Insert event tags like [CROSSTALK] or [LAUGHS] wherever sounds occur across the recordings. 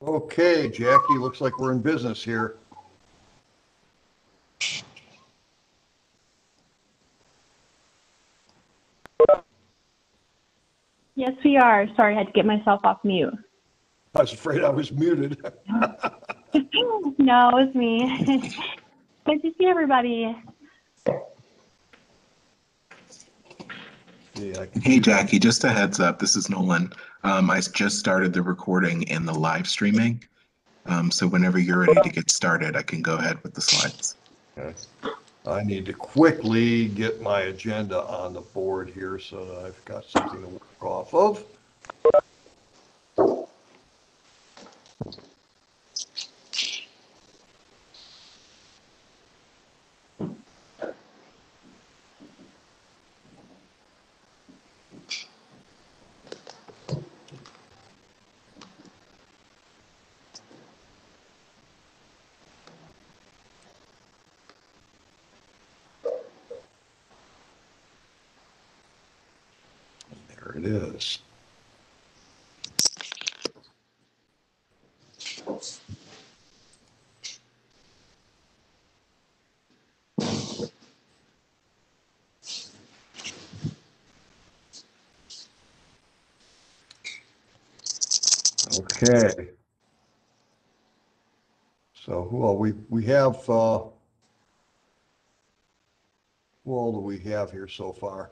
Okay, Jackie, looks like we're in business here. Yes, we are. Sorry, I had to get myself off mute. I was afraid I was muted. [LAUGHS] no, it was me. [LAUGHS] Good to see everybody. Yeah, I can- Hey Jackie, just a heads up, this is Nolan. Um, I just started the recording and the live streaming. Um, so whenever you're ready to get started, I can go ahead with the slides. I need to quickly get my agenda on the board here so that I've got something to work off of. There it is. Okay. So who all, we, we have, uh, who all do we have here so far?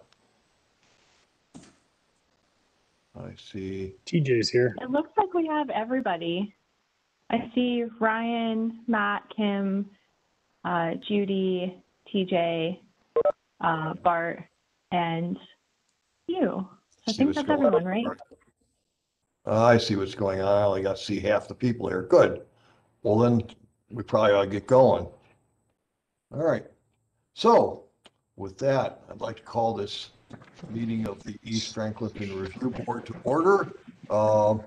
I see, TJ's here. It looks like we have everybody. I see Ryan, Matt, Kim, uh, Judy, TJ, uh, Bart, and you. I See think what's that's going everyone, right? Uh, I see what's going on. I only got to see half the people here. Good. Well, then we probably ought to get going. All right. So with that, I'd like to call this meeting of the East Franklinton Review Board to order. Um,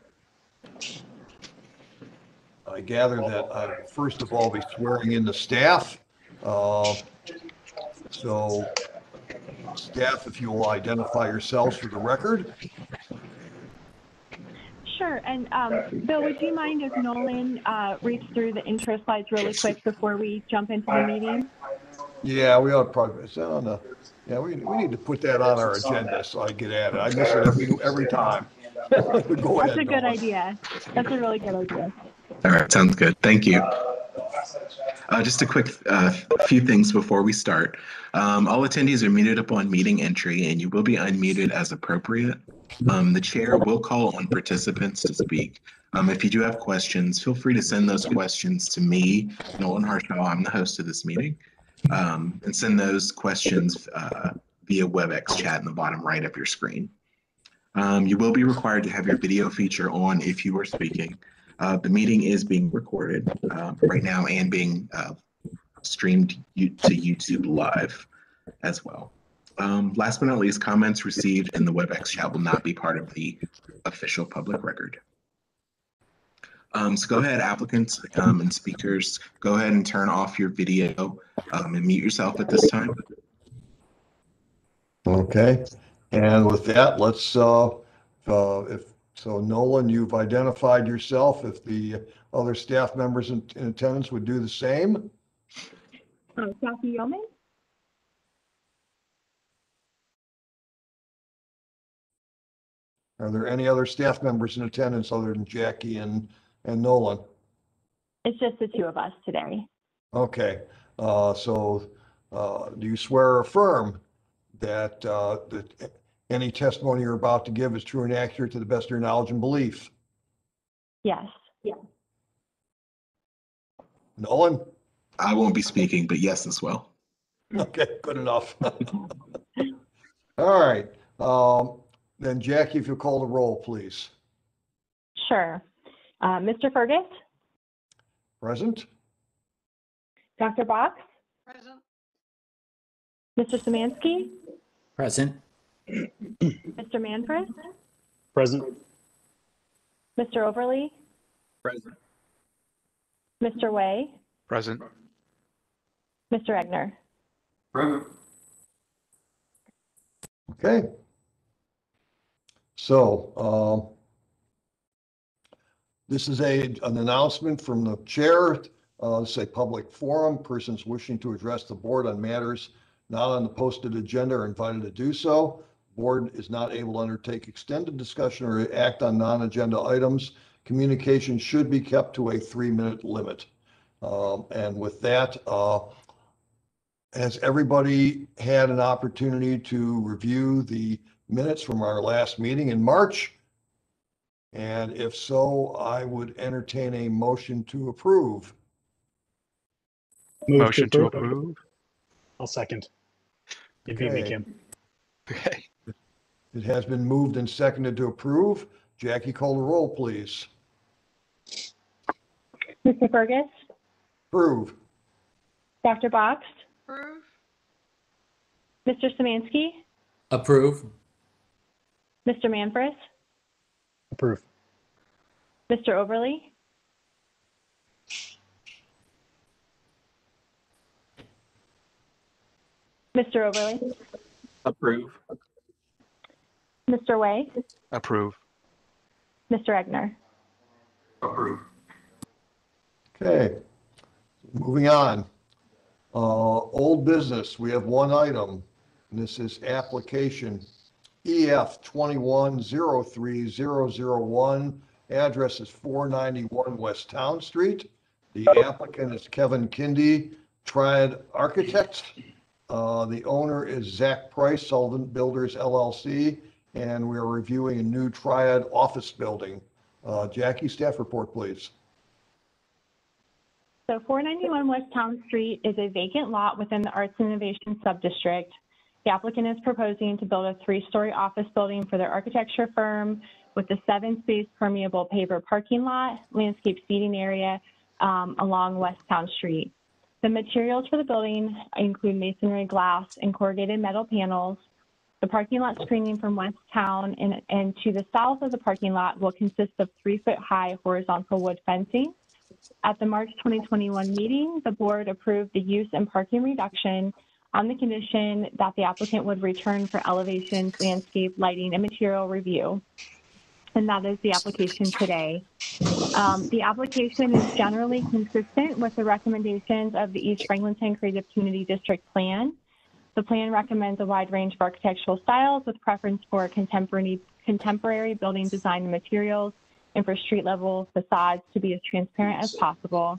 I gather that I, first of all, be swearing in the staff. Uh, So staff, if you will identify yourselves for the record. Sure. And um, Bill, would you mind if Nolan uh, reads through the intro slides really quick before we jump into the meeting? Yeah, we ought to probably, is that on the, yeah, we, we need to put that on our agenda so I get at it. I miss it every, every time. [LAUGHS] Go That's ahead, a good Nolan. idea. That's a really good idea. All right, sounds good. Thank you. Uh, just a quick uh, few things before we start. Um, all attendees are muted upon meeting entry and you will be unmuted as appropriate. Um, the chair will call on participants to speak. Um, if you do have questions, feel free to send those questions to me, Nolan Harshaw. I'm the host of this meeting. Um, and send those questions uh, via WebEx chat in the bottom right of your screen. Um, you will be required to have your video feature on if you are speaking. Uh, the meeting is being recorded uh, right now and being uh, streamed to YouTube live as well. Um, last but not least, comments received in the WebEx chat will not be part of the official public record. Um, so go ahead, applicants um, and speakers, go ahead and turn off your video um, and mute yourself at this time. Okay, and with that, let's, uh, uh, if, so Nolan, you've identified yourself. If the other staff members in, in attendance would do the same? Oh, Kathy Yeoman? Are there any other staff members in attendance other than Jackie and, and Nolan? It's just the two of us today. Okay, uh, so, uh, do you swear or affirm that, uh, that any testimony you're about to give is true and accurate to the best of your knowledge and belief? Yes. Yeah. Nolan? I won't be speaking, but yes as well. Okay, good enough. [LAUGHS] All right, um, then Jackie, if you'll call the roll, please. Sure. Uh, Mr. Fergus? Present? Dr. Box? Present. Mr. Samansky? Present. Mr. Manfred? Present. Mr. Overly? Present. Mr. Way? Present. Mr. Egner? Present. Okay. So, um, This is a, an announcement from the chair, uh, say public forum, persons wishing to address the board on matters not on the posted agenda are invited to do so. Board is not able to undertake extended discussion or act on non-agenda items. Communication should be kept to a three-minute limit. Um, and with that, uh, has everybody had an opportunity to review the minutes from our last meeting in March? And if so, I would entertain a motion to approve. Move Motion to approve. I'll second. You beat me, Okay. Kim. Okay. It has been moved and seconded to approve. Jackie, call the roll, please. Mr. Fergus, Approve. Dr. Box, Approve. Mr. Samansky, Approve. Mr. Manfred, Approve. Mr. Overly, Mr. Overly, Approve. Mr. Way, Approve. Mr. Egner. Approve. Okay, moving on. Uh, old business, we have one item. and This is application EF twenty-one zero three zero zero one. Address is four ninety-one West Town Street. The applicant is Kevin Kindy, Triad Architects. Uh, the owner is Zach Price, Sullivan Builders LLC, and we are reviewing a new Triad office building. Uh, Jackie, staff report, please. So 491 West Town Street is a vacant lot within the Arts Innovation Subdistrict. The applicant is proposing to build a three-story office building for their architecture firm with a seven-space permeable paver parking lot, landscape seating area um, along West Town Street. The materials for the building include masonry glass and corrugated metal panels. The parking lot screening from West Town and, and to the south of the parking lot will consist of three-foot-high horizontal wood fencing. At the March 2021 meeting, the board approved the use and parking reduction on the condition that the applicant would return for elevations, landscape, lighting, and material review. And that is the application today. Um, the application is generally consistent with the recommendations of the East Franklinton Creative Community District Plan. The plan recommends a wide range of architectural styles with preference for contemporary, contemporary building design and materials and for street level facades to be as transparent as possible.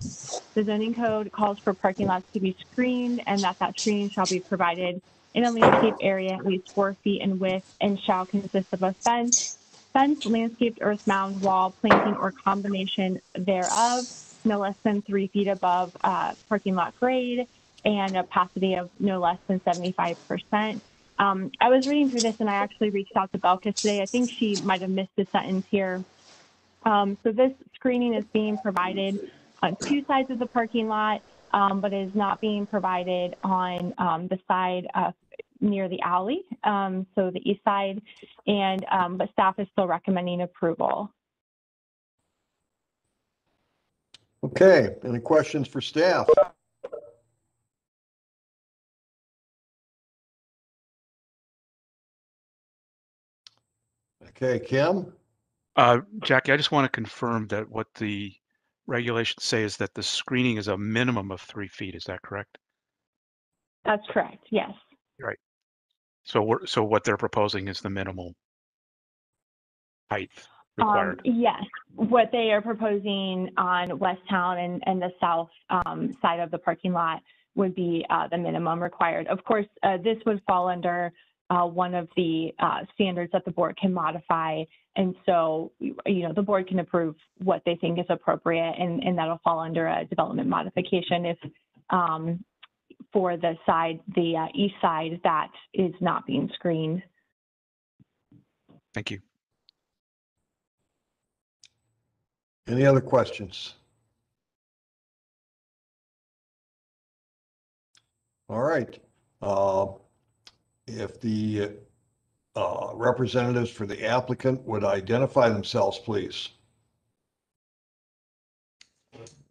The zoning code calls for parking lots to be screened and that that screening shall be provided in a landscape area at least four feet in width and shall consist of a fence, fence, landscaped earth mound, wall, planting, or combination thereof, no less than three feet above uh, parking lot grade, and a opacity of no less than 75%. Um, I was reading through this and I actually reached out to Belkis today. I think she might have missed a sentence here. Um, so this screening is being provided on two sides of the parking lot, um, but is not being provided on um, the side near the alley, um, so the east side, and um, but staff is still recommending approval. Okay, any questions for staff? Okay, Kim? Uh, Jackie, I just want to confirm that what the regulations say is that the screening is a minimum of three feet. Is that correct? That's correct. Yes. Right. So we're, so what they're proposing is the minimal height Um, required. yes, what they are proposing on West Town and, and the south um, side of the parking lot would be uh, the minimum required. Of course, uh, this would fall under uh, one of the uh, standards that the board can modify. And so, you know, the board can approve what they think is appropriate and, and that'll fall under a development modification if um, for the side, the uh, east side that is not being screened. Thank you. Any other questions? All right. If the uh, representatives for the applicant would identify themselves, please.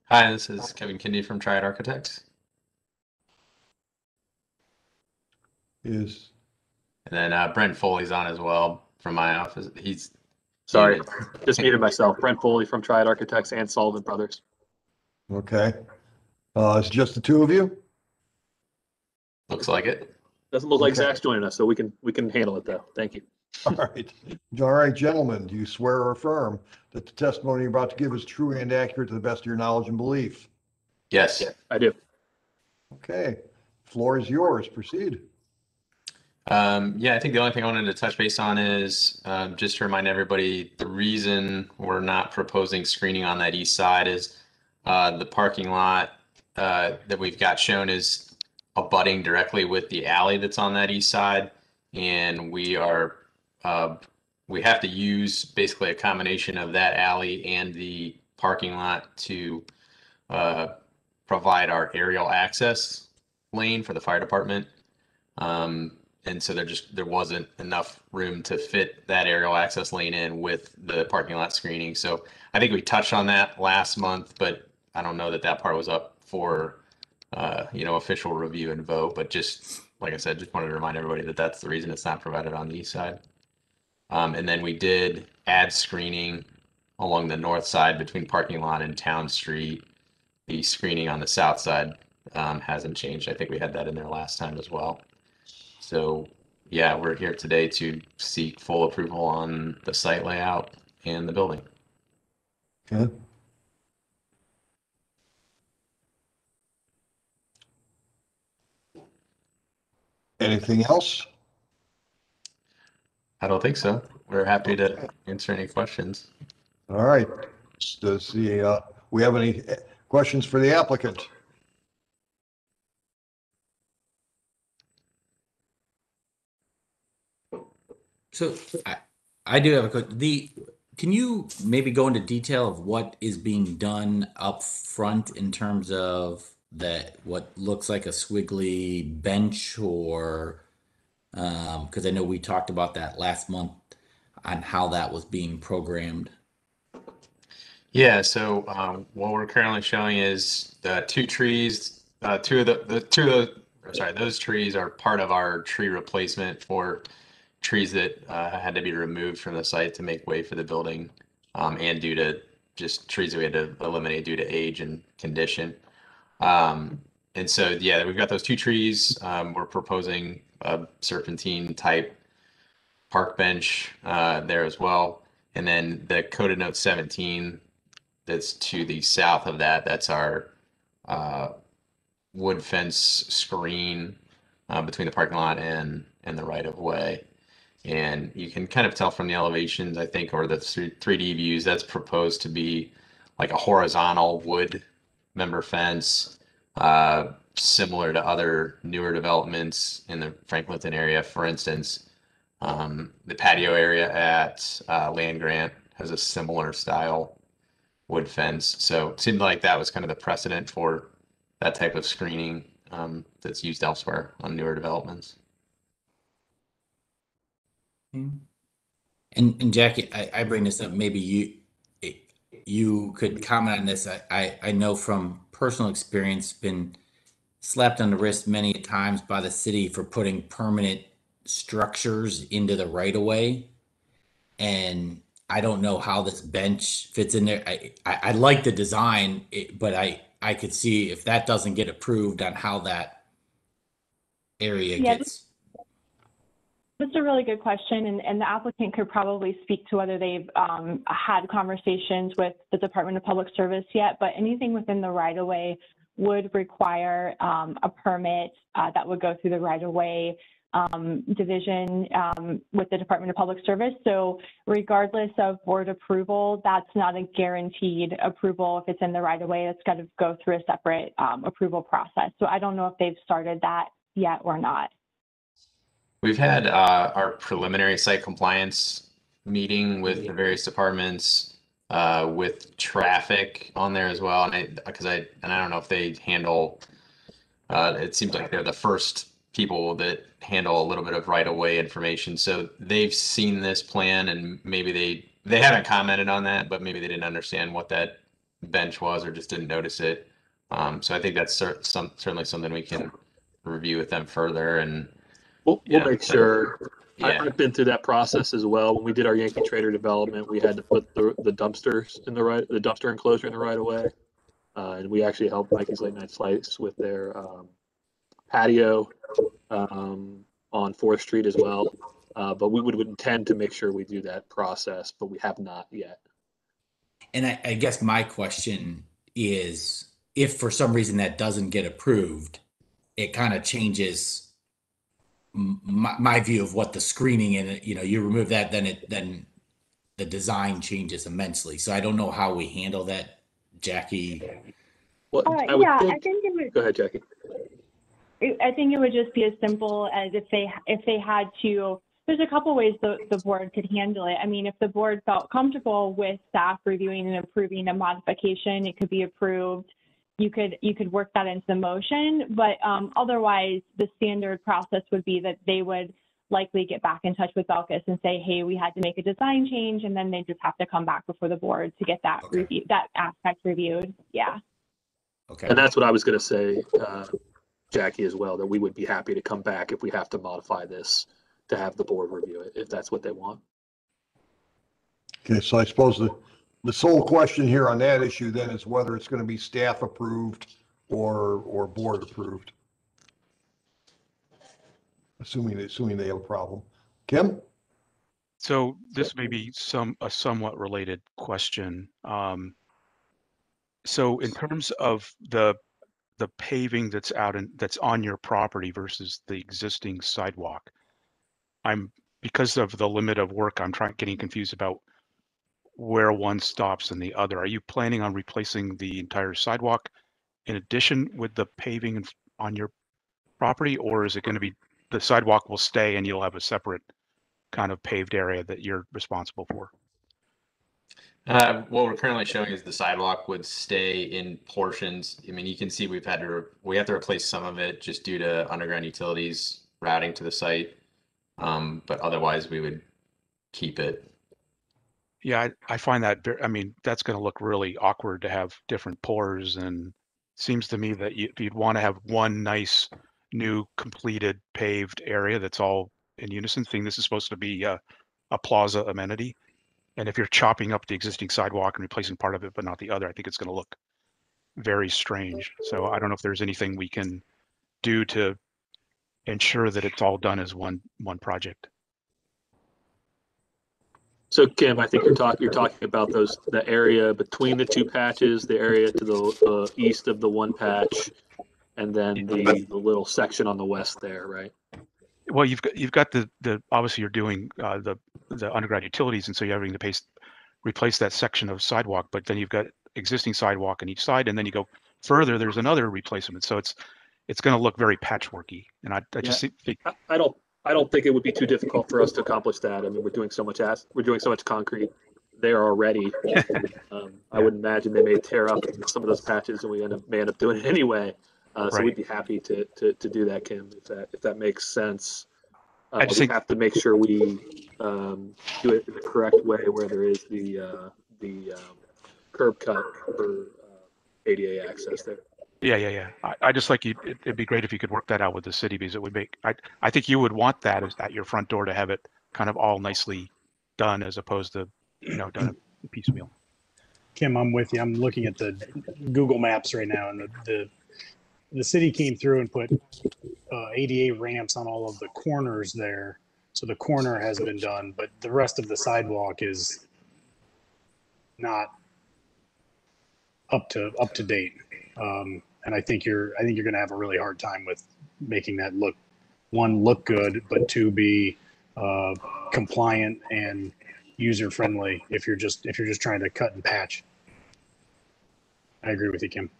Hi, this is Kevin Kindy from Triad Architects. Is, And then uh, Brent Foley's on as well from my office. He's Sorry, just muted myself. Brent Foley from Triad Architects and Sullivan Brothers. Okay. Uh, it's just the two of you? Looks like it. Doesn't look like Okay. Zach's joining us, so we can, we can handle it though. Thank you. [LAUGHS] All right. All right, gentlemen, do you swear or affirm that the testimony you're about to give is true and accurate to the best of your knowledge and belief? Yes. I do. Okay, floor is yours. Proceed. Um, yeah, I think the only thing I wanted to touch base on is um, just to remind everybody the reason we're not proposing screening on that east side is uh, the parking lot uh, that we've got shown is abutting directly with the alley that's on that east side, and we are uh, we have to use basically a combination of that alley and the parking lot to uh, provide our aerial access lane for the fire department. Um, and so there just there wasn't enough room to fit that aerial access lane in with the parking lot screening. So I think we touched on that last month, but I don't know that that part was up for uh, you know official review and vote. But just like I said, just wanted to remind everybody that that's the reason it's not provided on the east side. Um, and then we did add screening along the north side between parking lot and Town Street. The screening on the south side um, hasn't changed. I think we had that in there last time as well. So yeah, we're here today to seek full approval on the site layout and the building. Okay. Anything else? I don't think so. We're happy to answer any questions. All right. Does the, uh, we have any questions for the applicant? So I, I do have a quick, the, can you maybe go into detail of what is being done up front in terms of that, what looks like a squiggly bench or, um, because I know we talked about that last month on how that was being programmed. Yeah, so um, what we're currently showing is the two trees, uh, two of the, the two of the, sorry, those trees are part of our tree replacement for trees that uh, had to be removed from the site to make way for the building um, and due to just trees that we had to eliminate due to age and condition. Um, and so, yeah, we've got those two trees. Um, we're proposing a serpentine type park bench uh, there as well. And then the coded note 17 that's to the south of that, that's our uh, wood fence screen uh, between the parking lot and, and the right of way. And you can kind of tell from the elevations, I think, or the 3D views, that's proposed to be like a horizontal wood member fence, uh, similar to other newer developments in the Franklinton area. For instance, um, the patio area at uh, Land Grant has a similar style wood fence. So it seemed like that was kind of the precedent for that type of screening um, that's used elsewhere on newer developments. And, and Jackie, I, I bring this up, maybe you, you could comment on this. I, I, I know from personal experience, been slapped on the wrist many times by the city for putting permanent structures into the right of way. And I don't know how this bench fits in there. I, I, I like the design, but I, I could see if that doesn't get approved on how that area Yeah, gets. That's a really good question, and, and the applicant could probably speak to whether they've um, had conversations with the Department of Public Service yet, but anything within the right-of-way would require um, a permit uh, that would go through the right-of-way um, division um, with the Department of Public Service. So regardless of board approval, that's not a guaranteed approval if it's in the right-of-way. It's got to go through a separate um, approval process. So I don't know if they've started that yet or not. We've had uh, our preliminary site compliance meeting with the various departments, uh, with traffic on there as well. And I, because I, and I don't know if they handle, uh, it seems like they're the first people that handle a little bit of right of way information. So they've seen this plan and maybe they, they haven't commented on that, but maybe they didn't understand what that bench was or just didn't notice it. Um, so I think that's cer- some, certainly something we can review with them further and We'll, we'll Yeah. make sure I, Yeah, I've been through that process as well. When we did our Yankee Trader development, we had to put the, the dumpsters in the right, the dumpster enclosure in the right of way. Uh, and we actually helped Mikey's Late Night Slice with their, um, patio, um, on Fourth Street as well. Uh, but we would, would intend to make sure we do that process, but we have not yet. And I, I guess my question is, if for some reason that doesn't get approved, it kind of changes m- my, my view of what the screening and you know, you remove that, then it, then the design changes immensely. So I don't know how we handle that, Jackie. Well, Uh, I would yeah, I think, think it would. go ahead, Jackie. I I think it would just be as simple as if they, if they had to, there's a couple ways the, the board could handle it. I mean, if the board felt comfortable with staff reviewing and approving a modification, it could be approved. You could, you could work that into the motion, but um, otherwise, the standard process would be that they would likely get back in touch with Belkis and say, hey, we had to make a design change, and then they just have to come back before the board to get that Okay. review, that aspect reviewed. Yeah. Okay. And that's what I was gonna say, uh, Jackie, as well, that we would be happy to come back if we have to modify this to have the board review it, if that's what they want. Okay, so I suppose the, the sole question here on that issue then is whether it's going to be staff approved or, or board approved. Assuming, assuming they have a problem. Kim? So this may be some, a somewhat related question. Um, So in terms of the, the paving that's out and that's on your property versus the existing sidewalk, I'm, because of the limit of work, I'm trying, getting confused about where one stops and the other. Are you planning on replacing the entire sidewalk in addition with the paving on your property? Or is it going to be, the sidewalk will stay and you'll have a separate kind of paved area that you're responsible for? uh, what we're currently showing is the sidewalk would stay in portions. I mean, you can see we've had to, we have to replace some of it just due to underground utilities routing to the site. Um, but otherwise we would keep it. Yeah, I, I find that, I mean, that's going to look really awkward to have different pours and seems to me that you, you'd want to have one nice new completed paved area that's all in unison, Thing this is supposed to be a, a plaza amenity. And if you're chopping up the existing sidewalk and replacing part of it but not the other, I think it's going to look very strange. So I don't know if there's anything we can do to ensure that it's all done as one, one project. So Kim, I think you're talking, you're talking about those, the area between the two patches, the area to the, uh, east of the one patch, and then the, the little section on the west there, right? Well, you've got, you've got the, the, obviously you're doing, uh, the, the underground utilities, and so you're having to paste, replace that section of sidewalk, but then you've got existing sidewalk on each side, and then you go further, there's another replacement, so it's, it's gonna look very patchworky, and I, I just think, I, I don't, I don't think it would be too difficult for us to accomplish that. I mean, we're doing so much as, we're doing so much concrete there already. [LAUGHS] Um, I would imagine they may tear up some of those patches and we end up, may end up doing it anyway. Uh, so we'd be happy to, to, to do that, Kim, if that, if that makes sense. Uh, I just we think- have to make sure we, um, do it in the correct way where there is the, uh, the, um, curb cut for, uh, ADA access there. Yeah, yeah, yeah. I, I just like you, it- it'd be great if you could work that out with the city, because it would make, I, I think you would want that as, at your front door to have it kind of all nicely done as opposed to, you know, done piecemeal. Kim, I'm with you. I'm looking at the Google Maps right now, and the the, the city came through and put uh, ADA ramps on all of the corners there. So the corner has been done, but the rest of the sidewalk is not up to up to date. Um, and I think you're I think you're going to have a really hard time with making that look one look good, but two be uh, compliant and user friendly if you're just if you're just trying to cut and patch. I agree with you, Kim.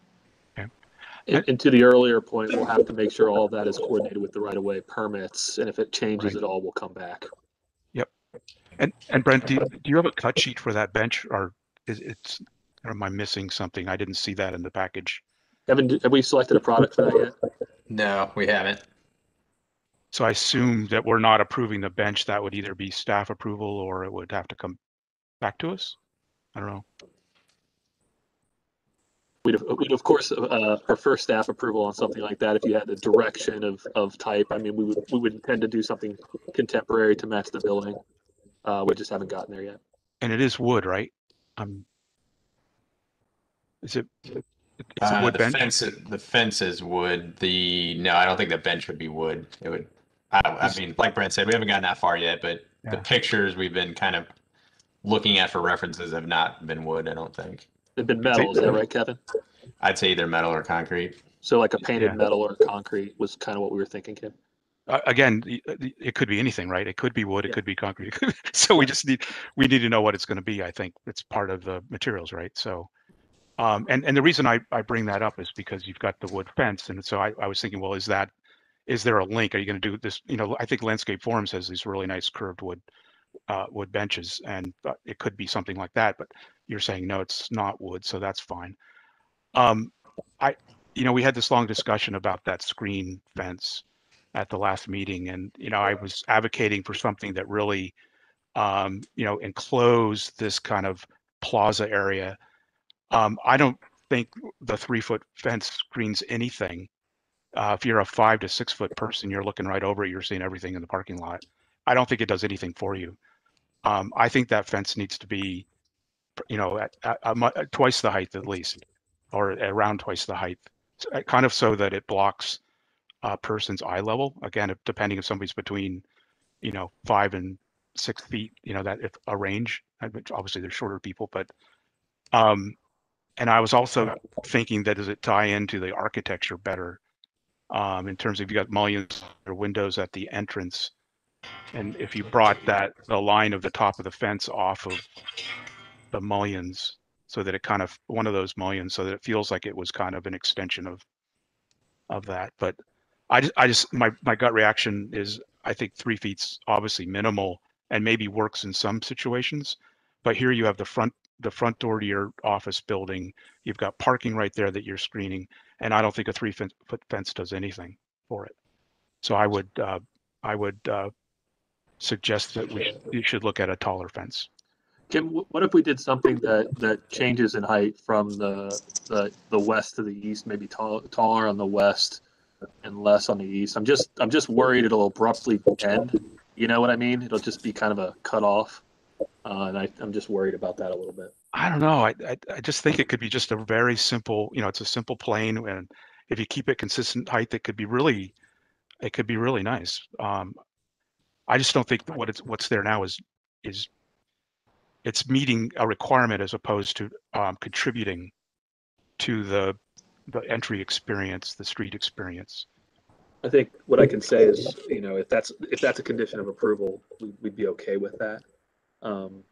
And, and to the earlier point, we'll have to make sure all of that is coordinated with the right of way permits. And if it changes Right. at all, we'll come back. Yep. And, and Brent, do you, do you have a cut sheet for that bench, or is it's, or am I missing something? I didn't see that in the package. Evan, have we selected a product for that yet? No, we haven't. So I assume that we're not approving the bench. That would either be staff approval or it would have to come back to us. I don't know. We'd, we'd of course, uh, prefer staff approval on something like that if you had the direction of, of type. I mean, we would, we would intend to do something contemporary to match the building. Uh, we just haven't gotten there yet. And it is wood, right? Um, is it? It's a Uh, wood the bench. fence, the fence is wood. The, no, I don't think the bench would be wood. It would, I, I mean, like Brent said, we haven't gotten that far yet, but the Yeah. pictures we've been kind of looking at for references have not been wood, I don't think. It'd been metal, is that right, Kevin? I'd say either metal or concrete. So like a painted Yeah. metal or concrete was kind of what we were thinking, Kim. Uh, again, y- uh, y- it could be anything, right? It could be wood, it Yeah. could be concrete. it [LAUGHS] could- So we just need, we need to know what it's going to be. I think it's part of the materials, right? So, um, and, and the reason I, I bring that up is because you've got the wood fence. And so I, I was thinking, well, is that, is there a link? Are you going to do this? You know, I think Landscape Forms has these really nice curved wood, uh, wood benches and uh, it could be something like that, but you're saying, no, it's not wood. So that's fine. Um, I, you know, we had this long discussion about that screen fence at the last meeting and you know i was advocating for something that really um you know enclosed this kind of plaza area um i don't think the three foot fence screens anything. Uh if you're a five to six foot person you're looking right over it you're seeing everything in the parking lot. I don't think it does anything for you. Um i think that fence needs to be you know at, at, at twice the height at least or around twice the height. Uh, kind of so that it blocks a person's eye level. Again, if, depending if somebody's between, you know, five and six feet, you know, that if a range, uh, obviously they're shorter people, but, um, and I was also thinking that does it tie into the architecture better? Um, in terms of you got mullions or windows at the entrance. And if you brought that, the line of the top of the fence off of the mullions, so that it kind of, one of those mullions, so that it feels like it was kind of an extension of, of that, but I just, I just, my, my gut reaction is, I think three feet's obviously minimal and maybe works in some situations. But here you have the front, the front door to your office building. You've got parking right there that you're screening. And I don't think a three fen- foot fence does anything for it. So I would, uh, I would, uh, suggest that we, you should look at a taller fence. Kim, wh- what if we did something that, that changes in height from the, the, the west to the east, maybe tall, taller on the west and less on the east? I'm just, I'm just worried it'll abruptly end. You know what I mean? It'll just be kind of a cutoff. Uh, and I, I'm just worried about that a little bit. I don't know. I, I, I just think it could be just a very simple, you know, it's a simple plane and if you keep it consistent height, it could be really, it could be really nice. Um, I just don't think that what it's, what's there now is, is it's meeting a requirement as opposed to, um, contributing to the, the entry experience, the street experience. I think what I can say is, you know, if that's, if that's a condition of approval, we, we'd be okay with that. Um,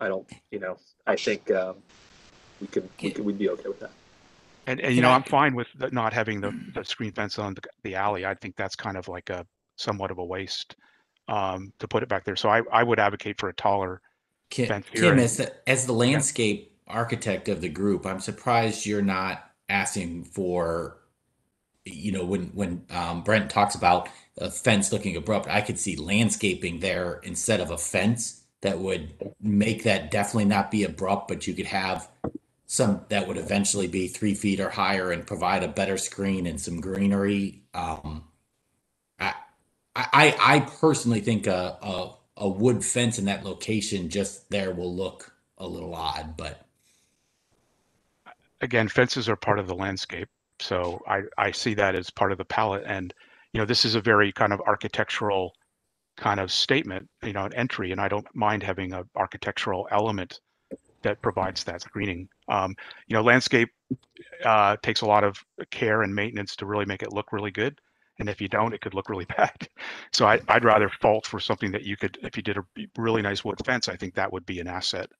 I don't, you know, I think, um, we could, we could, we'd be okay with that. And, and you know, I- I'm fine with the- not having the, the screen fence on the, the alley. I think that's kind of like a somewhat of a waste um, to put it back there. So I, I would advocate for a taller. Kim, Thank you, Kim as the, as the landscape architect of the group, I'm surprised you're not asking for, you know, when when um, Brent talks about a fence looking abrupt, I could see landscaping there instead of a fence that would make that definitely not be abrupt, but you could have some that would eventually be three feet or higher and provide a better screen and some greenery. Um, I, I, I personally think a, a, a wood fence in that location just there will look a little odd, but Again, fences are part of the landscape. So I, I see that as part of the palette. And, you know, this is a very kind of architectural kind of statement, you know, an entry. And I don't mind having an architectural element that provides that screening. Um, you know, landscape uh, takes a lot of care and maintenance to really make it look really good. And if you don't, it could look really [LAUGHS] bad. So I, I'd rather fault for something that you could, if you did a really nice wood fence, I think that would be an asset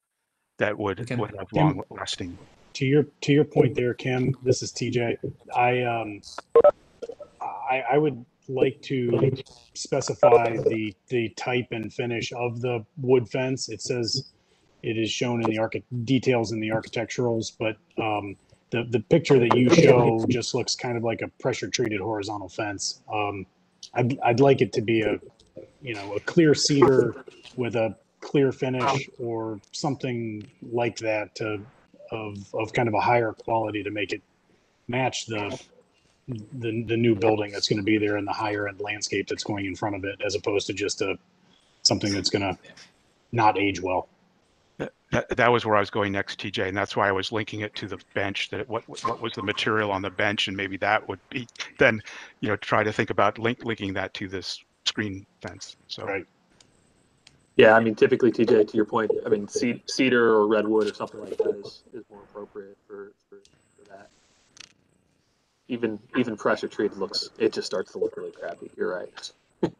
that would, Okay. would have Tim- long lasting. to your to your point there, Kim. This is TJ. I um, I, I would like to specify the the type and finish of the wood fence. It says it is shown in the archi- details in the architecturals, but um, the the picture that you show just looks kind of like a pressure treated horizontal fence. Um, I'd I'd like it to be a you know a clear cedar with a clear finish or something like that to of, of kind of a higher quality to make it match the, the, the new building that's going to be there and the higher end landscape that's going in front of it, as opposed to just a, something that's going to not age well. That, that was where I was going next, TJ, and that's why I was linking it to the bench, that what, what was the material on the bench, and maybe that would be, then, you know, try to think about link, linking that to this screen fence, so. Right. Yeah, I mean, typically, TJ, to your point, I mean, cedar or redwood or something like that is, is more appropriate for, for, for that. Even, even pressure treated looks, it just starts to look really crappy. You're right. [LAUGHS]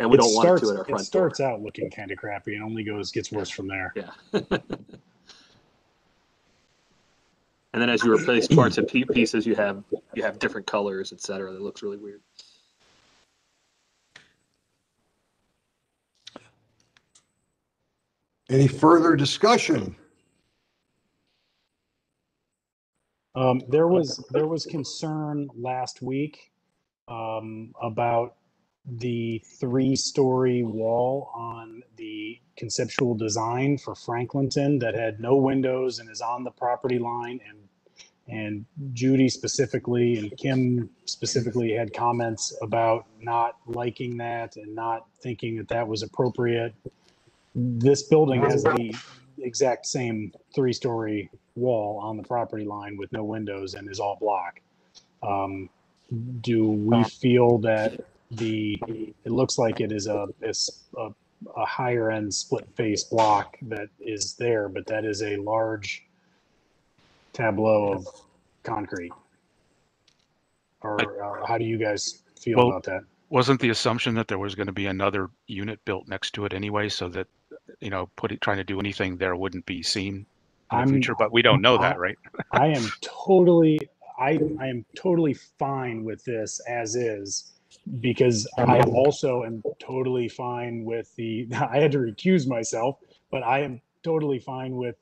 And we It don't want starts- to at our It front door. starts out looking kind of crappy and only goes, gets worse from there. Yeah. [LAUGHS] And then as you replace parts and pieces, you have, you have different colors, etc. cetera. That looks really weird. Any further discussion? Um, there was, there was concern last week, um, about the three-story wall on the conceptual design for Franklinton that had no windows and is on the property line and and Judy specifically and Kim specifically had comments about not liking that and not thinking that that was appropriate. This building has the exact same three-story wall on the property line with no windows and is all block. Um, do we feel that the, it looks like it is a, is a, a higher end split face block that is there, but that is a large tableau of concrete? Or uh, how do you guys feel Well- about that? Wasn't the assumption that there was going to be another unit built next to it anyway, so that, you know, putting, trying to do anything there wouldn't be seen in the I'm- future, but we don't know that, right? [LAUGHS] I am totally, I, I am totally fine with this as is. Because I also am totally fine with the, [LAUGHS] I had to recuse myself, but I am totally fine with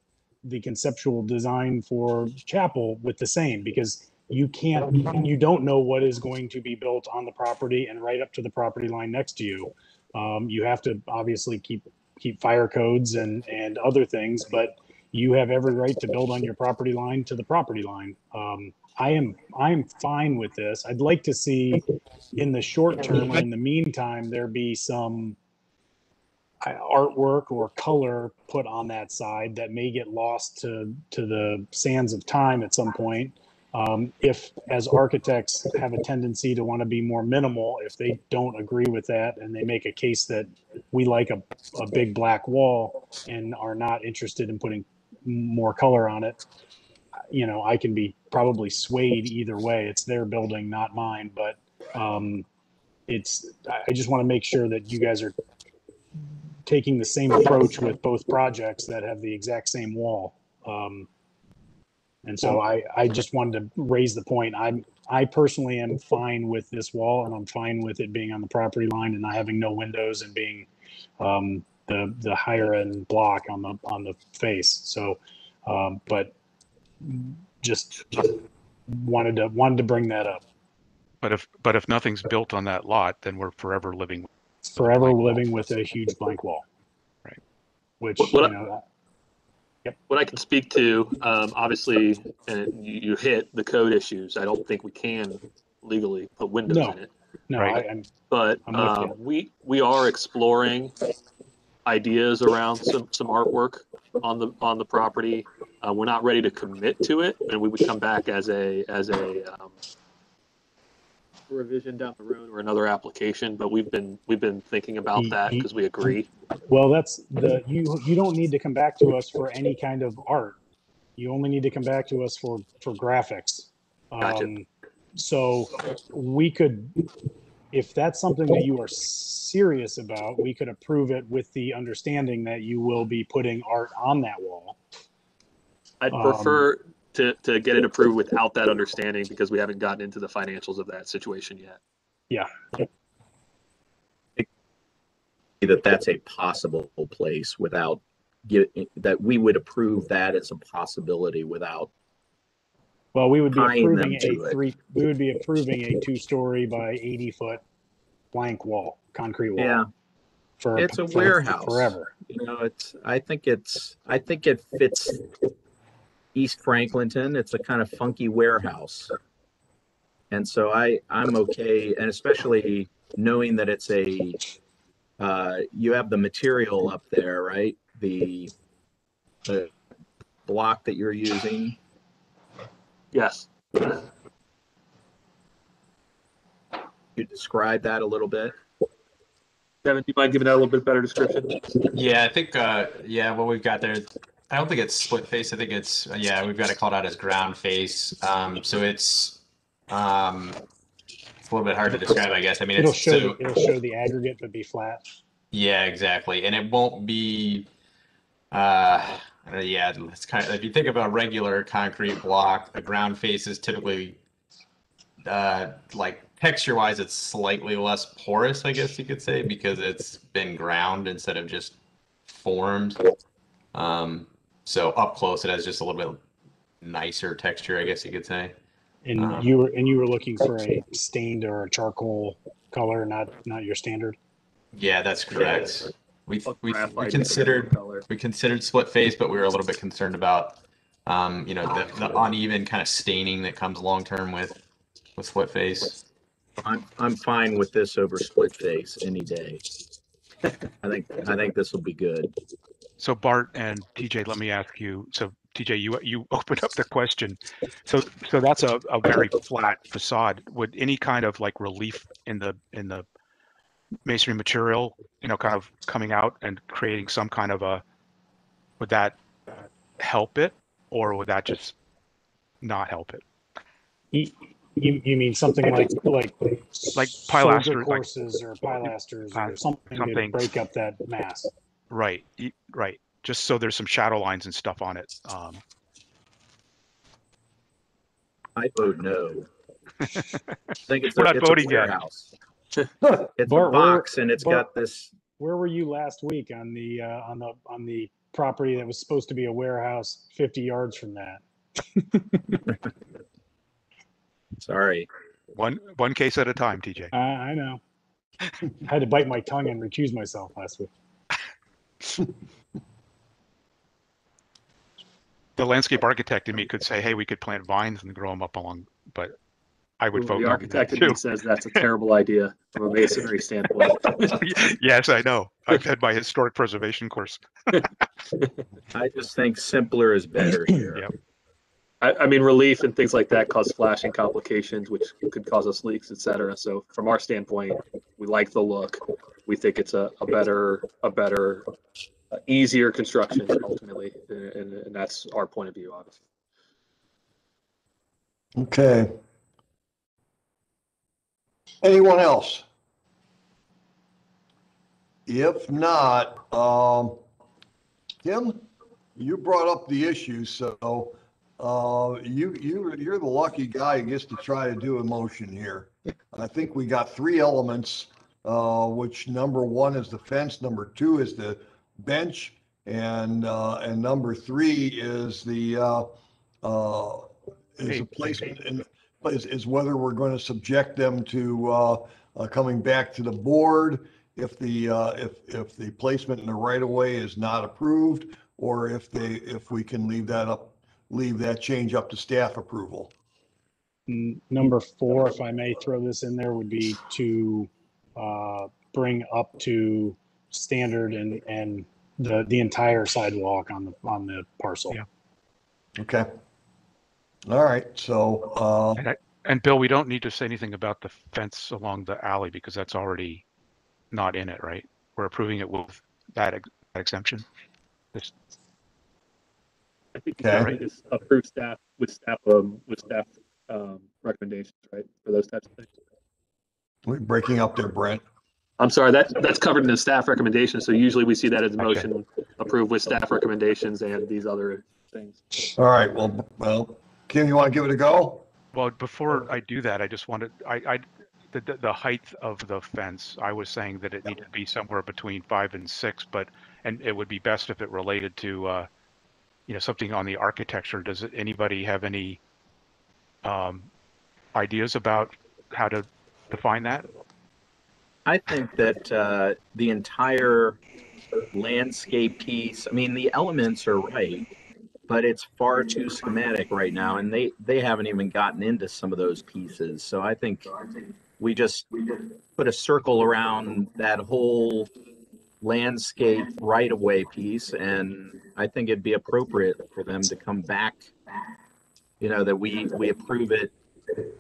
the conceptual design for chapel with the same, because you can't, you don't know what is going to be built on the property and right up to the property line next to you. Um, you have to obviously keep, keep fire codes and, and other things, but you have every right to build on your property line to the property line. Um, I am, I am fine with this. I'd like to see in the short term, in the meantime, there be some uh, artwork or color put on that side that may get lost to, to the sands of time at some point. Um, if, as architects have a tendency to want to be more minimal, if they don't agree with that and they make a case that we like a, a big black wall and are not interested in putting more color on it, you know, I can be probably swayed either way. It's their building, not mine, but, um, it's, I just want to make sure that you guys are taking the same approach with both projects that have the exact same wall. Um, and so I, I just wanted to raise the point. I'm, I personally am fine with this wall and I'm fine with it being on the property line and not having no windows and being, um, the, the higher end block on the, on the face. So, um, but just wanted to, wanted to bring that up. But if, but if nothing's built on that lot, then we're forever living. Forever living with a huge blank wall. Right. Which, What- you what I- know, What I can speak to, um, obviously, and you, you hit the code issues. I don't think we can legally put windows No. in it. no, Right. I, I'm, But I'm with um, we we are exploring ideas around some some artwork on the on the property. Uh, we're not ready to commit to it, and we would come back as a as a um, revision down the road or another application. But we've been we've been thinking about Ye- that because we agree. Well, that's the, you, you don't need to come back to us for any kind of art. You only need to come back to us for, for graphics. Gotcha. Um, So we could, if that's something that you are serious about, we could approve it with the understanding that you will be putting art on that wall. I'd Um, prefer to to get it approved without that understanding because we haven't gotten into the financials of that situation yet. Yeah. That that's a possible place without get, that we would approve that as a possibility without Well, we would be Tying them approving to a it. three, we would be approving a two-story by eighty-foot blank wall, concrete wall. yeah For it's a for- warehouse. Forever. you know it's i think it's i think it fits East Franklinton. It's a kind of funky warehouse. And so I, I'm okay, and especially knowing that it's a, uh, you have the material up there, right? The, the block that you're using. Yes. You describe that a little bit? Kevin, do you mind giving that a little bit better description? Yeah, I think, uh, yeah, what we've got there, I don't think it's split face. I think it's, yeah, we've got it called out as ground face. Um, so it's, um, it's a little bit hard to describe, I guess. I mean, It'll it's, show, so, the- it'll show the aggregate, but be flat. yeah, exactly. And it won't be, uh, yeah, it's kind of, if you think of a regular concrete block, a ground face is typically, uh, like texture wise, it's slightly less porous, I guess you could say, because it's been ground instead of just formed. Um, so up close, it has just a little bit nicer texture, I guess you could say. And Uh-huh. you were, and you were looking for a stained or a charcoal color, not, not your standard? Yeah, that's correct. We, we, we considered, color. we considered split face, but we were a little bit concerned about, um, you know, the, the uneven kind of staining that comes long term with, with split face. I'm, I'm fine with this over split face any day. [LAUGHS] I think, I think this will be good. So Bart and TJ, let me ask you, so TJ, you, you [LAUGHS] opened up the question. So, so that's a, a very flat facade. Would any kind of like relief in the, in the masonry material, you know, kind of coming out and creating some kind of a, would that help it? Or would that just not help it? You, you, you mean something like, like. Like soldier pilaster, like- or pilasters or Pi- something to break up that mass. Right, y- right. Just so there's some shadow lines and stuff on it. Um, I vote no. I think it's We're a, not it's a voting yet. warehouse. [LAUGHS] It's a Bart, where- box and it's Bart- got this, Where were you last week on the, uh, on the, on the property that was supposed to be a warehouse fifty yards from that? [LAUGHS] sorry. one, one case at a time, TJ. I, I know. I had to bite my tongue and recuse myself last week. [LAUGHS] The landscape architect in me could say, hey, we could plant vines and grow them up along, but I would vote The no to architect in me too. says that's a terrible idea from a masonry standpoint. [LAUGHS] Yes, I know. I've had my historic preservation course. [LAUGHS] I just think simpler is better here. Yep. I, I mean, relief and things like that cause flashing complications, which could cause us leaks, et cetera. So from our standpoint, we like the look. We think it's a, a better, a better, uh, easier construction ultimately, and, and, and that's our point of view, obviously. Okay. Anyone else? If not, um, Kim, you brought up the issue, so, uh, you, you, you're the lucky guy who gets to try to do a motion here. I think we got three elements, uh, which number one is the fence, number two is the bench, and, uh, and number three is the, uh, uh, is a placement in, is, is whether we're going to subject them to, uh, uh, coming back to the board if the, uh, if, if the placement in the right of way is not approved, or if they, if we can leave that up, leave that change up to staff approval. N- Number four, if I may throw this in there, would be to uh, bring up to standard and, and the, the entire sidewalk on the, on the parcel. Yeah. Okay. All right, so, uh, And I, and Bill, we don't need to say anything about the fence along the alley because that's already not in it, right? We're approving it with that ex- that exemption. This- I think Okay. I think it's approved staff with staff, um, with staff, um, recommendations, right, for those types of things. we're breaking up there, Brent. I'm sorry, that, that's covered in the staff recommendations, so usually we see that as a Okay. motion approved with staff recommendations and these other things. All right, well, well, Kim, you want to give it a go? Well, before I do that, I just wanted, I, I, the, the, the height of the fence, I was saying that it needed to be somewhere between five and six, but, and it would be best if it related to, uh, you know, something on the architecture. Does anybody have any, um, ideas about how to define that? I think that uh, the entire landscape piece, I mean, the elements are right. but it's far too schematic right now, and they they haven't even gotten into some of those pieces. So I think we just put a circle around that whole landscape right of way piece, and I think it'd be appropriate for them to come back. You know that we we approve it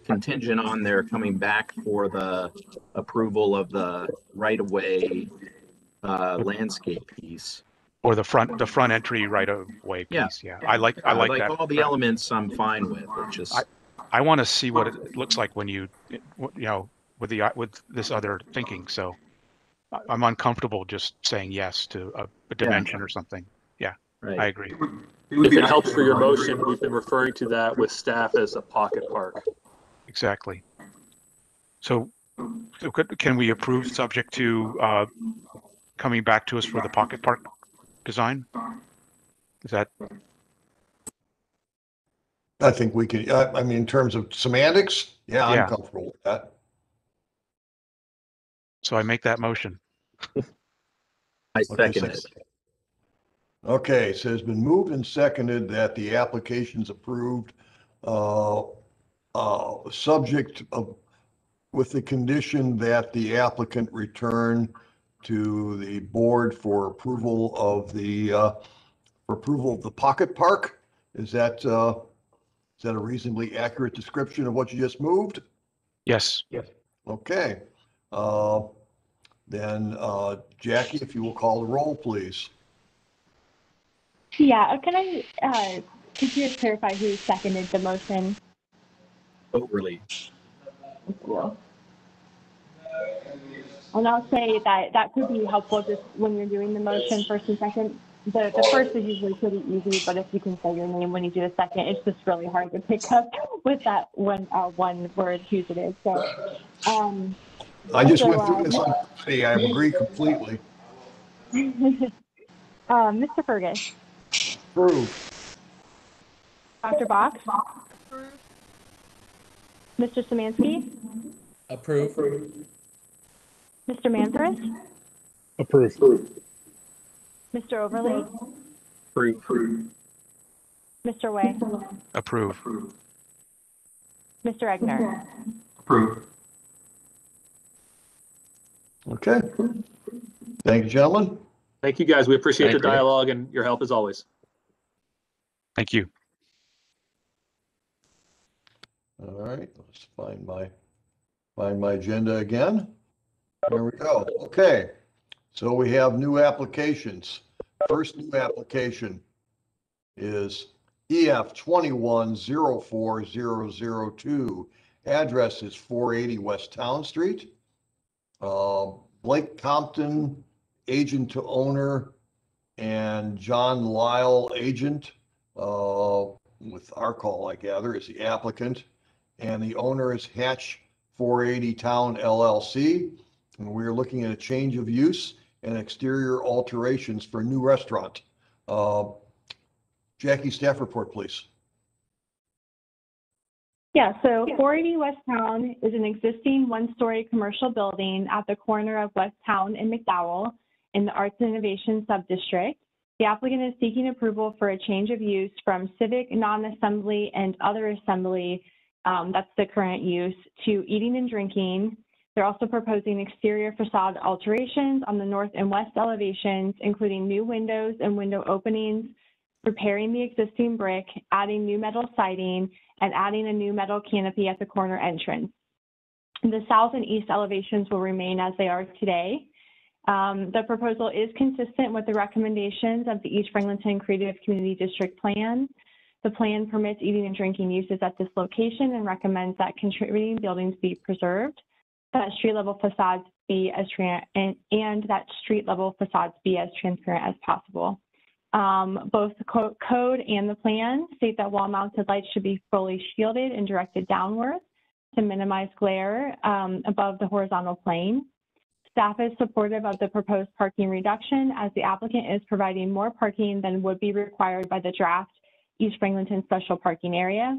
contingent on their coming back for the approval of the right of way uh, landscape piece. Or the front, the front entry right of way Yeah. piece, yeah. I like, I like that. all the elements I'm fine with. It's just I- want to see what it looks like when you, you know, with the, with this other thinking, so I'm uncomfortable just saying yes to a, a dimension or something. Yeah. I agree. It would If it helps for your motion, we've been referring to that with staff as a pocket park. Exactly. So so could, can we approve subject to, uh, coming back to us for the pocket park design? Is that, I think we could, I, I mean, in terms of semantics, yeah, I'm comfortable with that. so I make that motion. I Okay, second it. Okay, so it's been moved and seconded that the application's approved, uh, uh, subject of, with the condition that the applicant return to the board for approval of the, uh, for approval of the pocket park. Is that, uh, is that a reasonably accurate description of what you just moved? Yes. Yes, Okay. Uh, Then uh, Jackie, if you will call the roll, please. Yeah, uh, can I, uh, could you clarify who seconded the motion? Overley. Thank you. And I'll say that that could be helpful just when you're doing the motion first and second. The, the first is usually pretty easy, but if you can say your name when you do the second, it's just really hard to pick up [LAUGHS] with that one, uh, one word whose it is. So, um, I just went through this on, Friday. I agree completely. [LAUGHS] uh, Mr. Fergus, Approved. Dr. Box, Approved. Mr. Samansky, Approve. Mr. Manfred, Approved. Mr. Overley, Approve. Mr. Way, approve. Mr. Egner. Approve. Okay. Thank you, gentlemen. Thank you, guys. We appreciate the Thank you. dialogue and your help as always. Thank you. All right, let's find my, find my agenda again. There we go. Okay. So we have new applications. First new application is EF twenty-one zero four zero zero two. Address is four eighty West Town Street. Uh, Blake Compton, agent to owner, and John Lytle, agent, uh, with Archall, I gather, is the applicant. And the owner is Hatch 480 Town LLC. And we're looking at a change of use and exterior alterations for a new restaurant. Uh, Jackie, staff report, please. Yeah, so 480 West Town is an existing one-story commercial building at the corner of West Town and McDowell in the Arts and Innovation Subdistrict. The applicant is seeking approval for a change of use from civic, non-assembly, and other assembly, um, that's the current use, to eating and drinking. They're also proposing exterior facade alterations on the north and west elevations, including new windows and window openings, repairing the existing brick, adding new metal siding, and adding a new metal canopy at the corner entrance. The south and east elevations will remain as they are today. Um, the proposal is consistent with the recommendations of the East Franklinton Creative Community District Plan. The plan permits eating and drinking uses at this location and recommends that contributing buildings be preserved, that street level facades be as and, and that street level facades be as transparent as possible. Um, both the co- code and the plan state that wall-mounted lights should be fully shielded and directed downward to minimize glare um, above the horizontal plane. Staff is supportive of the proposed parking reduction as the applicant is providing more parking than would be required by the draft East Franklinton special parking area.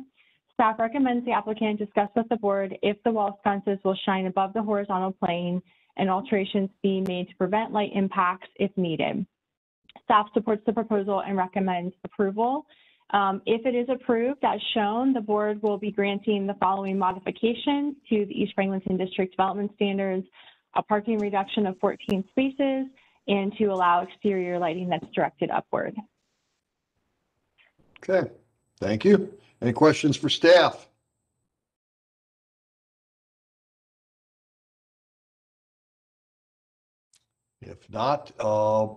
Staff recommends the applicant discuss with the board if the wall sconces will shine above the horizontal plane and alterations be made to prevent light impacts if needed. Staff supports the proposal and recommends approval. Um, if it is approved as shown, the board will be granting the following modifications to the East Franklinton District Development Standards, a parking reduction of 14 spaces, and to allow exterior lighting that's directed upward. Okay, thank you. Any questions for staff? If not, uh,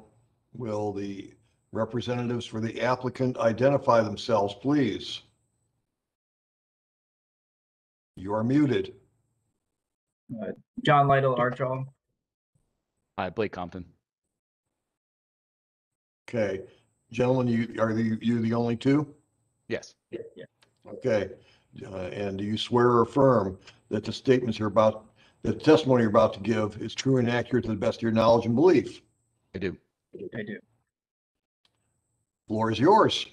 will the representatives for the applicant identify themselves, please? You are muted. John Lytle, Archall. Hi, Blake Compton. Okay, gentlemen, you, are you, you the only two? Yes. Okay, uh, and do you swear or affirm that the statements you're about, the testimony you're about to give is true and accurate to the best of your knowledge and belief? I do. I do. Floor is yours.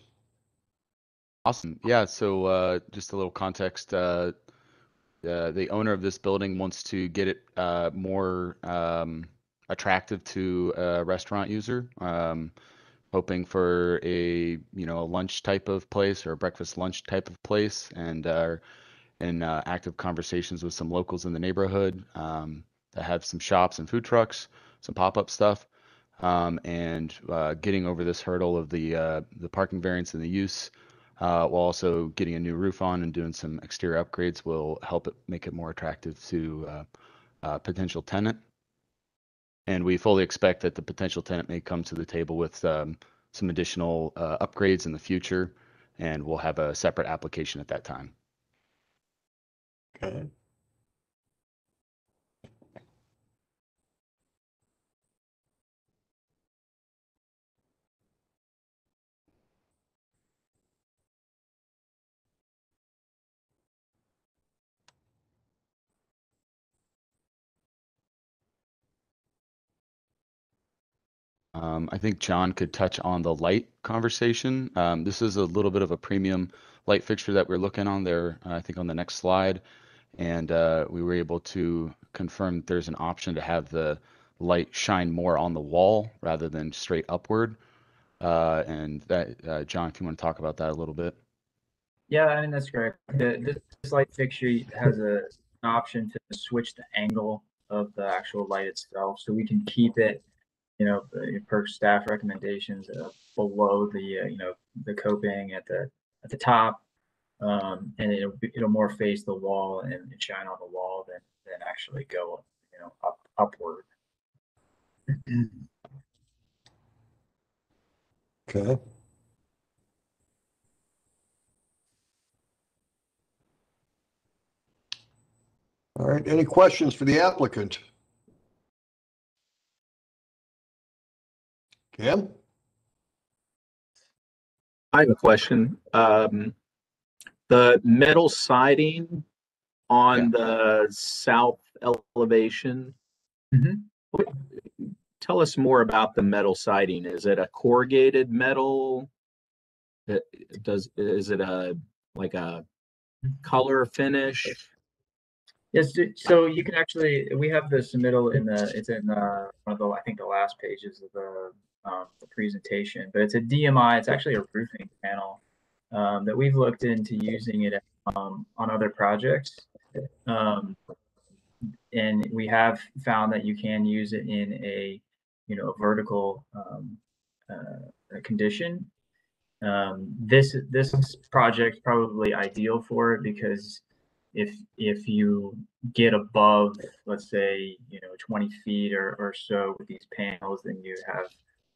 Awesome. Yeah. So uh, just a little context. Uh, uh, the owner of this building wants to get it uh, more um, attractive to a restaurant user, um, hoping for a you know a lunch type of place or a breakfast lunch type of place, and uh, in uh, active conversations with some locals in the neighborhood um, that have some shops and food trucks, some pop up stuff. Um, and uh, getting over this hurdle of the uh, the parking variance and the use, uh, while also getting a new roof on and doing some exterior upgrades will help it make it more attractive to uh, a potential tenant. And we fully expect that the potential tenant may come to the table with um, some additional uh, upgrades in the future, and we'll have a separate application at that time. Okay. Um, I think John could touch on the light conversation. Um, this is a little bit of a premium light fixture that we're looking on there, uh, I think on the next slide. And uh, we were able to confirm there's an option to have the light shine more on the wall rather than straight upward. Uh, and that, uh, John, if you want to talk about that a little bit. Yeah, I mean, that's correct. The, this, this light fixture has a, an option to switch the angle of the actual light itself. So we can keep it, you know, per staff recommendations uh, below the, uh, you know, the coping at the, at the top. Um, and it'll, be- it'll more face the wall and, and shine on the wall than, than actually go, you know, up, upward. Okay. All right, any questions for the applicant? Cam? I have a question. Um, the metal siding on the south elevation. Mhm. Tell us more about the metal siding. Is it a corrugated metal? It- Does, is it a, like a color finish? Yes, so you can actually, we have the submittal in the, it's in uh one of the, I think the last pages of the um, the presentation, but it's a DMI, it's actually a roofing panel um, that we've looked into using it um, on other projects. Um, and we have found that you can use it in a, you know, a vertical um, uh, condition. Um, this this project's probably ideal for it because if if you get above, let's say, you know, 20 feet or, or so with these panels, then you have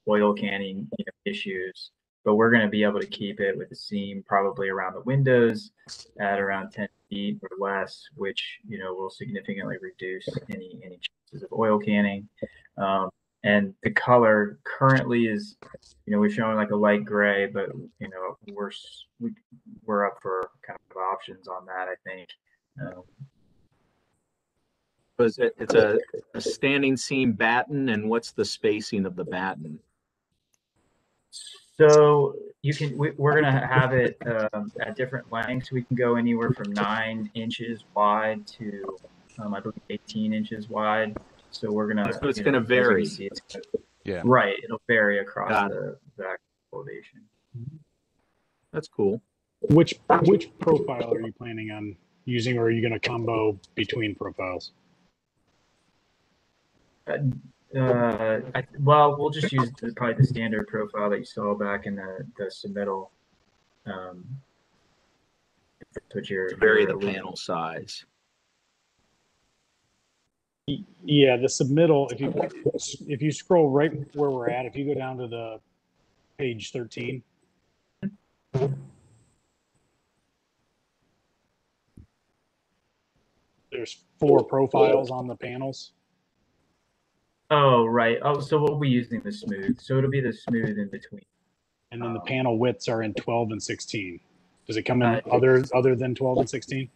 oil canning you know, issues. But we're going to be able to keep it with a seam probably around the windows at around 10 feet or less, which you know will significantly reduce any any chances of oil canning. Um, and the color currently is, you know, we're showing like a light gray, but you know we're s- we, we're up for kind of options on that. I think. Um, it's a, a standing seam batten and what's the spacing of the batten? So you can, we, we're gonna have it um, at different lengths. We can go anywhere from nine inches wide to, um, I believe, eighteen inches wide. So we're gonna. So it's you know, gonna as you can vary. see, it's- Yeah. Right, it'll vary across Got the, the elevation. That's cool. Which, which profile are you planning on using or are you going to combo between profiles? Uh, I, well, we'll just use the, probably the standard profile that you saw back in the, the submittal. Um, put your To vary the your- panel size. Yeah, the submittal, if you, if you scroll right where we're at, if you go down to the page 13. There's four profiles on the panels. Oh, right. Oh, so what we'll be using the smooth. So it'll be the smooth in between. And then the panel widths are in 12 and 16. Does it come in Uh, other, other than 12 and 16?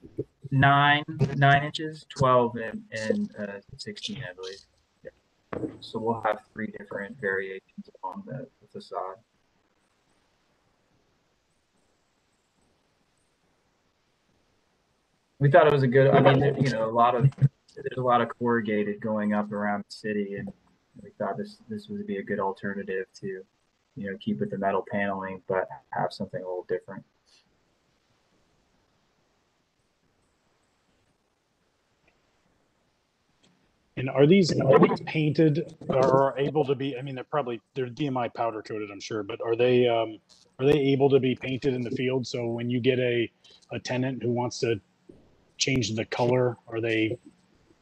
Nine, nine inches, 12, and, and uh, 16, I believe. Yeah. So we'll have three different variations on the, the facade. We thought it was a good, I mean, you know, a lot of, there's a lot of corrugated going up around the city, and we thought this, this would be a good alternative to, you know, keep with the metal paneling, but have something a little different. And are these, are these painted or are able to be, I mean, they're probably, they're DMI powder coated, I'm sure, but are they, um, are they able to be painted in the field? So when you get a, a tenant who wants to change the color, are they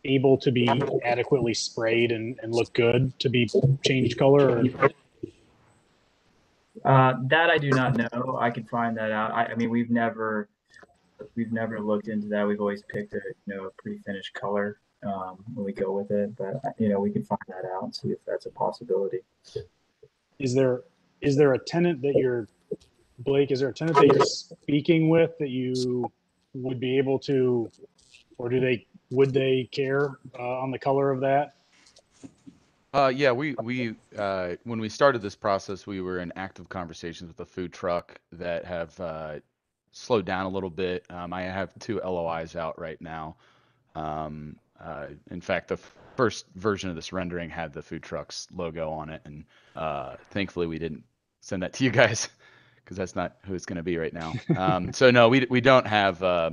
able to be adequately sprayed and, and look good to be changed color? Or Uh, that I do not know. I can find that out. I, I mean, we've never, we've never looked into that. We've always picked a, you know, a pre-finished color, um, when we go with it, but, you know, we can find that out and see if that's a possibility. is there, is there a tenant that you're, Blake, is there a tenant that you're speaking with that you would be able to, or do they, would they care, uh, on the color of that? Uh, yeah, we, we, uh, when we started this process, we were in active conversations with a food truck that have, uh, slowed down a little bit. Um, I have two LOIs out right now. Um, uh, in fact, the first version of this rendering had the food truck's logo on it, and uh, thankfully we didn't send that to you guys [LAUGHS] because that's not who it's going to be right now. Um, so no, we we don't have. Uh,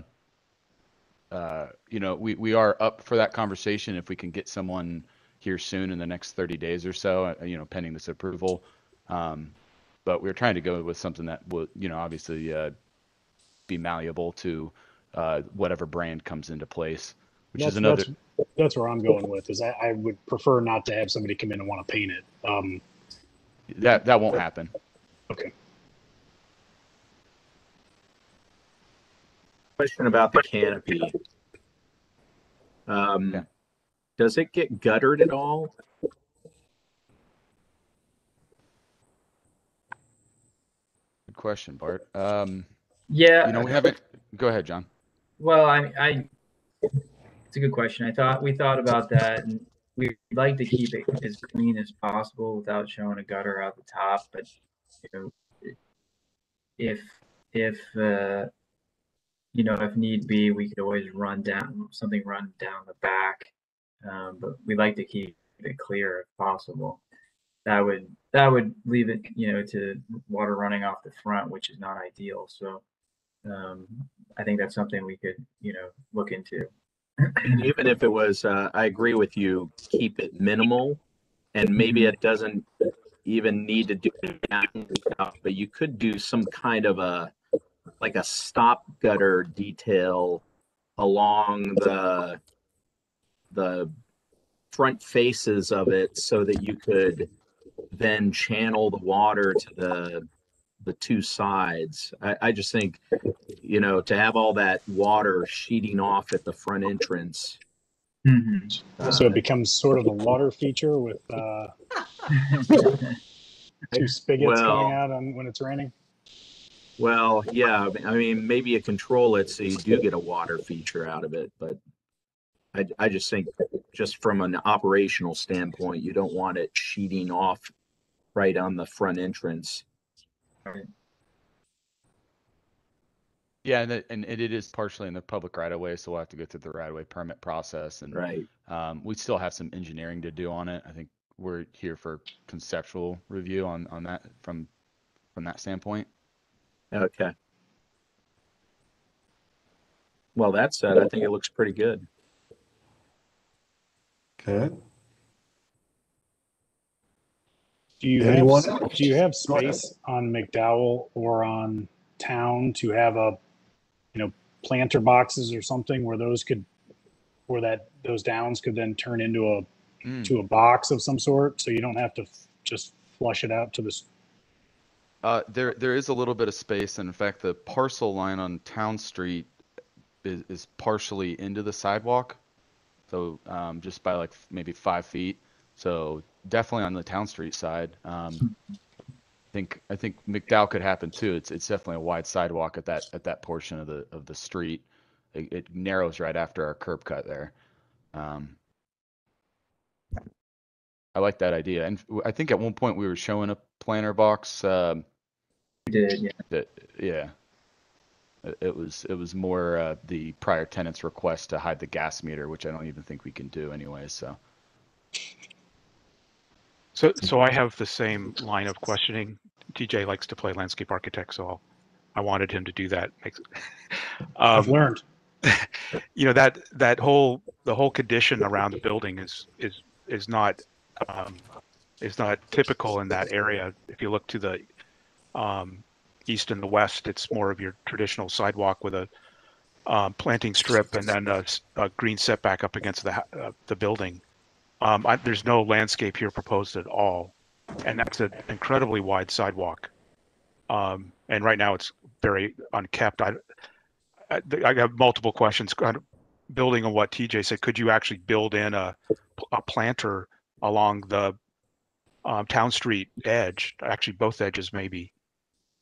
uh, you know, we we are up for that conversation if we can get someone here soon in the next 30 days or so. uh, You know, pending this approval. Um, but we're trying to go with something that will, you know, obviously uh, be malleable to uh, whatever brand comes into place, which That's, is another. that's, that's where I'm going with is I, I would prefer not to have somebody come in and want to paint it. Um, That that won't happen. okay. Question about the canopy. Um, Yeah. does it get guttered at all? Good question, Bart. Um, Yeah. you know, we haven't. Go ahead, John. Well, I, I, it's a good question. I thought, we thought about that and we'd like to keep it as clean as possible without showing a gutter out the top, but, you know, if, if, uh, you know, if need be, we could always run down, something run down the back. Um, but we like to keep it clear if possible. That would, that would leave it, you know, to water running off the front, which is not ideal. So, um, I think that's something we could, you know, look into. And even if it was, uh, I agree with you, keep it minimal. And maybe it doesn't even need to do that but you could do some kind of a, like a stop gutter detail along the, the front faces of it so that you could then channel the water to the, the two sides. I, I just think, you know, to have all that water sheeting off at the front entrance. So it becomes sort of a water feature with, uh, [LAUGHS] two spigots Well- coming out on when it's raining. Well, yeah, I mean, maybe you control it so you do get a water feature out of it, but I, I just think just from an operational standpoint, you don't want it sheeting off right on the front entrance. Yeah, and it, and it it is partially in the public right of way, so we'll have to go through the right of way permit process, and Right. um, we still have some engineering to do on it. I think we're here for conceptual review on on that from from that standpoint. Okay. Well, that said, I think it looks pretty good. Okay, Do you have, Anyone s- else? do you have space on McDowell or on town to have a, you know, planter boxes or something where those could, where that, those downs could then turn into a, Mm. to a box of some sort, so you don't have to f- just flush it out to this. Uh, there, there is a little bit of space, and in fact, the parcel line on Town Street is, is partially into the sidewalk. So, um, just by like maybe five feet. So definitely on the Town Street side. Um, I think, I think McDowell could happen too. It's, it's definitely a wide sidewalk at that, at that portion of the, of the street. It, it narrows right after our curb cut there. Um, I like that idea. And I think at one point we were showing a planter box, um, did, yeah. that, yeah. It, it was, it was more, uh, the prior tenant's request to hide the gas meter, which I don't even think we can do anyway, so. So, so I have the same line of questioning. TJ likes to play landscape architect, so I'll, I wanted him to do that. Makes- [LAUGHS] I've Um, learned. [LAUGHS] you know, that, that whole, the whole condition around the building is, is, is not, um, is not typical in that area. If you look to the, um, east and the west, it's more of your traditional sidewalk with a, um, planting strip and then a green setback up against the, uh, the building. Um, I, there's no landscape here proposed at all, and that's an incredibly wide sidewalk. Um, and right now it's very unkept. I, I, I have multiple questions. Kind of building on what TJ said, could you actually build in a, a planter along the um, Town Street edge? Actually, both edges maybe,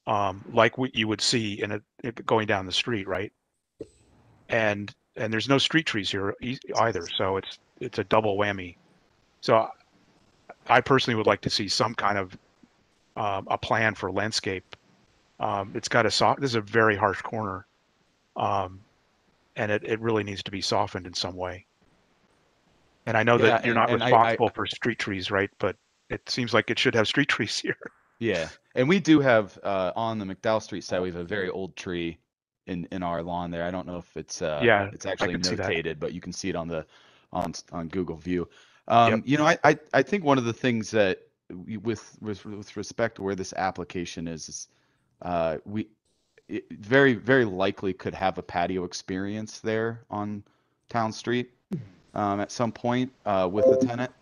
um, like what you would see in a it going down the street, right? And and there's no street trees here e- either, so it's it's a double whammy. So I personally would like to see some kind of um, a plan for landscape. Um, it's got a soft. This is a very harsh corner, um, and it, it really needs to be softened in some way. And I know Yeah, that you're and- not and I- I- responsible for street trees, right? But it seems like it should have street [LAUGHS] trees here. Yeah, and we do have, uh, on the McDowell Street side, we have a very old tree in, in our lawn there. I don't know if it's, uh, Yeah, it's actually can see that. notated, but you can see it on the, on, on Google View. Um, you know, I, I, I think one of the things that we, with, with, with respect to where this application is, is, uh, we, it very, very likely could have a patio experience there on Town Street, um, at some point, uh, with the tenant.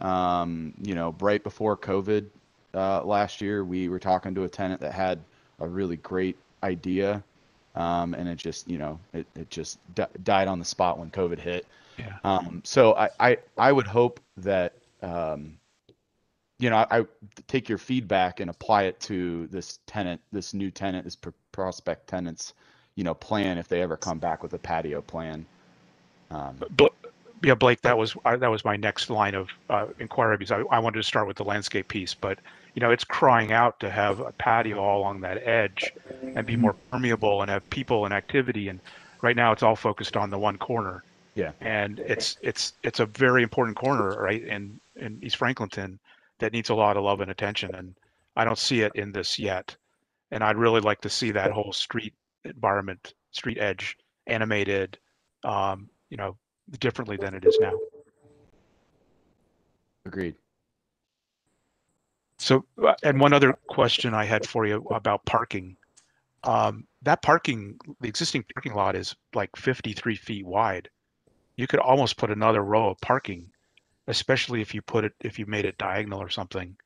Um, you know, right before COVID, uh, last year, we were talking to a tenant that had a really great idea. Um, and it just, you know, it, it just di- died on the spot when COVID hit. Yeah. Um, so I, I, I would hope that, um, you know, I, I take your feedback and apply it to this tenant, this new tenant, this pr- prospect tenant's, you know, plan if they ever come back with a patio plan. Um, Bl- yeah, Blake, that was that was my next line of uh, inquiry because I, I wanted to start with the landscape piece, but you know it's crying out to have a patio all along that edge and be more permeable and have people and activity. And right now it's all focused on the one corner. Yeah. And it's it's it's a very important corner, right, in in East Franklinton that needs a lot of love and attention. And I don't see it in this yet. And I'd really like to see that whole street environment, street edge animated, um, you know, differently than it is now. agreed. So, uh, and one other question I had for you about parking. Um, that parking, the existing parking lot is like 53 feet wide. You could almost put another row of parking, especially if you put it, if you made it diagonal or something.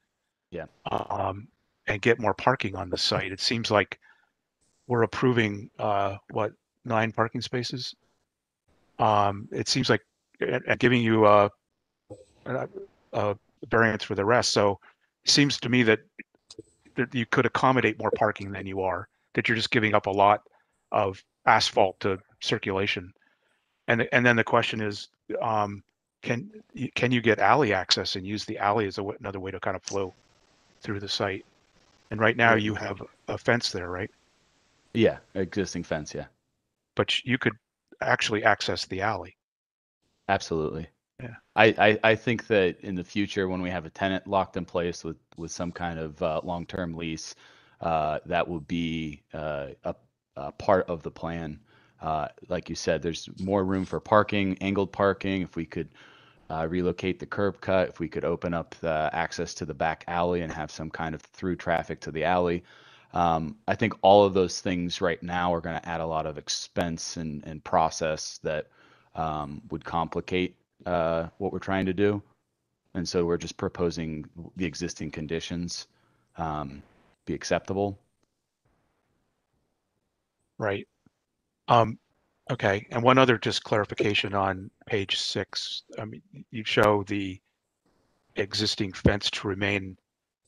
Yeah. Um, and get more parking on the site. It seems like we're approving, uh, what, nine parking spaces? Um, it seems like, and and giving you a, a, a variance for the rest. So, seems to me that that you could accommodate more parking than you are. That you're just giving up a lot of asphalt to circulation. And and then the question is, um, can you- can you get alley access and use the alley as a, another way to kind of flow through the site? And right now you have a fence there, right? Yeah, existing fence. Yeah, But you could actually access the alley. absolutely. Yeah. I, I, I think that in the future, when we have a tenant locked in place with, with some kind of uh, long-term lease, uh, that will be uh, a, a part of the plan. Uh, like you said, there's more room for parking, angled parking. If we could uh, relocate the curb cut, if we could open up the access to the back alley and have some kind of through traffic to the alley. Um, I think all of those things right now are going to add a lot of expense and, and process that um, would complicate uh, what we're trying to do. And so we're just proposing the existing conditions um, be acceptable. Right. Um, okay, and one other just clarification on page six. I mean, you show the existing fence to remain.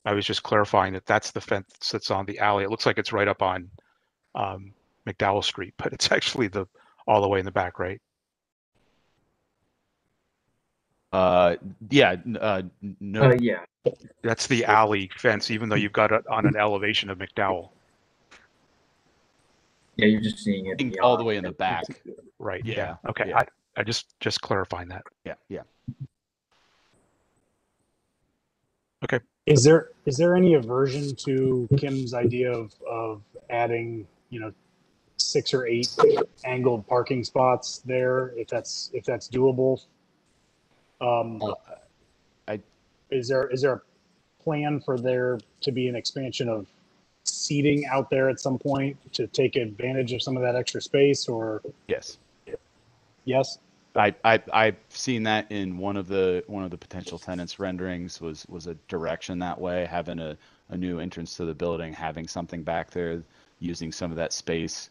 I was just clarifying that that's the fence that's on the alley. It looks like it's right up on um, McDowell Street, [LAUGHS] but it's actually the all the way in the back, right? Uh, yeah, uh, no, Uh, yeah, That's the alley fence, even though you've got it on an elevation of McDowell. yeah, you're just seeing it in- all the way in the back. Right. Yeah. Yeah, Okay. yeah. I, I just just clarifying that. Yeah, yeah. Okay. Is there, is there any aversion to Kim's idea of, of adding, you know, six or eight angled parking spots there, if that's, if that's doable? Um, Uh, I- Is there, is there a plan for there to be an expansion of seating out there at some point to take advantage of some of that extra space or, Yes. yes? I, I I've seen that in one of the one of the potential tenants renderings was was a direction that way, having a, a new entrance to the building, having something back there, using some of that space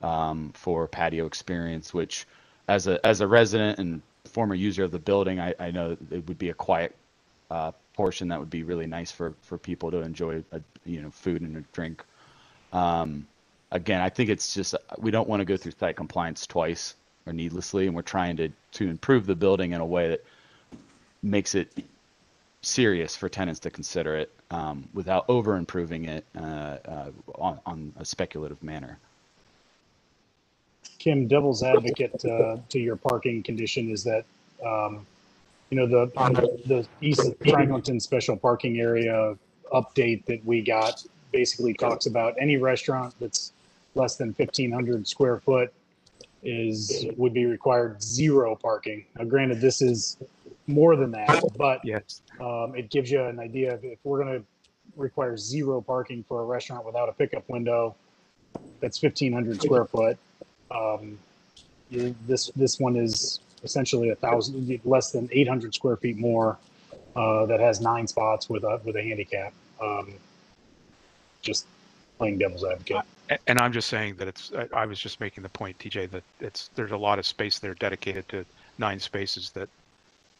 um, for patio experience, which as a as a resident and former user of the building, I, I know it would be a quiet uh, portion that would be really nice for for people to enjoy a, you know food and a drink. Um, again, I think it's just we don't want to go through site compliance twice or needlessly, and we're trying to to improve the building in a way that makes it serious for tenants to consider it um, without over improving it uh, uh, on, on a speculative manner. Kim, devil's advocate uh, to your parking condition is that, um, you know, the, on the, the East Franklinton special parking area update that we got basically talks about any restaurant that's less than fifteen hundred square foot is, would be required zero parking. Now granted, this is more than that, but Yes. um, it gives you an idea of if we're gonna require zero parking for a restaurant without a pickup window, that's fifteen hundred square foot. Um, this, this one is essentially a thousand, less than eight hundred square feet more, uh, that has nine spots with a, with a handicap. Um, just playing devil's advocate. And I'm just saying that it's, I, I was just making the point, TJ, that it's, there's a lot of space there dedicated to nine spaces that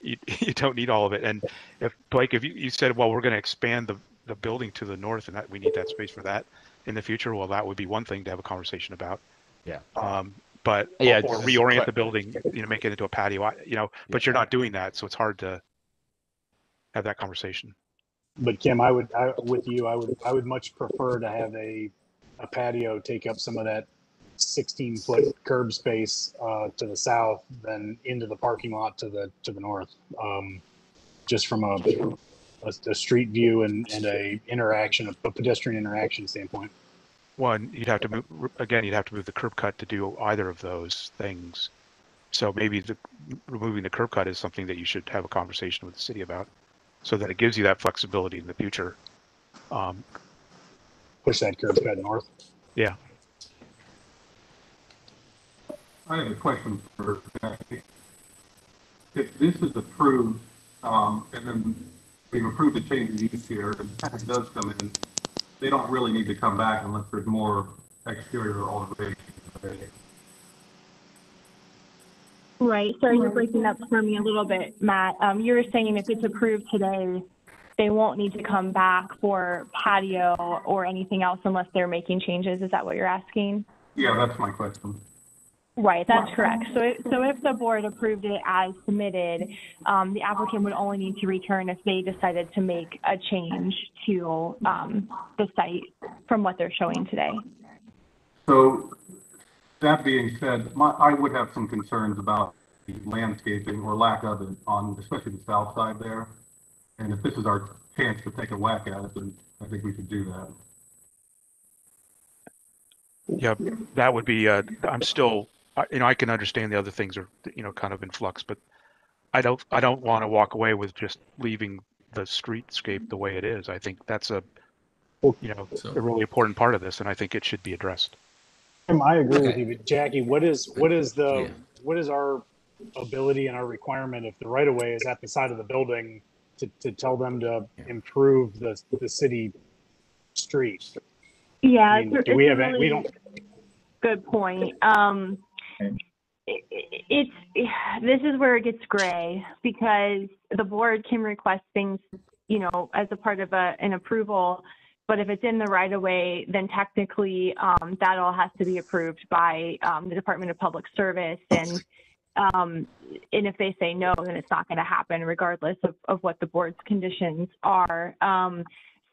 you, [LAUGHS] you don't need all of it. And if, Blake, if you, you said, well, we're going to expand the, the building to the north and that we need that space for that in the future, well, that would be one thing to have a conversation about. Yeah. Um, but, Yeah, or just- reorient the building, you know, make it into a patio, I- you know, but you're not doing that. So it's hard to have that conversation. But Kim, I would, I, with you, I would, I would much prefer to have a, a patio take up some of that sixteen foot curb space, uh, to the south than into the parking lot to the, to the north. Um, just from a, a, a street view and, and a interaction, of a pedestrian interaction standpoint. One, you'd have to move, again, you'd have to move the curb cut to do either of those things. So maybe the, removing the curb cut is something that you should have a conversation with the city about, so that it gives you that flexibility in the future. Um, Push that curb cut north. yeah, I have a question for Jackie. If this is approved, um, and then we've approved the change of use here, and it does come in, they don't really need to come back unless there's more exterior alteration. right? Right. Sorry, you're breaking up for me a little bit, Matt. Um, you were saying if it's approved today, they won't need to come back for patio or anything else unless they're making changes. Is that what you're asking? Yeah, that's my question. Right, that's correct. So, if- so if the board approved it as submitted, um, the applicant would only need to return if they decided to make a change to, um, the site from what they're showing today. So that being said, my, I would have some concerns about the landscaping or lack of it on, especially the south side there. And if this is our chance to take a whack at it, then I think we should do that. Yeah, that would be, uh, I'm still, I- you know, I can understand the other things are, you know, kind of in flux, but I don't, I don't want to walk away with just leaving the streetscape the way it is. I think that's a, you know, a really important part of this, and I think it should be addressed. I agree with you, but Jackie, what is, what is the, Yeah. what is our ability and our requirement if the right of way is at the side of the building to, to tell them to Yeah. improve the, the city street? Yeah, I mean, it's, do we have, a any- we don't, good point. Um, It, it's this is where it gets gray because the board can request things, you know, as a part of a, an approval. But if it's in the right of way, then technically um, that all has to be approved by um, the Department of Public Service. And um, and if they say no, then it's not going to happen, regardless of, of what the board's conditions are.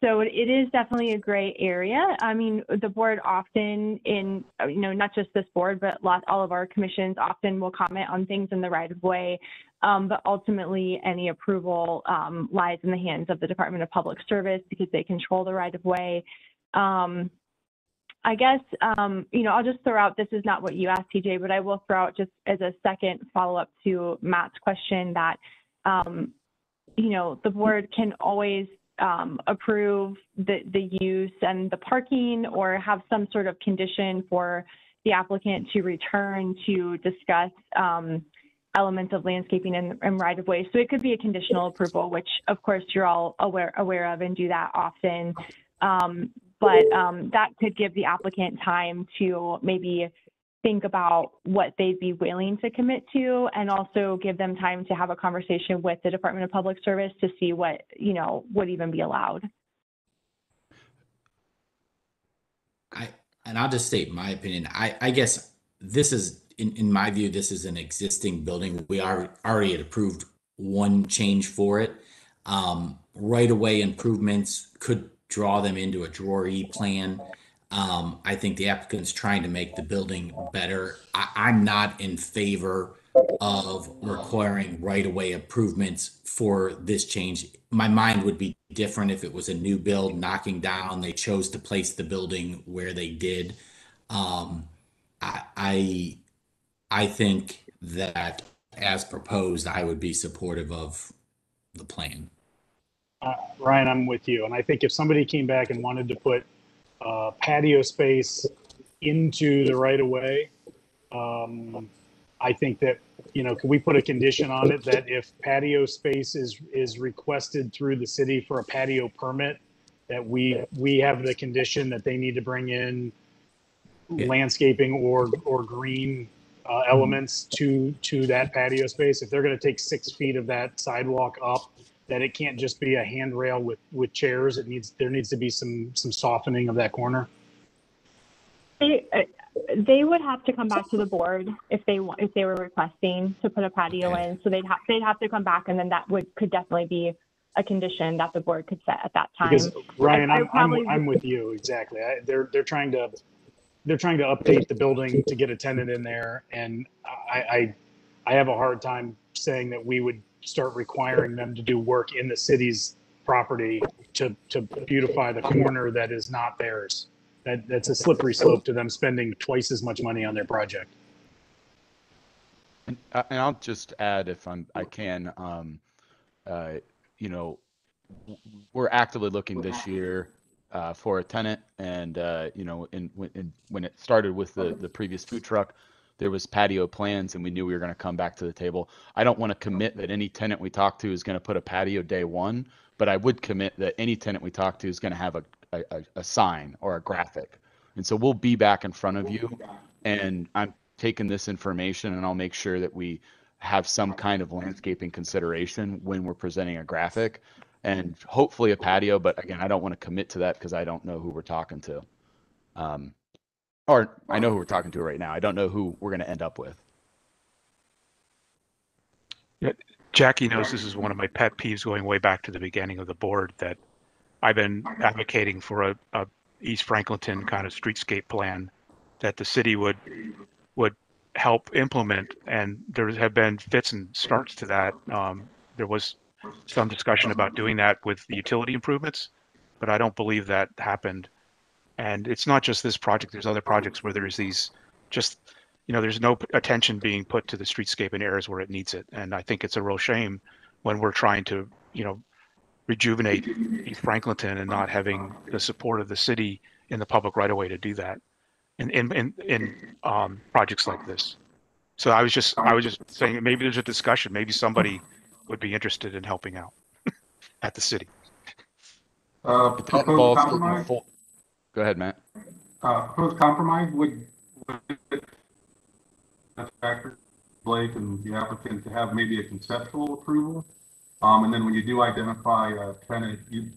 So it is definitely a gray area. I mean, the board often in, you know, not just this board, but lot, all of our commissions often will comment on things in the right of way. Um, but ultimately, any approval um, lies in the hands of the Department of Public Service because they control the right of way. Um, I guess, um, you know, I'll just throw out, this is not what you asked, TJ, but I will throw out just as a second follow-up to Matt's question that, um, you know, the board can always um, approve the, the use and the parking or have some sort of condition for the applicant to return to discuss um, elements of landscaping and, and right of way. So it could be a conditional approval, which of course you're all aware, aware of and do that often. Um, but um, that could give the applicant time to maybe think about what they'd be willing to commit to and also give them time to have a conversation with the Department of Public Service to see what, you know, would even be allowed. I and I'll just state my opinion. I I guess this is in in my view this is an existing building. We are already approved one change for it. Um, right of way improvements could draw them into a drawer E plan. Um, I think the applicant's trying to make the building better. I, I'm not in favor of requiring right of way improvements for this change. My mind would be different if it was a new build knocking down. They chose to place the building where they did. Um, I, I, I think that as proposed, I would be supportive of the plan. uh, Ryan, I'm with you. And I think if somebody came back and wanted to put uh, patio space into the right of way, um, I think that, you know, can we put a condition on it that if patio space is, is requested through the city for a patio permit, that we, we have the condition that they need to bring in landscaping or, or green uh, elements to, to that patio space? If they're going to take six feet of that sidewalk up, that it can't just be a handrail with, with chairs. It needs, there needs to be some, some softening of that corner. They, uh, they would have to come back to the board if they, wa- if they were requesting to put a patio in. So they'd have, they'd have to come back and then that would, could definitely be a condition that the board could set at that time. Because Ryan, I I'm, I'm, I'm with you, exactly. I, they're, they're trying to, they're trying to update the building to get a tenant in there. And I, I, I have a hard time saying that we would start requiring them to do work in the city's property to, to beautify the corner that is not theirs. That, that's a slippery slope to them spending twice as much money on their project. And, uh, and I'll just add, if I'm, I can, um, uh, you know, we're actively looking this year, uh, for a tenant and, uh, you know, in, when, in, when it started with the, the previous food truck, there was patio plans and we knew we were going to come back to the table. I don't want to commit that any tenant we talk to is going to put a patio day one, but I would commit that any tenant we talk to is going to have a, a, a- sign or a graphic. And so we'll be back in front of you and I'm taking this information and I'll make sure that we have some kind of landscaping consideration when we're presenting a graphic and hopefully a patio, but again, I don't want to commit to that because I don't know who we're talking to. Um, or I know who we're talking to right now. I don't know who we're going to end up with. Jackie knows this is one of my pet peeves going way back to the beginning of the board that I've been advocating for a, a East Franklinton kind of streetscape plan that the city would would help implement. And there have been fits and starts to that. Um, there was some discussion about doing that with the utility improvements, but I don't believe that happened. And it's not just this project, there's other projects where there's these, just, you know, there's no attention being put to the streetscape in areas where it needs it. And I think it's a real shame when we're trying to, you know, rejuvenate East Franklinton and not having the support of the city in the public right of way to do that. In, in, in, in, um, projects like this. So I was just, I was just saying, maybe there's a discussion, maybe somebody would be interested in helping out [LAUGHS] at the city. Uh, proposed compromise, full- Go ahead, Matt. uh, proposed compromise would, would factor, Blake and the applicant to have maybe a conceptual approval. Um, and then when you do identify a tenant, you,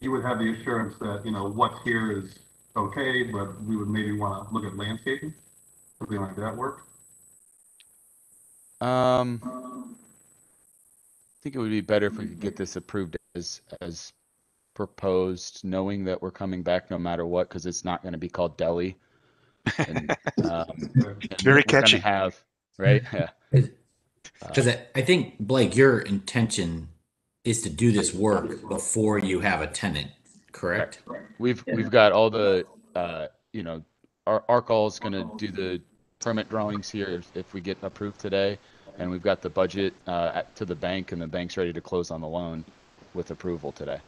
you would have the assurance that, you know, what's here is okay, but we would maybe want to look at landscaping, something like that work. Um, I think it would be better if we could get this approved as, as proposed, knowing that we're coming back no matter what, because it's not gonna be called Delhi. And, [LAUGHS] um, and very we're catchy. Have, right? [LAUGHS] Yeah. Because I, I think, Blake, your intention is to do this work before you have a tenant, correct? We've, Yeah. we've got all the, uh, you know, our, Archall is gonna do the permit drawings here if, if we get approved today. And we've got the budget, uh, at- to the bank and the bank's ready to close on the loan with approval today.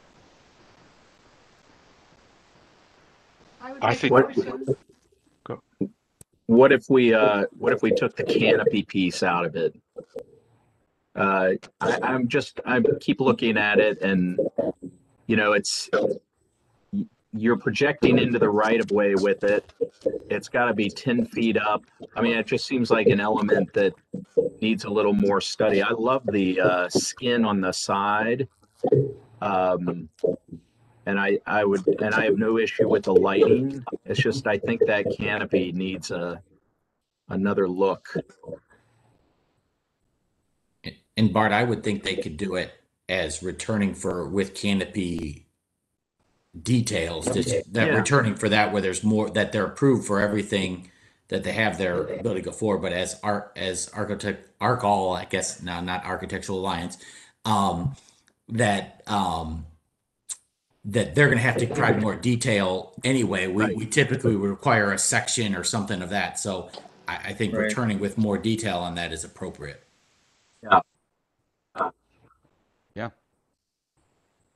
I think, What, Go. what if we, uh, what if we took the canopy piece out of it? Uh, I, I'm just, I keep looking at it and, you know, it's, you're projecting into the right of way with it. It's gotta be ten feet up. I mean, it just seems like an element that needs a little more study. I love the, uh, skin on the side. Um, and I, I would, and I have no issue with the lighting. It's just, I think that canopy needs a, another look. And Bart, I would think they could do it as returning for with canopy details, just that Yeah. returning for that where there's more that they're approved for everything that they have their ability to go forward. But as art as architect Archall, I guess now not Architectural Alliance, um, that um that they're gonna have to provide more detail anyway. We Right. we typically would require a section or something of that. So I, I think Right. returning with more detail on that is appropriate. Yeah. Yeah.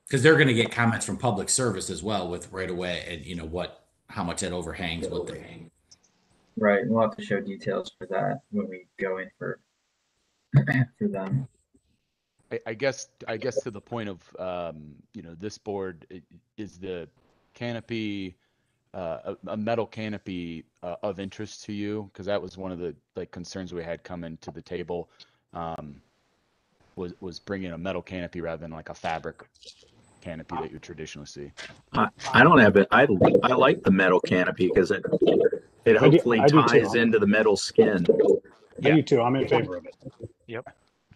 Because they're gonna get comments from public service as well with right of way and you know what, how much that overhangs, what they. Right, we'll have to show details for that when we go in for [CLEARS THROAT] for them. I, I guess, I guess to the point of, um, you know, this board, is the canopy, uh, a, a metal canopy, uh, of interest to you? Cause that was one of the, like, concerns we had coming to the table. Um, was, was bringing a metal canopy rather than like a fabric canopy that you traditionally see. I, I don't have it. I, I like the metal canopy because it, it I do- hopefully I do too. ties into the metal skin. I do too. I'm in favor of it.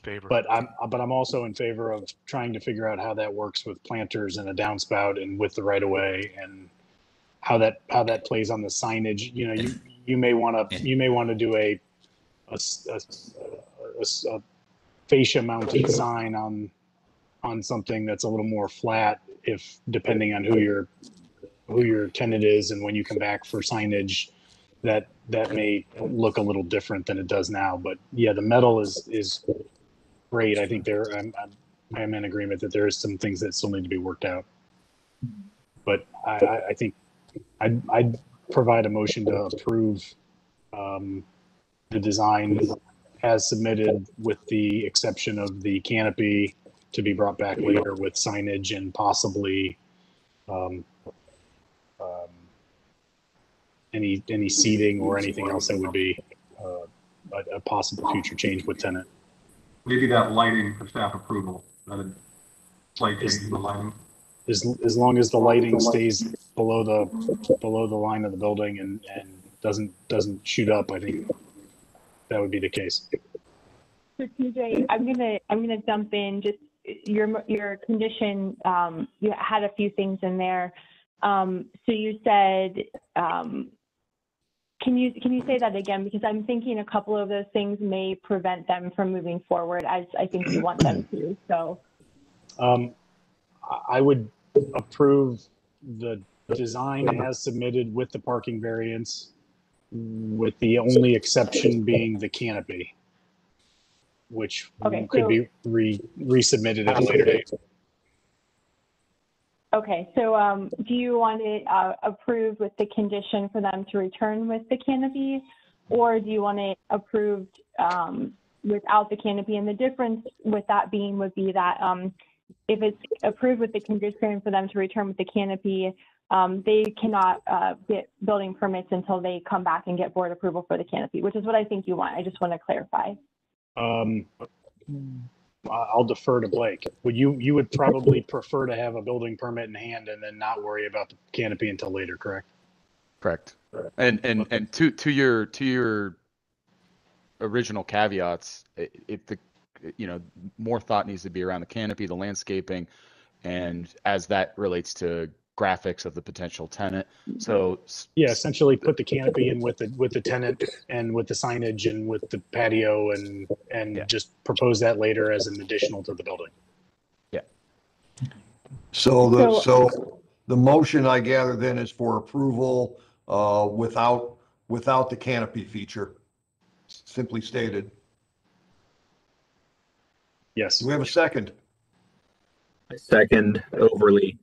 Favor. But I'm, but I'm also in favor of trying to figure out how that works with planters and a downspout and with the right of way and how that, how that plays on the signage. You know, you, you may want to, you may want to do a a a fascia mounted sign on, on something that's a little more flat if, depending on who your, who your tenant is and when you come back for signage, that, that may look a little different than it does now. But yeah, the metal is, is great. I think there, I'm, I'm, I'm in agreement that there is some things that still need to be worked out. But I, I, I think I'd, I'd provide a motion to approve, um, the design as submitted with the exception of the canopy to be brought back later with signage and possibly, um, um, any, any seating or anything else that would be, uh, a, a possible future change with tenant. Maybe that lighting for staff approval, that a slight change in the lighting. As, as long as the lighting stays below the, below the line of the building and, and doesn't, doesn't shoot up, I think that would be the case. So TJ, I'm gonna, I'm gonna jump in, just your, your condition, um, you had a few things in there. Um, so you said, um, can you, can you say that again? Because I'm thinking a couple of those things may prevent them from moving forward as I think you want them to, so. Um, I- would approve the design as submitted with the parking variance, with the only exception being the canopy, which Okay, could so- be re, resubmitted at a later date. Okay, so um, do you want it uh, approved with the condition for them to return with the canopy? Or do you want it approved um, without the canopy? And the difference with that being would be that um, if it's approved with the condition for them to return with the canopy, um, they cannot uh, get building permits until they come back and get board approval for the canopy, which is what I think you want. I just want to clarify. Um, I'll defer to Blake. Would you, you would probably prefer to have a building permit in hand and then not worry about the canopy until later, correct? Correct. And and and to to your to your original caveats, if the you know more thought needs to be around the canopy, the landscaping, and as that relates to graphics of the potential tenant. So Yeah, essentially put the canopy in with the, with the [LAUGHS] tenant and with the signage and with the patio and, and just propose that later as an additional to the building. Yeah. So the, So- so the motion I gather then is for approval uh, without, without the canopy feature, simply stated. Yes. Do we have a second? A Second, Overley.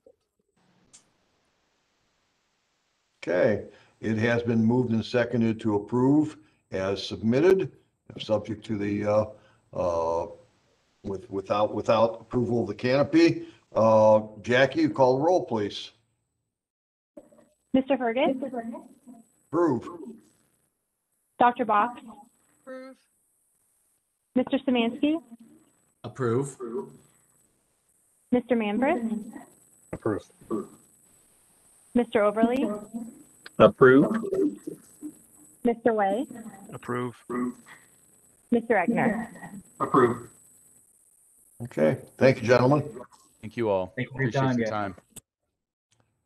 Okay, it has been moved and seconded to approve as submitted, subject to the, uh, uh, with, without, without approval of the canopy. Uh, Jackie, you call the roll, please. Mr. Fergus? Approve. Dr. Box? Approve. Mr. Samansky? Approve. Mr. Manbris? Approve. Mr. Overley? Approve. Mr. Way? Approve. Mr. Egner? Approved. Okay, thank you, gentlemen. thank you all. Thank you for your Appreciate time, the guys. time.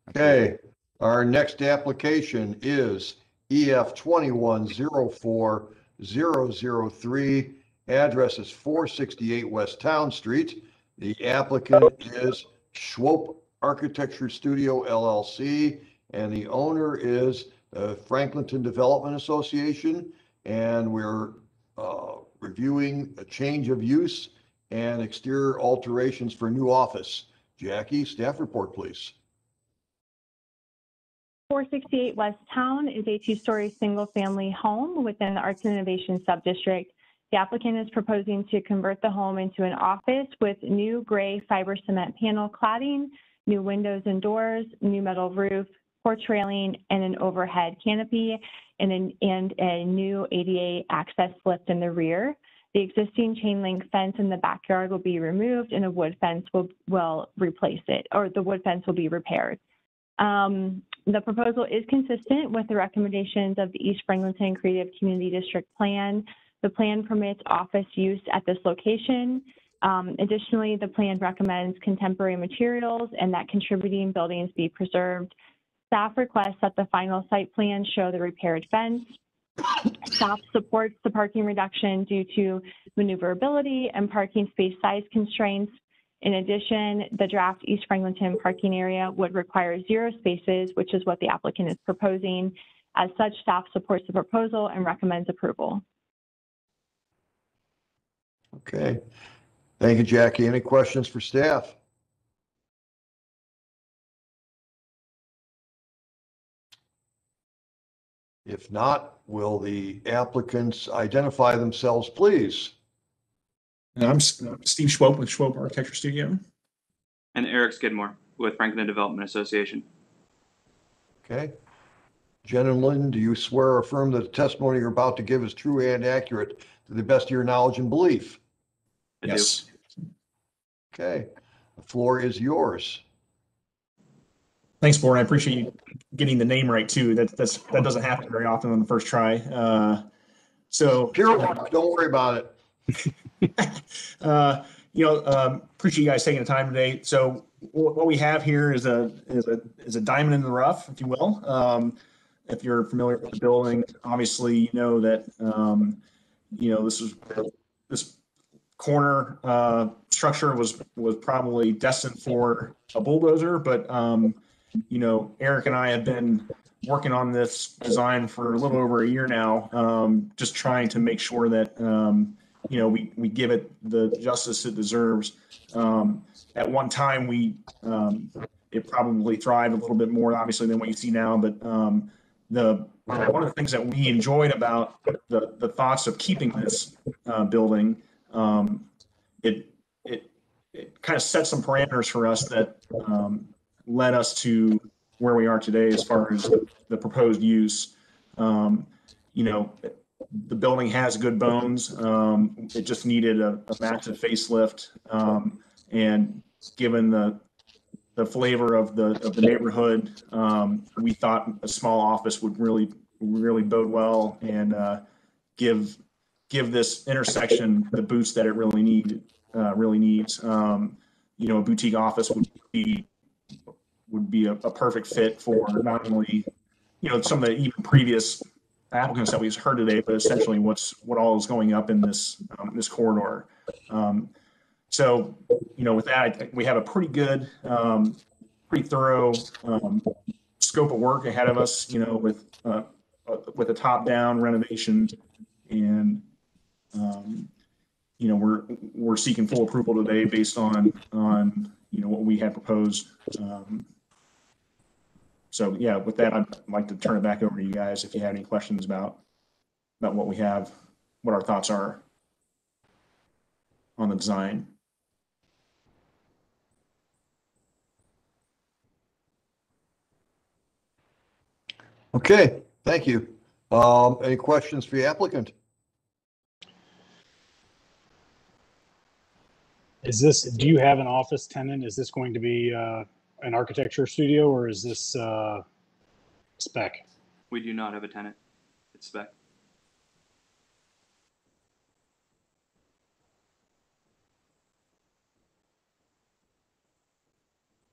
Okay, our next application is EF twenty-one zero four zero zero three. Address is four sixty-eight West Town Street. The applicant is Schwab Architecture Studio LLC, and the owner is uh, Franklinton Development Association. And we're uh, reviewing a change of use and exterior alterations for new office. Jackie, staff report, please. 468 West Town is a two-story single-family home within the Arts and Innovation Subdistrict. The applicant is proposing to convert the home into an office with new gray fiber cement panel cladding, new windows and doors, new metal roof, porch railing, and an overhead canopy, and an, and a new ADA access lift in the rear. The existing chain link fence in the backyard will be removed and a wood fence will, will replace it, or the wood fence will be repaired. Um, the proposal is consistent with the recommendations of the East Franklinton Creative Community District Plan. The plan permits office use at this location. Um, additionally, the plan recommends contemporary materials and that contributing buildings be preserved. Staff requests that the final site plan show the repaired fence. Staff supports the parking reduction due to maneuverability and parking space size constraints. In addition, the draft East Franklinton parking area would require zero spaces, which is what the applicant is proposing. As such, staff supports the proposal and recommends approval. Okay. Thank you, Jackie. Any questions for staff? If not, will the applicants identify themselves, please? And I'm S- uh, Steve Schwab with Schwab Architecture Studio. and Eric Skidmore with Franklinton Development Association. Okay. Gentlemen, do you swear or affirm that the testimony you're about to give is true and accurate to the best of your knowledge and belief? I do. Yes. Okay, the floor is yours. Thanks, Board. I appreciate you getting the name right too. That that's that doesn't happen very often on the first try. Uh, so Pure luck, don't worry about it. [LAUGHS] uh, you know, um, appreciate you guys taking the time today. So what, what we have here is a is a is a diamond in the rough, if you will. Um, if you're familiar with the building, obviously you know that um, you know this is this corner uh, structure was was probably destined for a bulldozer, but um, you know, Eric and I have been working on this design for a little over a year now, um, just trying to make sure that, um, you know, we, we give it the justice it deserves. Um, at one time, we, um, it probably thrived a little bit more, obviously, than what you see now, but, um, the, one of the things that we enjoyed about the, the thoughts of keeping this, uh, building, um, it, it, it kind of set some parameters for us that, um, led us to where we are today as far as the proposed use. Um, you know, the building has good bones. Um, it just needed a, a massive facelift. Um, and given the, the flavor of the, of the neighborhood, um, we thought a small office would really, really bode well and, uh, give, give this intersection the boost that it really need, uh, really needs. Um, you know, a boutique office would be would be a, a perfect fit for not only, you know, some of the even previous applicants that we've heard today, but essentially what's, what all is going up in this, um, this corridor. Um, so, you know, with that, I think we have a pretty good, um, pretty thorough, um, scope of work ahead of us, you know, with, uh, with a top-down renovation and, um, you know, we're, we're seeking full approval today based on, on, you know, what we had proposed. Um, so yeah, with that, I'd like to turn it back over to you guys if you have any questions about, about what we have, what our thoughts are on the design. Okay, thank you. Um, any questions for the applicant? Is this, do you have an office tenant? Is this going to be uh, an architecture studio or is this uh, spec? We do not have a tenant. It's spec.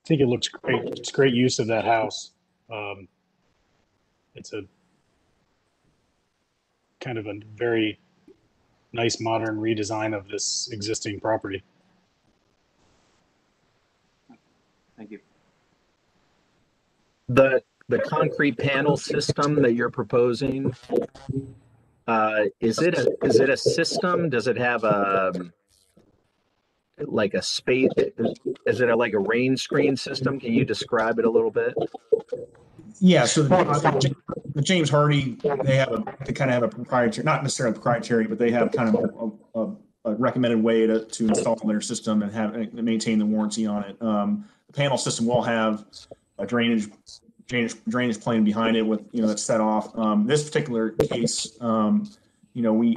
I think it looks great. It's great use of that house. Um, it's a kind of a very nice modern redesign of this existing property. Thank you. The, the concrete panel system that you're proposing, uh, is it a, is it a system? Does it have a, like a space, is it a, like a rain screen system? Can you describe it a little bit? Yeah, so the, the James Hardie, they have a, they kind of have a proprietary, not necessarily proprietary, but they have kind of a, a, a recommended way to, to install their system and have, and maintain the warranty on it. Um, the panel system will have a drainage, drainage, drainage plane behind it with, you know, that's set off. Um, this particular case, um, you know, we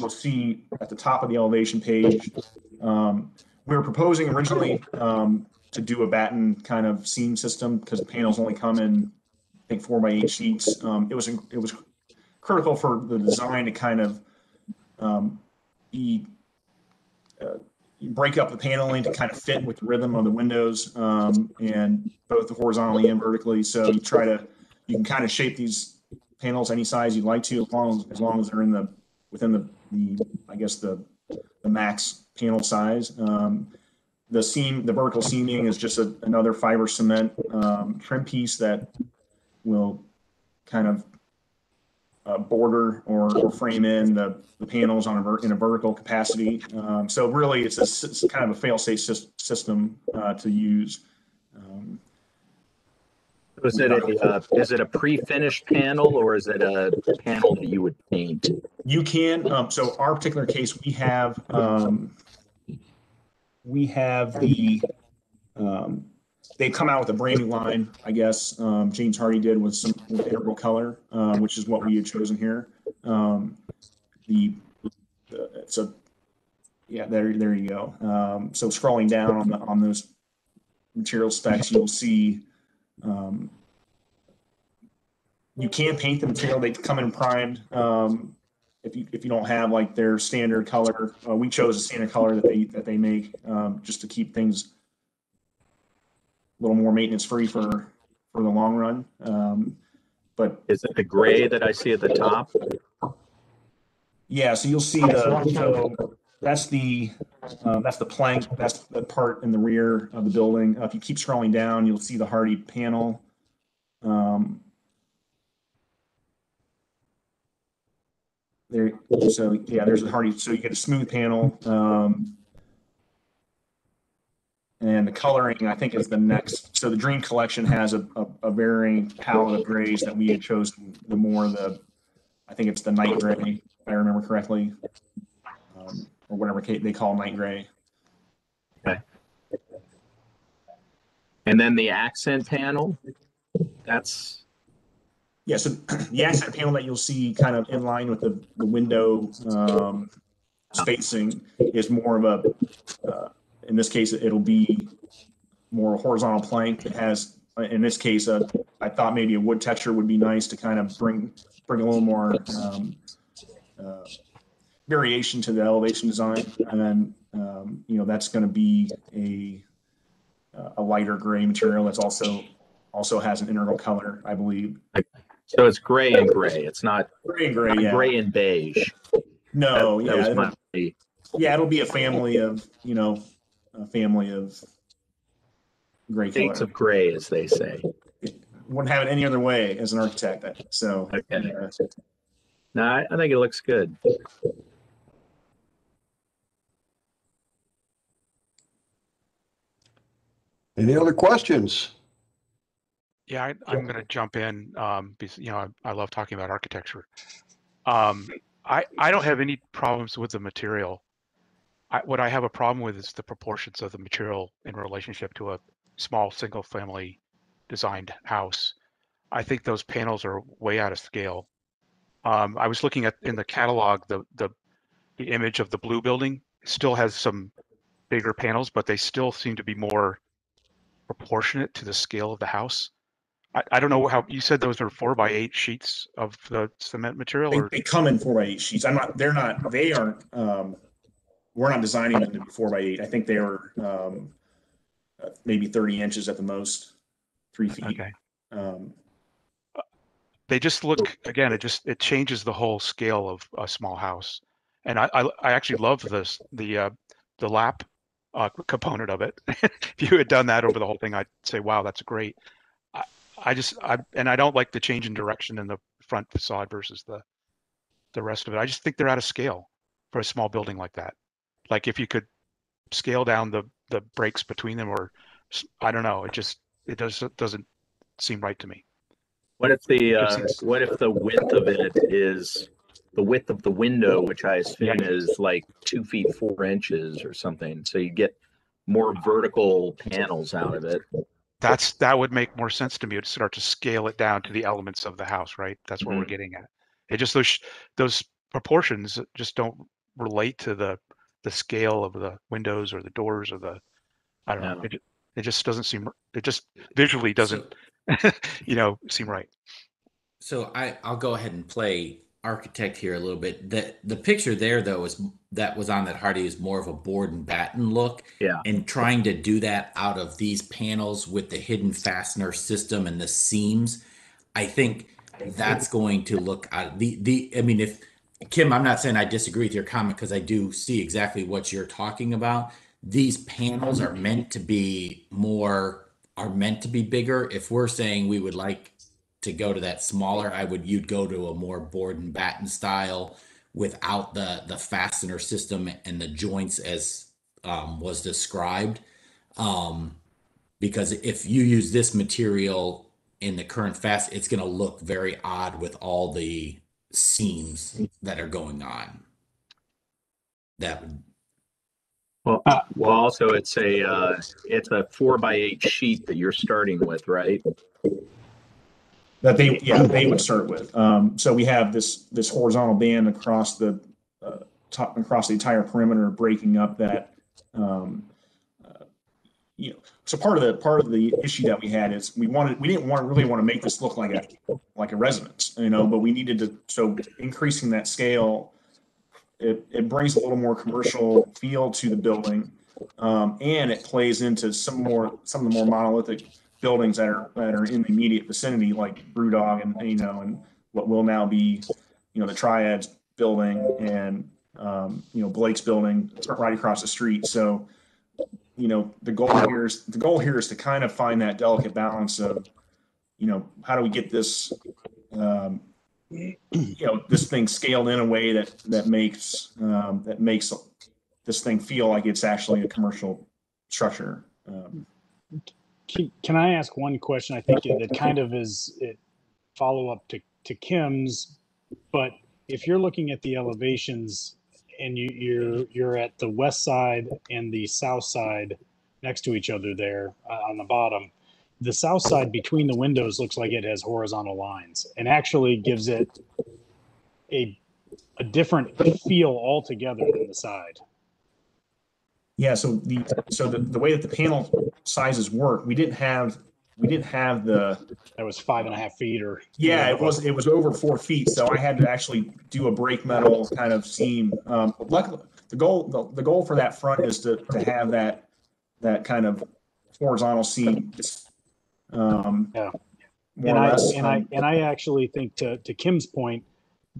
will see at the top of the elevation page, um, we were proposing originally, um, to do a batten kind of seam system because the panels only come in I think four by eight sheets. Um, it was it was critical for the design to kind of um, be uh, break up the paneling to kind of fit with the rhythm of the windows um, and both the horizontally and vertically. So you try to you can kind of shape these panels any size you'd like to as long as, as long as they're in the within the, the I guess the the max panel size. Um, the seam, the vertical seaming is just a, another fiber cement um, trim piece that will kind of uh, border or, or frame in the, the panels on a ver- in a vertical capacity. Um, so really, it's a it's kind of a fail-safe sys- system uh, to use. Um, Is it a, uh, is it a pre-finished panel or is it a panel that you would paint? You can, um, so our particular case, we have, um, we have the, um, they come out with a brand new line, I guess. Um, James Hardie did with some with integral color, uh, which is what we had chosen here. Um, the, the it's a, yeah, there, there you go. Um, so scrolling down on the, on those material specs, you'll see, um, you can paint the material. They come in primed. Um, if you if you don't have like their standard color, uh, we chose a standard color that they that they make um, just to keep things little more maintenance free for for the long run. Um, but Is it the gray that I see at the top? yeah, so you'll see the so that's the um, that's the plank. That's the part in the rear of the building. Uh, if you keep scrolling down, you'll see the Hardie panel. Um, there, so yeah, there's a Hardie, so you get a smooth panel. Um, and the coloring, I think is the next, so the Dream Collection has a, a, a varying palette of grays that we had chosen, the more the, I think it's the night gray, if I remember correctly. Um, or whatever they call night gray. Okay. And then the accent panel, that's, Yeah, so [CLEARS THROAT] the accent panel that you'll see kind of in line with the, the window um, spacing is more of a, uh, in this case, it'll be more horizontal plank. It has, in this case, uh, I thought maybe a wood texture would be nice to kind of bring, bring a little more um, uh, variation to the elevation design. And then, um, you know, that's going to be a, a lighter gray material that's also, also has an integral color, I believe. so it's gray and gray. It's not Gray and gray, yeah. gray and beige. No, That- that yeah, it'll, yeah, it'll be a family of, you know, a family of gray Shades color. of gray, as they say. Wouldn't have it any other way as an architect, so. Okay. uh, No, I, I think it looks good. Any other questions? Yeah, I, I'm going to jump in um, because you know I, I love talking about architecture. Um, I I don't have any problems with the material. I, what I have a problem with is the proportions of the material in relationship to a small single-family designed house. I think those panels are way out of scale. Um, I was looking at in the catalog the the the image of the blue building still has some bigger panels, but they still seem to be more proportionate to the scale of the house. I, I don't know how you said those are four by eight sheets of the cement material They, or they come in four by eight sheets. I'm not, they're not, they aren't, um, we're not designing them to be four by eight. I think they were, um, uh, maybe thirty inches at the most, three feet. okay. Um, They just look again, it just it changes the whole scale of a small house. And I I, I actually love this the uh the lap uh component of it. [LAUGHS] if you had done that over the whole thing, I'd say, wow, that's great. I, I just I and I don't like the change in direction in the front facade versus the the rest of it. I just think they're out of scale for a small building like that. Like if you could scale down the the breaks between them or i don't know, it just it does doesn't seem right to me. What if the, uh, what if the width of it is, the width of the window, which I assume is like two feet, four inches or something? So you get more vertical panels out of it. That's that would make more sense to me to start to scale it down to the elements of the house, right? That's what we're Mhm. getting at. It just those those proportions just don't relate to the the scale of the windows or the doors or the I don't know. Yeah. It, it just doesn't seem it just visually doesn't [LAUGHS] you know seem right. So I I'll go ahead and play architect here a little bit. The the picture there though is that was on that Hardie is more of a board and batten look. Yeah. And trying to do that out of these panels with the hidden fastener system and the seams, I think that's going to look out the the I mean if Kim, I'm not saying I disagree with your comment because I do see exactly what you're talking about. These panels are meant to be more are meant to be bigger. If we're saying we would like to go to that smaller, I would you'd go to a more board and batten style without the the fastener system and the joints as um, was described. Um, because if you use this material in the current fast, it's going to look very odd with all the seams that are going on. That would Well, well, also it's a, uh, it's a four by eight sheet that you're starting with, right? that they, yeah, they would start with. Um, so we have this, this horizontal band across the, uh, top, across the entire perimeter, breaking up that, um, uh, you know, so part of the, part of the issue that we had is we wanted, we didn't want, really want to make this look like a, like a residence, you know, but we needed to, so increasing that scale, it, it brings a little more commercial feel to the building. Um, and it plays into some more, some of the more monolithic buildings that are, that are in the immediate vicinity, like Brewdog and, you know, and what will now be, you know, the Triads building and, um, you know, Blake's building right across the street. So, you know, the goal here is, the goal here is to kind of find that delicate balance of, you know, how do we get this, um, you know, this thing scaled in a way that, that makes, um, that makes this thing feel like it's actually a commercial structure. Um, Can, can I ask one question? I think that kind of is it follow up to, to Kim's, but if you're looking at the elevations and you, you're, you're at the west side and the south side next to each other there uh, on the bottom, the south side between the windows looks like it has horizontal lines and actually gives it a, a different feel altogether than the side. Yeah, so the, so the, the way that the panel sizes work, we didn't have, we didn't have the, That was five and a half feet or. yeah, it was, it was over four feet, so I had to actually do a break metal kind of seam. Um, luckily, the goal, the, the goal for that front is to, to have that, that kind of horizontal seam. Um, Yeah. And I, less. and I, um, and I actually think to, to Kim's point,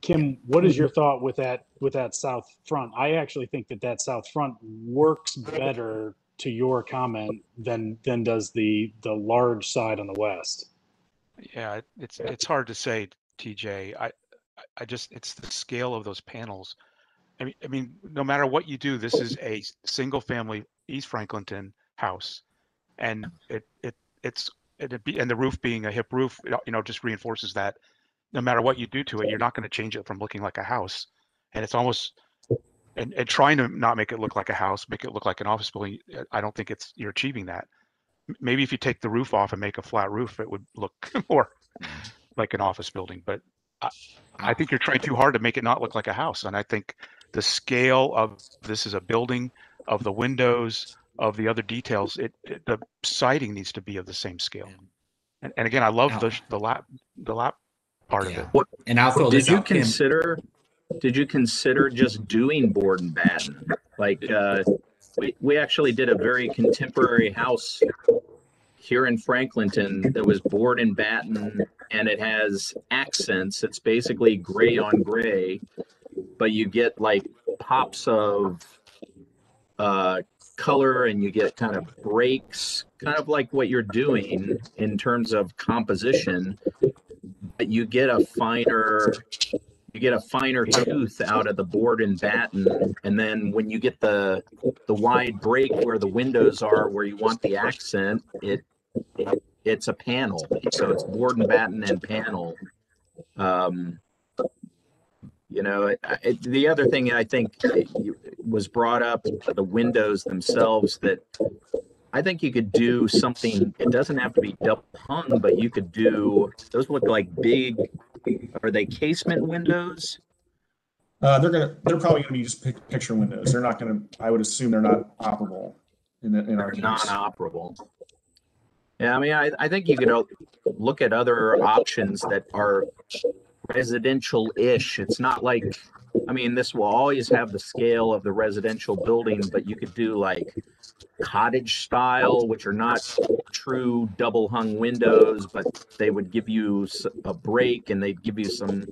Kim, what is your thought with that, with that south front? I actually think that that south front works better to your comment than, than does the, the large side on the west. Yeah, it's, it's hard to say, TJ. I, I- just, it's the scale of those panels. I mean, I mean, no matter what you do, this is a single family East Franklinton house. And it, it, it's, it, be- and the roof being a hip roof, you know, just reinforces that. No matter what you do to it, you're not going to change it from looking like a house. And it's almost, and, and trying to not make it look like a house, make it look like an office building, uh, I don't think it's, you're achieving that. Maybe if you take the roof off and make a flat roof, it would look [LAUGHS] more like an office building, but I, I think you're trying too hard to make it not look like a house. And I think the scale of this is a building, of the windows, of the other details, it, it the siding needs to be of the same scale. And, and again, I love the the lap the lap part of it. What, And I'll throw did this you out, Kim. Did you consider just doing board and batten? Like, uh, we, we actually did a very contemporary house here in Franklinton that was board and batten and it has accents. It's basically gray on gray, but you get like pops of, uh, color and you get kind of breaks, kind of like what you're doing in terms of composition but you get a finer you get a finer tooth out of the board and batten and then when you get the the wide break where the windows are where you want the accent it, it it's a panel so it's board and batten and panel um you know it, it, the other thing i think was brought up the windows themselves that I think you could do something. It doesn't have to be double hung, but you could do. Those look like big. Are they casement windows? Uh, they're gonna, they're probably gonna be just pic- picture windows. They're not gonna, I would assume they're not operable in, the- in our Or case. non-operable. Yeah, I mean, I, I think you could look at other options that are residential-ish. It's not like, I mean, this will always have the scale of the residential building, but you could do like cottage style, which are not true double hung windows, but they would give you a break and they'd give you some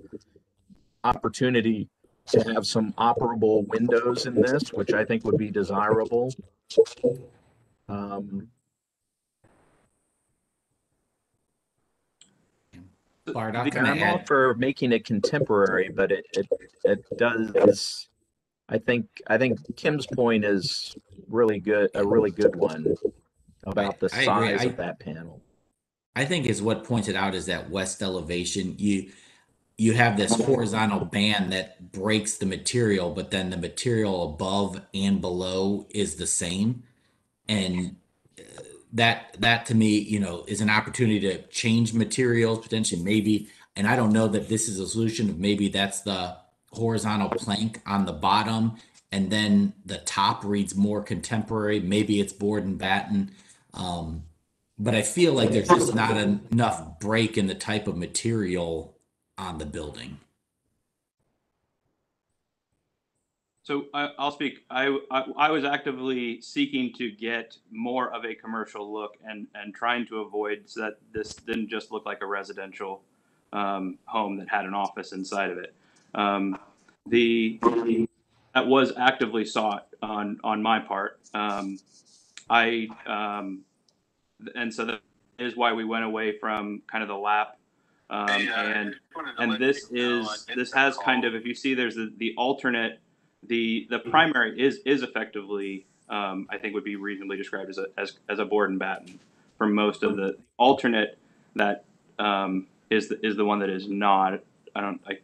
opportunity to have some operable windows in this, which I think would be desirable. Um, Bart, I'll and kinda I'm all add- for making it contemporary, but it, it, it does, I think, I think Kim's point is really good, a really good one about the I agree. size I- of that panel. I think is what pointed out is that west elevation. You you have this horizontal band that breaks the material, but then the material above and below is the same, and that that to me, you know, is an opportunity to change materials potentially, maybe. And I don't know that this is a solution. Of maybe that's the horizontal plank on the bottom, and then the top reads more contemporary. Maybe it's board and batten. Um, but I feel like there's just not en- enough break in the type of material on the building. So I, I'll speak. I, I I was actively seeking to get more of a commercial look and and trying to avoid so that this didn't just look like a residential um, home that had an office inside of it. Um, the that was actively sought on on my part. Um, I um, and so that is why we went away from kind of the lap. Um, and and this is this has kind of if you see there's the, the alternate the the primary is is effectively um, I think would be reasonably described as a as, as a board and batten for most of the alternate that um, is the, is the one that is not I don't I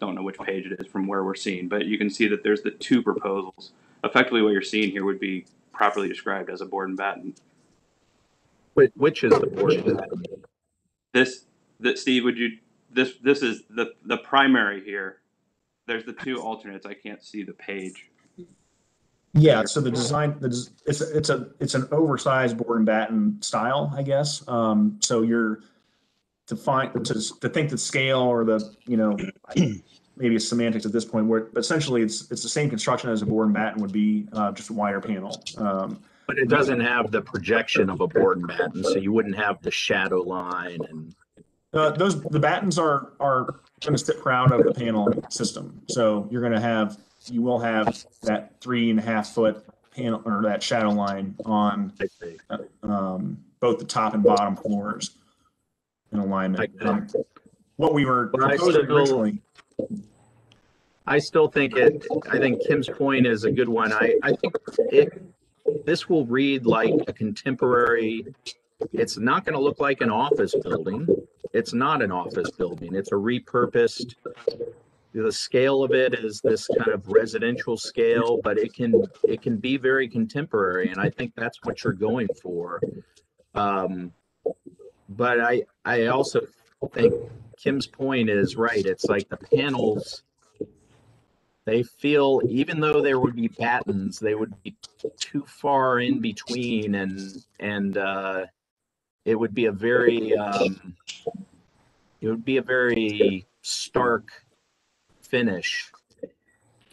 don't know which page it is from where we're seeing but you can see that there's the two proposals. Effectively what you're seeing here would be properly described as a board and batten. Which, which is the board this that Steve would you this this is the the primary here there's the two alternates I can't see the page Yeah, so the design, the, des- it's, a- it's a, it's an oversized board and batten style, I guess. Um, so you're to find, to, to think that scale or the, you know, maybe it's semantics at this point where, but essentially it's, it's the same construction as a board and batten would be, uh, just a wider panel. Um, But it doesn't have the projection of a board and batten, so you wouldn't have the shadow line and. Uh, those, the battens are, are gonna sit proud of the panel system. So you're gonna have, you will have that three and a half foot panel or that shadow line on, uh, um, both the top and bottom floors in alignment. Um, What we were But I proposing still- originally, I still think it, I think Kim's point is a good one. I, I think it, this will read like a contemporary, it's not gonna look like an office building. It's not an office building. It's a repurposed, the scale of it is this kind of residential scale, but it can, it can be very contemporary, and I think that's what you're going for. Um, but I, I also think Kim's point is right. It's like the panels, they feel, even though there would be battens, they would be too far in between and, and, uh, it would be a very, um, it would be a very stark finish.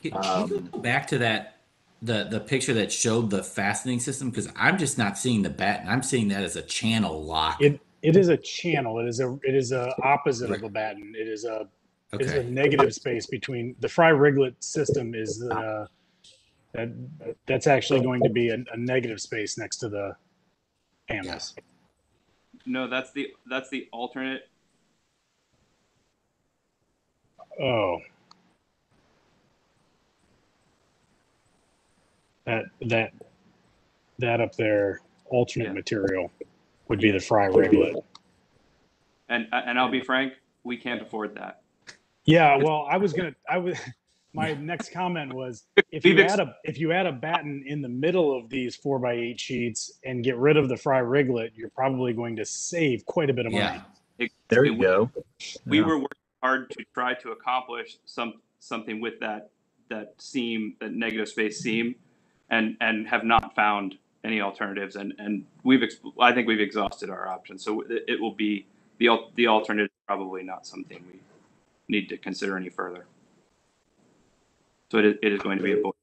Can can you go back to that, the, the picture that showed the fastening system? Because I'm just not seeing the batten. I'm seeing that as a channel lock. It, it is a channel. It is a, it is a opposite of a batten. It is a, it's a negative space between, the Fry Reglet system is, uh, that, that's actually going to be a, a negative space next to the panels. No that's the that's the alternate Oh. That, that, that up there, alternate material would be the Fry Reglet. and and I'll be frank we can't afford that Yeah, well, I was gonna, I was, my next comment was, if you add a, if you add a batten in the middle of these four by eight sheets and get rid of the Fry Reglet, you're probably going to save quite a bit of money. It- There it- you go. we Yeah. were working hard to try to accomplish some something with that that seam that negative space seam and and have not found any alternatives and and we've ex- i think we've exhausted our options so it, it will be the the alternative is probably not something we need to consider any further so it is, it is going to be a vote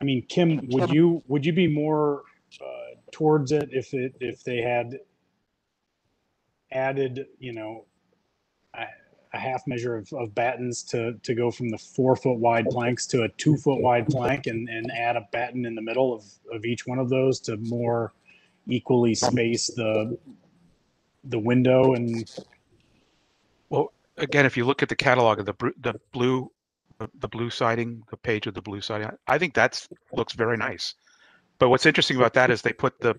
I mean, Kim, would you, would you be more, uh, towards it if it, if they had added, you know, a, a half measure of, of battens to, to go from the four foot wide planks to a two foot wide plank and, and add a batten in the middle of, of each one of those to more equally space the, the window and Well, again, if you look at the catalog of the bru- the blue, the, the blue siding, the page of the blue siding, I- I think that's looks very nice. But what's interesting about that is they put the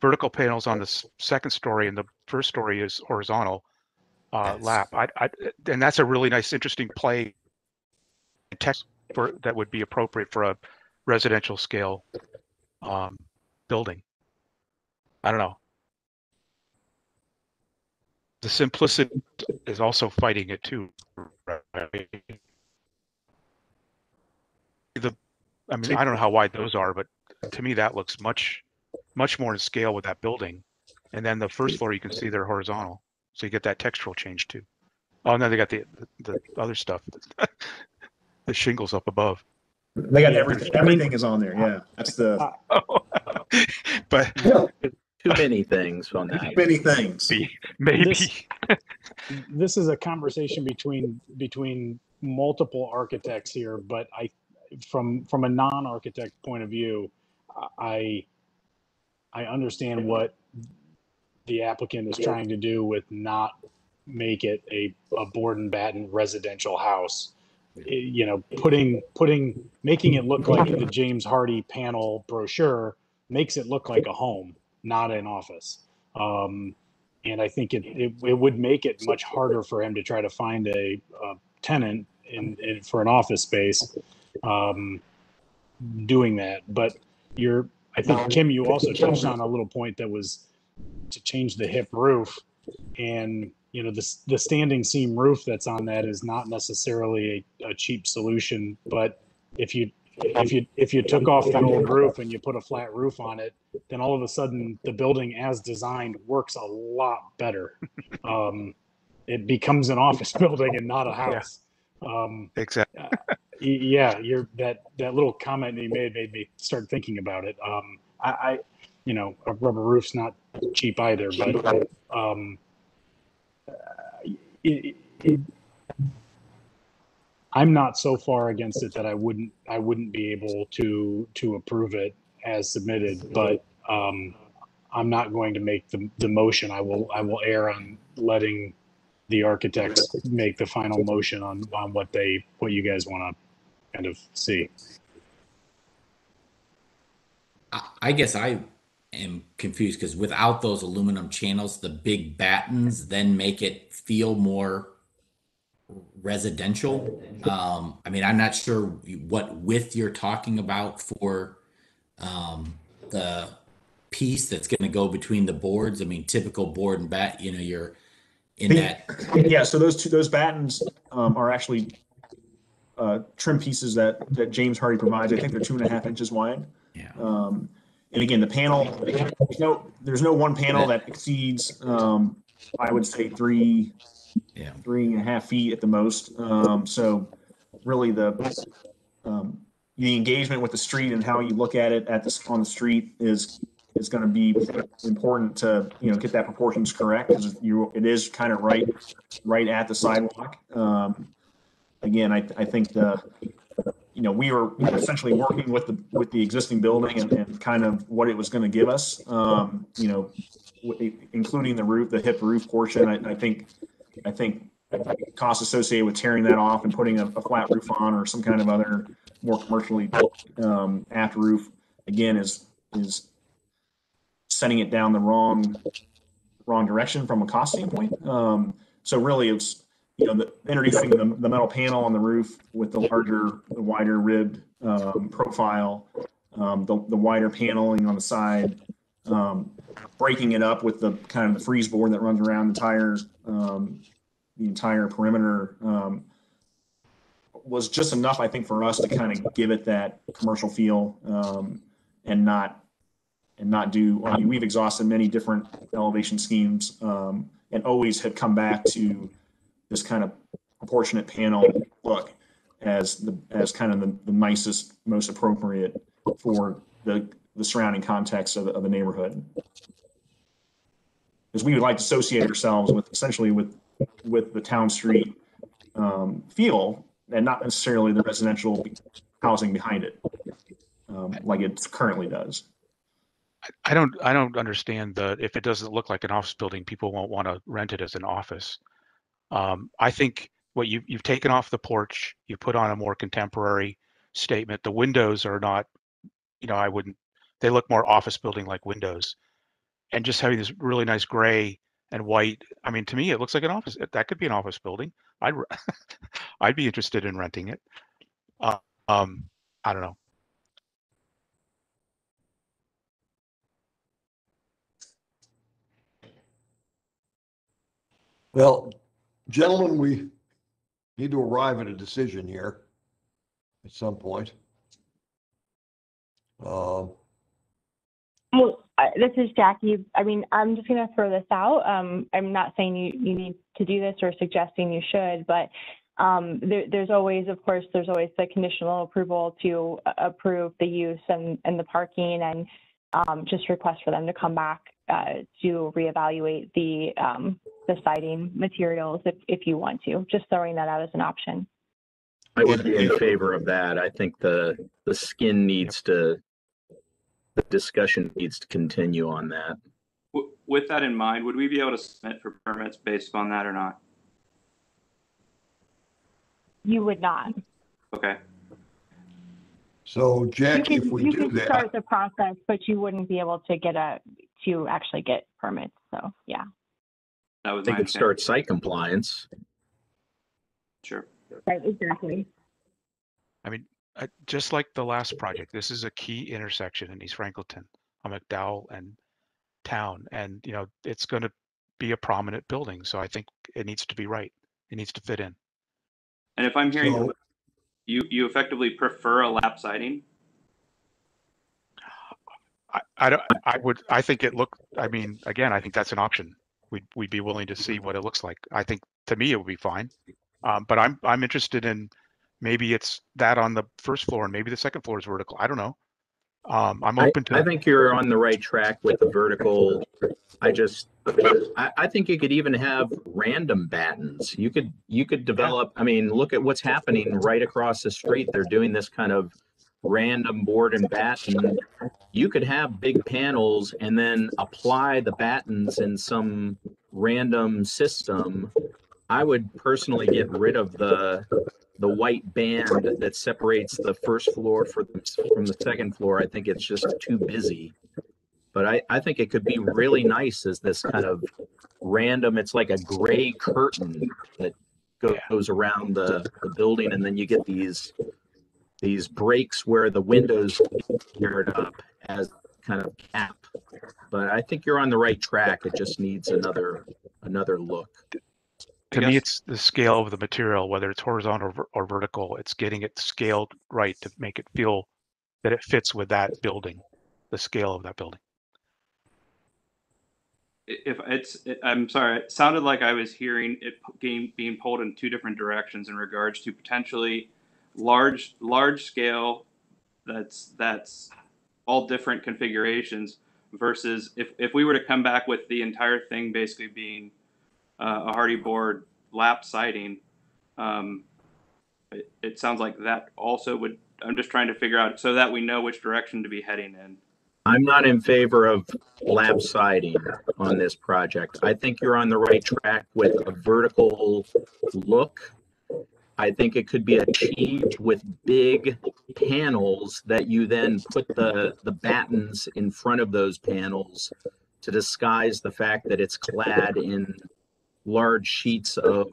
vertical panels on the s- second story and the first story is horizontal uh, lap. I, I, and that's a really nice, interesting play in text for that would be appropriate for a residential scale um, building. I don't know. The simplicity is also fighting it too. right? The, I mean, I don't know how wide those are, but to me that looks much, much more in scale with that building. And then the first floor, you can see they're horizontal, so you get that textural change too. Oh, and then they got the the, the other stuff, [LAUGHS] the shingles up above. they got everything, everything is on there, yeah. That's the, [LAUGHS] But Too many things on that. Too many things. maybe This- this is a conversation between between multiple architects here but i from from a non-architect point of view i i understand what the applicant is trying to do with not make it a, a board and batten residential house. I- You know, putting, putting, making it look like the James Hardie panel brochure makes it look like a home, not an office. Um, and I think it, it, it would make it much harder for him to try to find a, a tenant in, in, for an office space, um, doing that. But you're, I think, Kim, you also touched on a little point that was to change the hip roof. And, you know, the, the standing seam roof that's on that is not necessarily a, a cheap solution. But if you, if you, if you took off the old roof and you put a flat roof on it, then all of a sudden the building as designed works a lot better. Um, it becomes an office [LAUGHS] building and not a house. Um, Exactly. Yeah, you're that that little comment you made made me start thinking about it. Um, I, I, you know, a rubber roof's not cheap either, but um, uh, it, it, I'm not so far against it that I wouldn't I wouldn't be able to to approve it as submitted, but um, I'm not going to make the the motion. I will I will err on letting the architects make the final motion on on what they what you guys want to kind of see. I, I guess I am confused because without those aluminum channels, the big battens then make it feel more residential. Um, I mean, I'm not sure what width you're talking about for um, the piece that's going to go between the boards. I mean, typical board and bat, you know, you're in that. Yeah, so those two, those battens um, are actually uh, trim pieces that, that James Hardie provides. I think they're two and a half inches wide. Yeah. Um, and again, the panel, there's no, there's no one panel that exceeds, um, I would say three, Yeah. three and a half feet at the most. Um, so really the, um, the engagement with the street and how you look at it at this, on the street is, is going to be important to, you know, get that proportions correct because you, it is kind of right, right at the sidewalk. Um, again, I, I think the, you know, we were essentially working with the, with the existing building and, and kind of what it was going to give us. Um, you know, including the roof, the hip roof portion, I, I think, I think costs associated with tearing that off and putting a, a flat roof on or some kind of other more commercially, um, aft roof, again, is, is setting it down the wrong, wrong direction from a cost standpoint. Um, so really it's, you know, the, introducing the, the metal panel on the roof with the larger, the wider ribbed, um, profile, um, the, the wider paneling on the side, um, breaking it up with the kind of the frieze board that runs around the tires, um, the entire perimeter, um, was just enough, I think, for us to kind of give it that commercial feel, um, and not, and not do, I mean, we've exhausted many different elevation schemes, and always have come back to this kind of proportionate panel look as the, as kind of the, the nicest, most appropriate for the, the surrounding context of the, of the neighborhood. Because we would like to associate ourselves with essentially with, with the town street, um, feel and not necessarily the residential housing behind it, um, like it currently does. I don't, I don't understand the, if it doesn't look like an office building, people won't want to rent it as an office. Um, I think what you, you've taken off the porch, you put on a more contemporary statement. The windows are not, you know, I wouldn't, they look more office building like windows. And just having this really nice gray and white, I mean, to me, it looks like an office. That could be an office building. I'd, [LAUGHS] I'd be interested in renting it. Uh, um, I don't know. Well, gentlemen, we need to arrive at a decision here at some point. Um, Well, I- this is Jackie. I mean, I'm just going to throw this out. Um, I'm not saying you, you need to do this or suggesting you should, but um, there, there's always, of course, there's always the conditional approval to approve the use and, and the parking and um, just request for them to come back uh, to reevaluate the, um, the siding materials if, if you want to. Just throwing that out as an option. I would be in favor of that. I think the, the skin needs to, the discussion needs to continue on that. W- with that in mind, would we be able to submit for permits based on that or not? You would not. Okay. So You Jackie, if could, we you do could that, start the process, but you wouldn't be able to get a, to actually get permits. So, yeah. That was They my could understanding. start site compliance. Sure. Right, exactly. I mean, uh, just like the last project, this is a key intersection in East Franklinton, on McDowell and Town, and you know it's going to be a prominent building. So I think it needs to be right. It needs to fit in. And if I'm hearing So- you, you effectively prefer a lap siding? I, I don't. I would. I think it look. I mean, again, I think that's an option. We'd we'd be willing to see what it looks like. I think to me it would be fine. Um, but I'm I'm interested in maybe it's that on the first floor and maybe the second floor is vertical. I don't know. Um, I'm I, open to. I think you're on the right track with the vertical. I just, I, I think you could even have random battens. You could, you could develop, I mean, look at what's happening right across the street. They're doing this kind of random board and batten. You could have big panels and then apply the battens in some random system. I would personally get rid of the, the white band that separates the first floor for from the second floor. I think it's just too busy. But I, I think it could be really nice as this kind of random, it's like a gray curtain that goes around the, the building and then you get these, these breaks where the windows geared up as kind of cap. But I think you're on the right track. It just needs another, another look. to me, it's the scale of the material, whether it's horizontal or, or vertical. It's getting it scaled right to make it feel that it fits with that building, the scale of that building. If it's, I'm sorry, it sounded like I was hearing it being, being pulled in two different directions in regards to potentially large, large scale that's, that's all different configurations versus if, if we were to come back with the entire thing basically being uh, a Hardie board lap siding, um, it, it sounds like that also would, I'm just trying to figure out so that we know which direction to be heading in. I'm not in favor of lap siding on this project. I think you're on the right track with a vertical look. I think it could be achieved with big panels that you then put the, the battens in front of those panels to disguise the fact that it's clad in large sheets of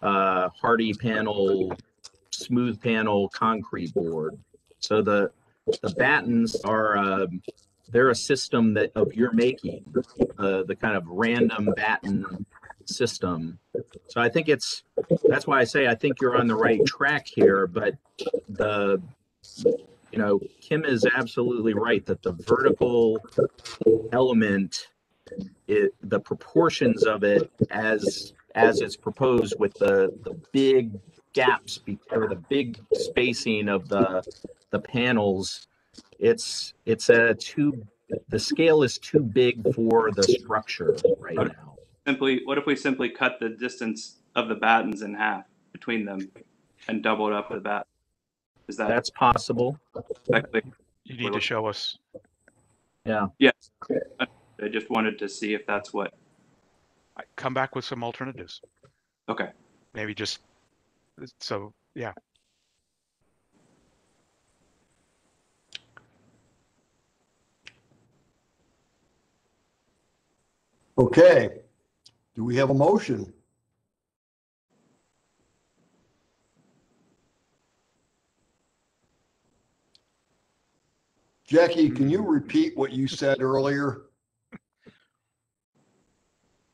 uh, Hardie panel, smooth panel concrete board. So the, the battens are um, they're a system that of your making uh, the kind of random batten system. So i think it's that's why i say i think you're on the right track here but the you know kim is absolutely right that the vertical element it, the proportions of it as as it's proposed with the the big gaps or the big spacing of the the panels it's it's a too the scale is too big for the structure right now Simply, what if we simply cut the distance of the battens in half between them and double it up with bat? Is that that's possible effectively? You need to show us. yeah Yes. I just wanted to see if that's what, I- Come back with some alternatives. okay. Maybe just so yeah. okay. Do we have a motion? Jackie, can you repeat what you said earlier?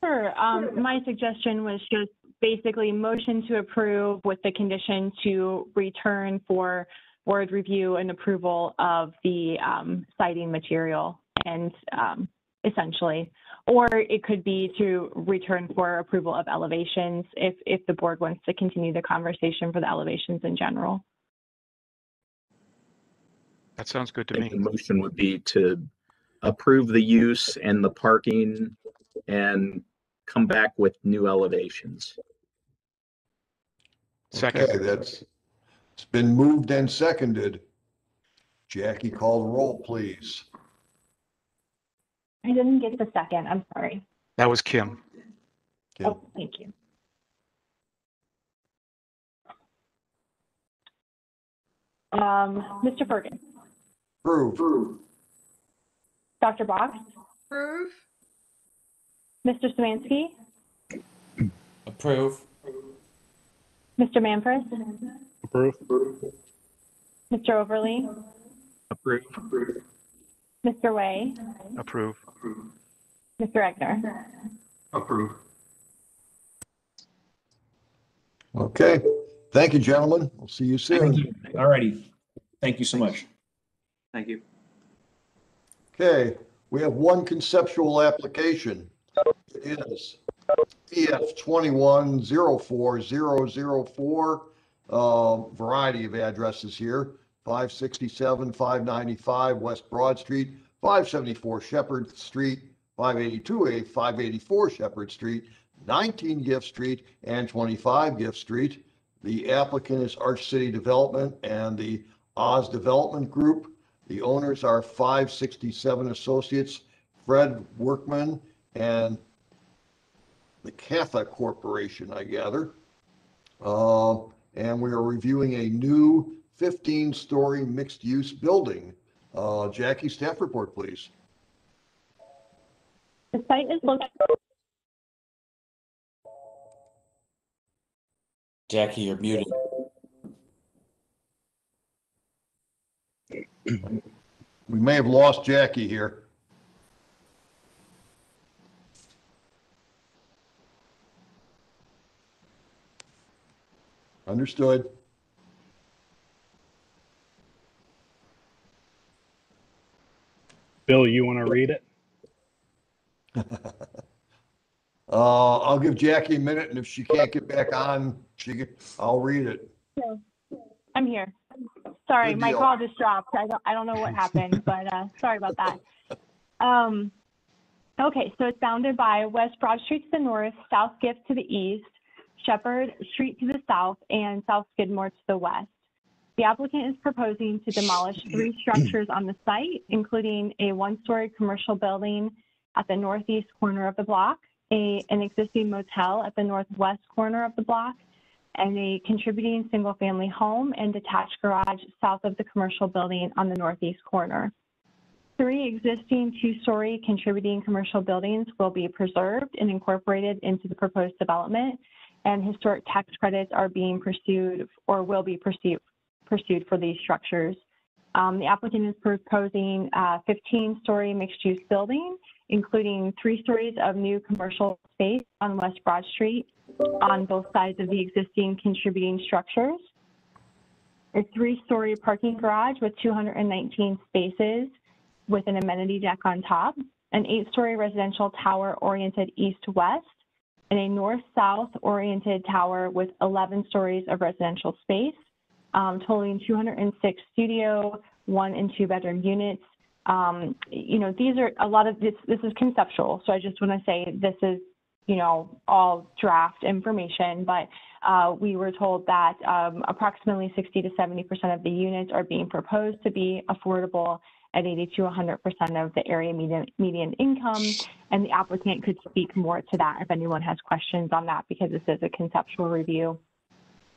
Sure. Um, my suggestion was just basically motion to approve with the condition to return for board review and approval of the um, siding material and um, essentially, or it could be to return for approval of elevations if, if the board wants to continue the conversation for the elevations in general. That sounds good I to think me. the motion would be to approve the use and the parking and come back with new elevations Second. Okay, that's, it's been moved and seconded. Jackie, call the roll, please. I didn't get the second, I'm sorry. That was Kim. Kim. Oh, thank you. Um, Mr. Bergen, Approve. Dr. Box, Approve. Mr. Samansky, Approve. Mr. Manfred, Approve. Mr. Overley, Approve. Mr. Way, Approve. Mr. Egner. Approve. Okay. Thank you, gentlemen. We'll see you Thank soon. you. All righty. Thank you so much. Thank you. Okay, we have one conceptual application. It is PF twenty-one zero four zero zero four. Uh, variety of addresses here, five sixty-seven, five ninety-five West Broad Street, five seventy-four Shepherd Street, five eighty-two A, five eighty-four Shepherd Street, nineteen Gift Street, and twenty-five Gift Street. The applicant is Arch City Development and the Oz Development Group. The owners are 567 Associates, Fred Workman, and the Catha Corporation, I gather. Uh, And we are reviewing a new 15-story mixed-use building. Uh, Jackie, staff report, please. The site is located Jackie, you're muted. We may have lost Jackie here. Understood. Bill, you want to read it? [LAUGHS] Uh, I'll give Jackie a minute, and if she can't get back on, she can, I'll read it. I'm here. Sorry, Good my deal. call just dropped. I don't, I don't know what [LAUGHS] happened, but, uh, sorry about that. Um, okay, so it's bounded by West Broad Street to the north, South Gift to the east, Shepherd Street to the south, and South Skidmore to the west. The applicant is proposing to demolish three structures on the site, including a one-story commercial building at the northeast corner of the block, a, an existing motel at the northwest corner of the block, and a contributing single-family home and detached garage south of the commercial building on the northeast corner. Three existing two-story contributing commercial buildings will be preserved and incorporated into the proposed development, and historic tax credits are being pursued or will be pursued, pursued for these structures. Um, the applicant is proposing a 15-story mixed-use building, including three stories of new commercial space on West Broad Street on both sides of the existing contributing structures. A three-story parking garage with 219 spaces with an amenity deck on top, an eight-story residential tower oriented east-west, and a north-south oriented tower with 11 stories of residential space, um, totaling 206 studio, one and two bedroom units. Um, you know, these are a lot of this, this is conceptual. So I just want to say this is, you know, all draft information, but uh, we were told that um, approximately 60 to 70% of the units are being proposed to be affordable at 80 to 100% of the area median, median income. And the applicant could speak more to that if anyone has questions on that because this is a conceptual review.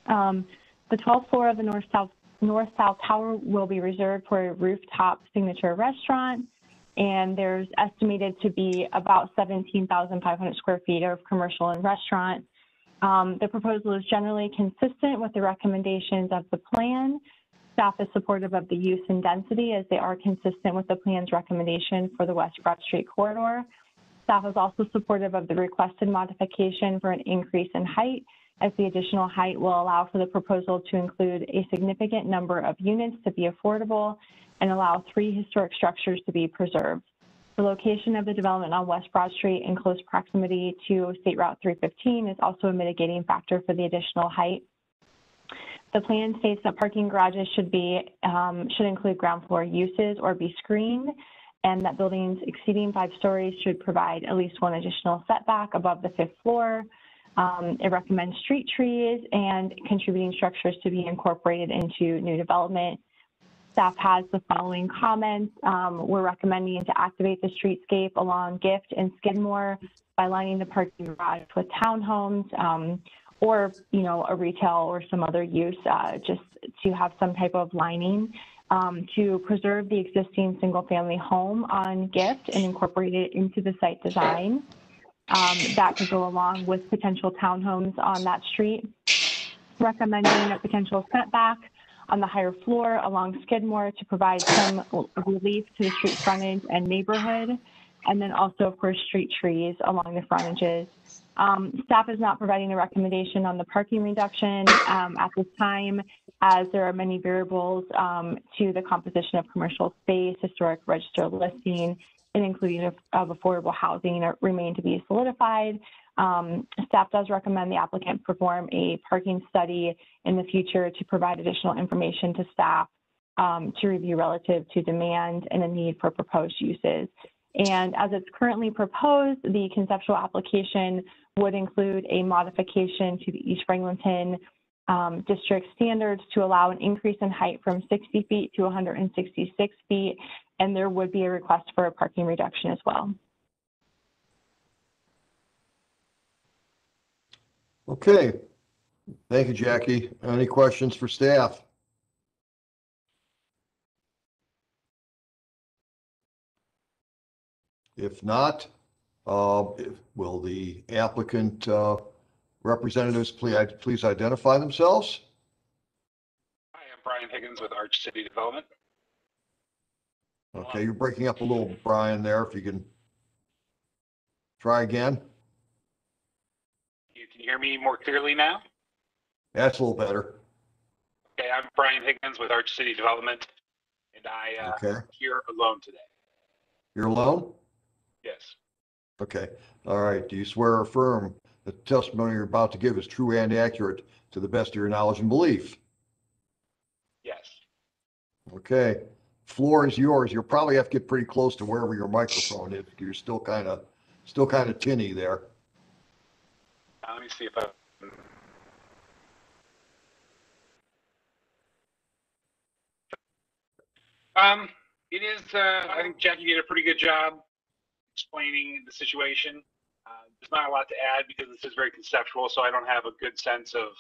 Um, the 12th floor of the north-south north-south tower will be reserved for a rooftop signature restaurant. And there's estimated to be about 17,500 square feet of commercial and restaurant. Um, the proposal is generally consistent with the recommendations of the plan. Staff is supportive of the use and density as they are consistent with the plan's recommendation for the West Broad Street corridor. Staff is also supportive of the requested modification for an increase in height as the additional height will allow for the proposal to include a significant number of units to be affordable and allow three historic structures to be preserved. The location of the development on West Broad Street in close proximity to State Route 315 is also a mitigating factor for the additional height. The plan states that parking garages should be um, should include ground floor uses or be screened, and that buildings exceeding five stories should provide at least one additional setback above the fifth floor. Um, it recommends street trees and contributing structures to be incorporated into new development. staff has the following comments. Um, we're recommending to activate the streetscape along Gift and Skidmore by lining the parking garage with townhomes, um, or, you know, a retail or some other use, uh, just to have some type of lining. Um, to preserve the existing single-family home on Gift and incorporate it into the site design. Um, that could go along with potential townhomes on that street. Recommending a potential setback on the higher floor along Skidmore to provide some relief to the street frontage and neighborhood. And then also, of course, street trees along the frontages. Um, staff is not providing a recommendation on the parking reduction um, at this time, as there are many variables um, to the composition of commercial space, historic register listing, and including of, of affordable housing remain to be solidified. Um, staff does recommend the applicant perform a parking study in the future to provide additional information to staff um, to review relative to demand and the need for proposed uses. And as it's currently proposed, the conceptual application would include a modification to the East Franklinton um, district standards to allow an increase in height from 60 feet to 166 feet, and there would be a request for a parking reduction as well. Okay. Thank you, Jackie. Any questions for staff? If not, uh, if- will the applicant uh, representatives please, please identify themselves? Hi, I'm Brian Higgins with Arch City Development. Okay, you're breaking up a little, Brian, there, if you can try again. You can hear me more clearly now? That's a little better. Okay, I'm Brian Higgins with Arch City Development, and I uh, Okay. am here alone today. You're alone? Yes, Okay, all right. Do you swear or affirm the testimony you're about to give is true and accurate to the best of your knowledge and belief? yes. Okay, floor is yours. You'll probably have to get pretty close to wherever your microphone is. You're still kind of, still kind of tinny there. Uh, let me see if I. Um, it is. Uh, I think Jackie did a pretty good job explaining the situation. There's not a lot to add because this is very conceptual, so I don't have a good sense of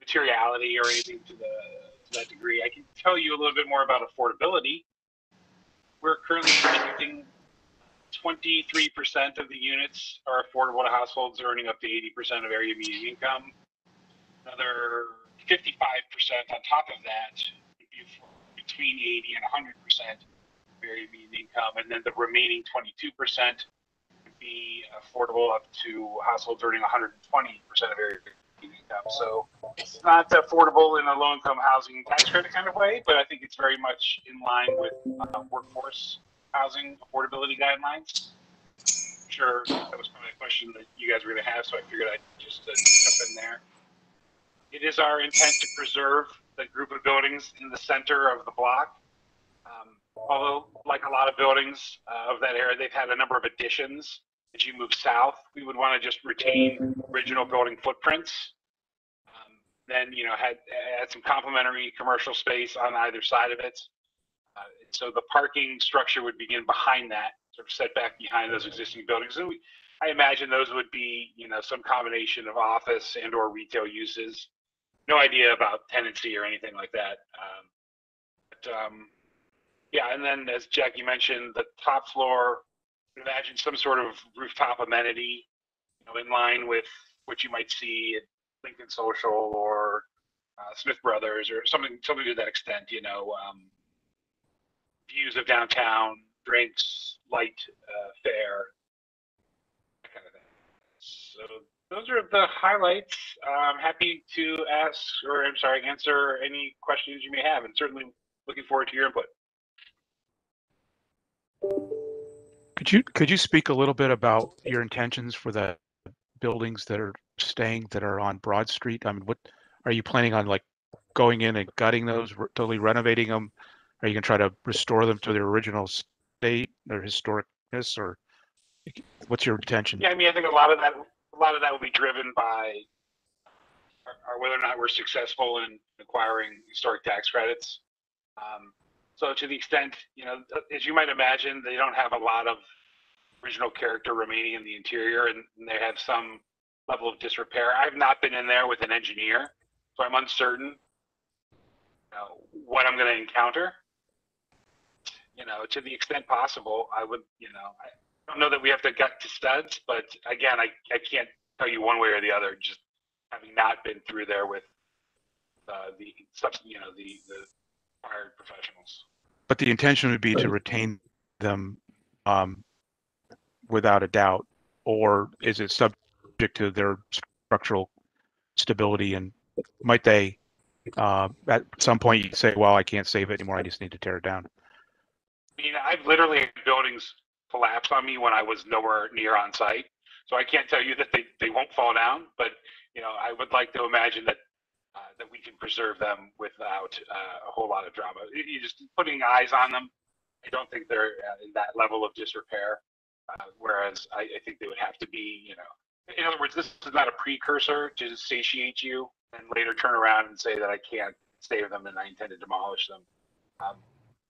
materiality or anything to the to that degree. I can tell you a little bit more about affordability. We're currently restricting 23% of the units are affordable to households earning up to 80% of area median income. Another 55% on top of that would be between 80 and 100% of area median income, and then the remaining 22% would be affordable up to households earning 120% of area income. So it's not affordable in a low-income housing tax credit kind of way, but I think it's very much in line with uh, workforce housing affordability guidelines. I'm sure that was probably a question that you guys were going to have, so I figured I'd just uh, jump in there. It is our intent to preserve the group of buildings in the center of the block. Um, although, like a lot of buildings uh, of that area, they've had a number of additions. As you move south, we would want to just retain original building footprints. Um, then, you know, had add some complementary commercial space on either side of it. Uh, so the parking structure would begin behind that, sort of set back behind those existing buildings. And we, I imagine those would be, you know, some combination of office and or retail uses. No idea about tenancy or anything like that. Um, but um, yeah, and then as Jackie mentioned, the top floor, imagine some sort of rooftop amenity, you know, in line with what you might see at Lincoln Social or uh, Smith Brothers or something, something to that extent. You know, um, views of downtown, drinks, light uh, fare, kind of thing. So those are the highlights. I'm happy to ask, or I'm sorry, answer any questions you may have, and certainly looking forward to your input. Could you could you speak a little bit about your intentions for the buildings that are staying that are on Broad Street? I mean, what are you planning on like going in and gutting those, re- totally renovating them? Are you gonna try to restore them to their original state, their historicness, or what's your intention? Yeah, I mean, I think a lot of that, a lot of that will be driven by or, whether or not we're successful in acquiring historic tax credits. Um, So to the extent, you know, as you might imagine, they don't have a lot of original character remaining in the interior and they have some level of disrepair. I've not been in there with an engineer, so I'm uncertain you know, what I'm going to encounter. You know, to the extent possible, I would, you know, I don't know that we have to gut to studs, but again, I, I can't tell you one way or the other, just having not been through there with uh, the you know, the, the hired professionals. But the intention would be to retain them um, without a doubt, or is it subject to their structural stability? And might they, uh, at some point, you say, "Well, I can't save it anymore. I just need to tear it down." I mean, I've literally had buildings collapse on me when I was nowhere near on site. So I can't tell you that they, they won't fall down, but you know, I would like to imagine that uh, that we can preserve them without uh, a whole lot of drama. You just putting eyes on them. I don't think they're uh, in that level of disrepair. Uh, whereas I, I think they would have to be, you know, in other words, this is not a precursor to satiate you and later turn around and say that I can't save them and I intend to demolish them. Um,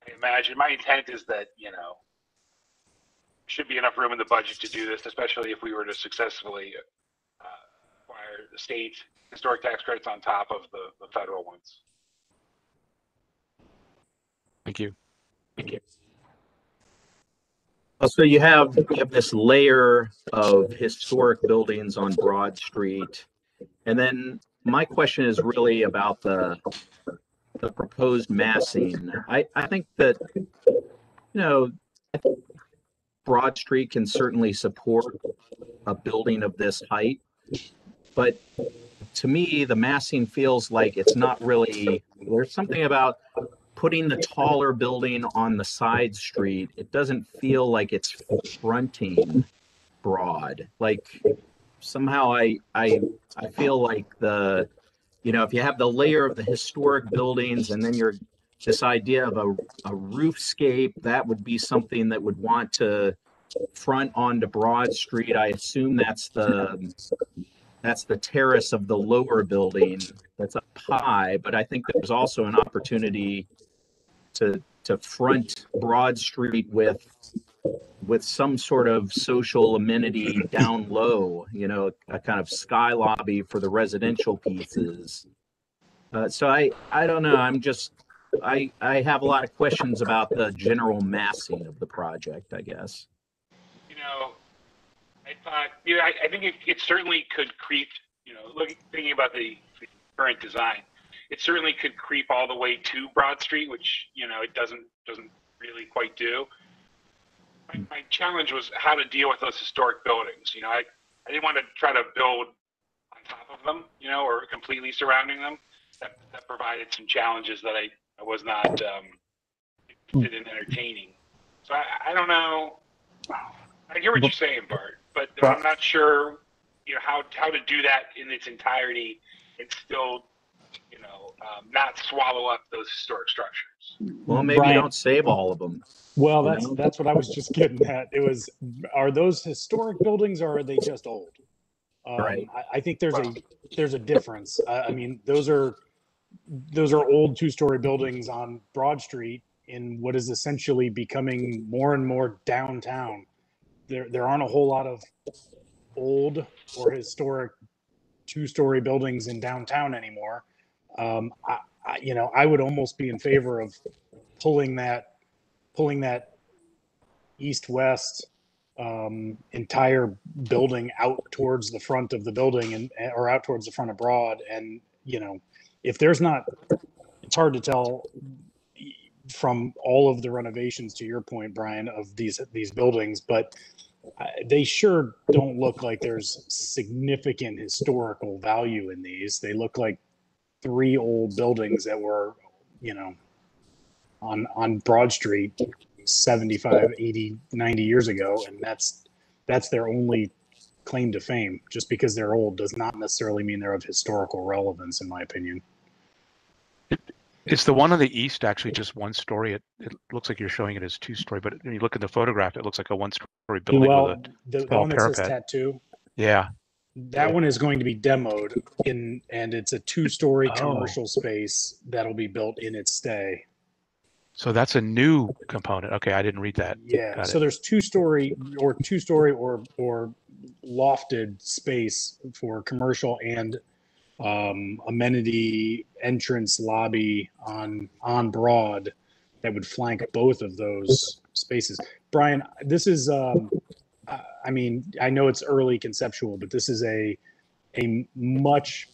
I imagine my intent is that you know should be enough room in the budget to do this, especially if we were to successfully uh, acquire the state historic tax credits on top of the, the federal ones. Thank you. Thank you. Uh, so you have, you have this layer of historic buildings on Broad Street. And then my question is really about the, the proposed massing. I, I think that, you know, Broad Street can certainly support a building of this height. But to me, the massing feels like it's not really, there's something about putting the taller building on the side street. It doesn't feel like it's fronting broad. Like somehow I, I, I feel like the, you know, if you have the layer of the historic buildings and then you're this idea of a, a roofscape, that would be something that would want to front onto Broad Street. I assume that's the that's the terrace of the lower building that's up high, but I think there's also an opportunity to to front Broad Street with with some sort of social amenity down low, you know, a kind of sky lobby for the residential pieces. Uh, so I I don't know. I'm just I I have a lot of questions about the general massing of the project. I guess. You know, I thought, you know, I, I think it, it certainly could creep, you know, look, thinking about the, the current design, it certainly could creep all the way to Broad Street, which, you know, it doesn't, doesn't really quite do. My, my challenge was how to deal with those historic buildings. You know, I, I didn't want to try to build on top of them, you know, or completely surrounding them. That, that provided some challenges that I, I was not um, interested in entertaining. So I, I don't know. I hear what you're saying, Bart, but I'm not sure, you know, how how to do that in its entirety and still, you know, um, not swallow up those historic structures. Well, maybe Brian. you don't save all of them. Well, that's know? that's what I was just getting at. It was, are those historic buildings or are they just old? Um, Right. I, I think there's a there's a difference. I, I mean, those are those are old two-story buildings on Broad Street in what is essentially becoming more and more downtown. There there aren't a whole lot of old or historic two-story buildings in downtown anymore. Um, I, I, you know, I would almost be in favor of pulling that pulling that east-west um, entire building out towards the front of the building and or out towards the front of Broad. And you know, if there's not, it's hard to tell from all of the renovations. To your point, Brian, of these these buildings, but uh, they sure don't look like there's significant historical value in these. They look like three old buildings that were, you know, on on Broad Street 75, 80, 90 years ago and that's that's their only claim to fame. Just because they're old does not necessarily mean they're of historical relevance in my opinion. Is the one on the east actually just one story? It, it looks like you're showing it as two story, but when you look at the photograph, it looks like a one story building well, with a the, one that says tattoo, Yeah. that one is going to be demoed in and it's a two-story Oh. commercial space that'll be built in its stay. So that's a new component. Okay, I didn't read that. Yeah, Got so it. there's two story or two story or or lofted space for commercial and um, amenity entrance lobby on on Broad that would flank both of those spaces. Brian, this is um, I mean I know it's early conceptual, but this is a a much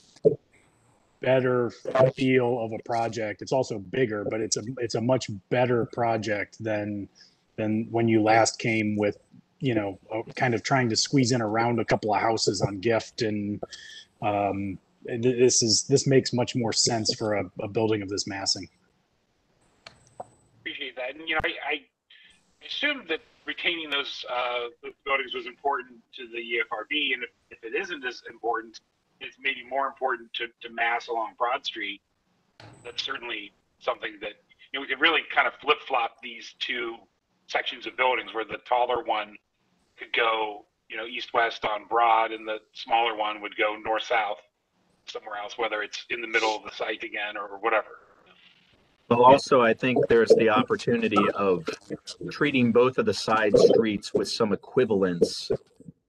better feel of a project. It's also bigger, but it's a it's a much better project than than when you last came with you know kind of trying to squeeze in around a couple of houses on gift and um, this is this makes much more sense for a, a building of this massing. appreciate that. And you know, I, I assumed that retaining those uh, buildings was important to the EFRB, and if, if it isn't as important, it's maybe more important to, to mass along Broad Street. That's certainly something that you know we could really kind of flip flop these two sections of buildings, where the taller one could go you know east west on Broad, and the smaller one would go north south somewhere else, whether it's in the middle of the site again or whatever. Well, also, I think there's the opportunity of treating both of the side streets with some equivalence.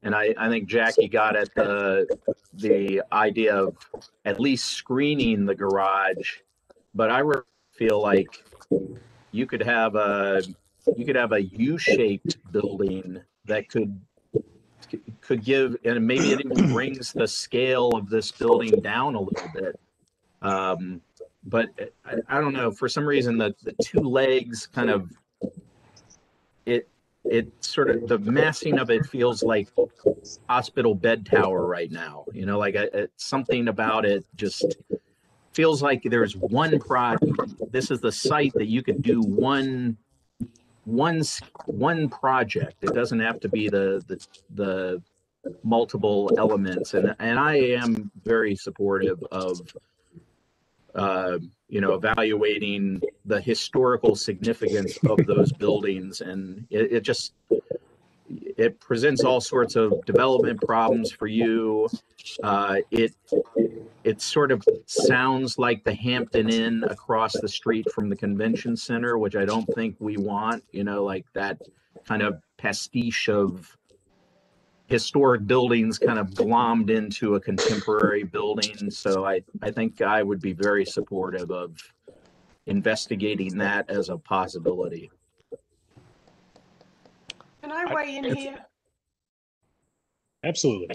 And I, I think Jackie got at the, the idea of at least screening the garage. But I feel like you could have a, you could have a U-shaped building that could, could give, and maybe it even brings the scale of this building down a little bit. Um, but I, I don't know, for some reason, the, the two legs kind of, it, it sort of, the massing of it feels like hospital bed tower right now, you know, like a, something about it just feels like there's one project. This is the site that you could do one, one, one project. It doesn't have to be the, the, the multiple elements. And, and I am very supportive of, uh, you know, evaluating the historical significance of those buildings. And it, it just, it presents all sorts of development problems for you. Uh, it, it sort of sounds like the Hampton Inn across the street from the convention center, which I don't think we want, you know, like that kind of pastiche of historic buildings kind of glommed into a contemporary building. So I, I think I would be very supportive of investigating that as a possibility. Can I weigh in here? Absolutely.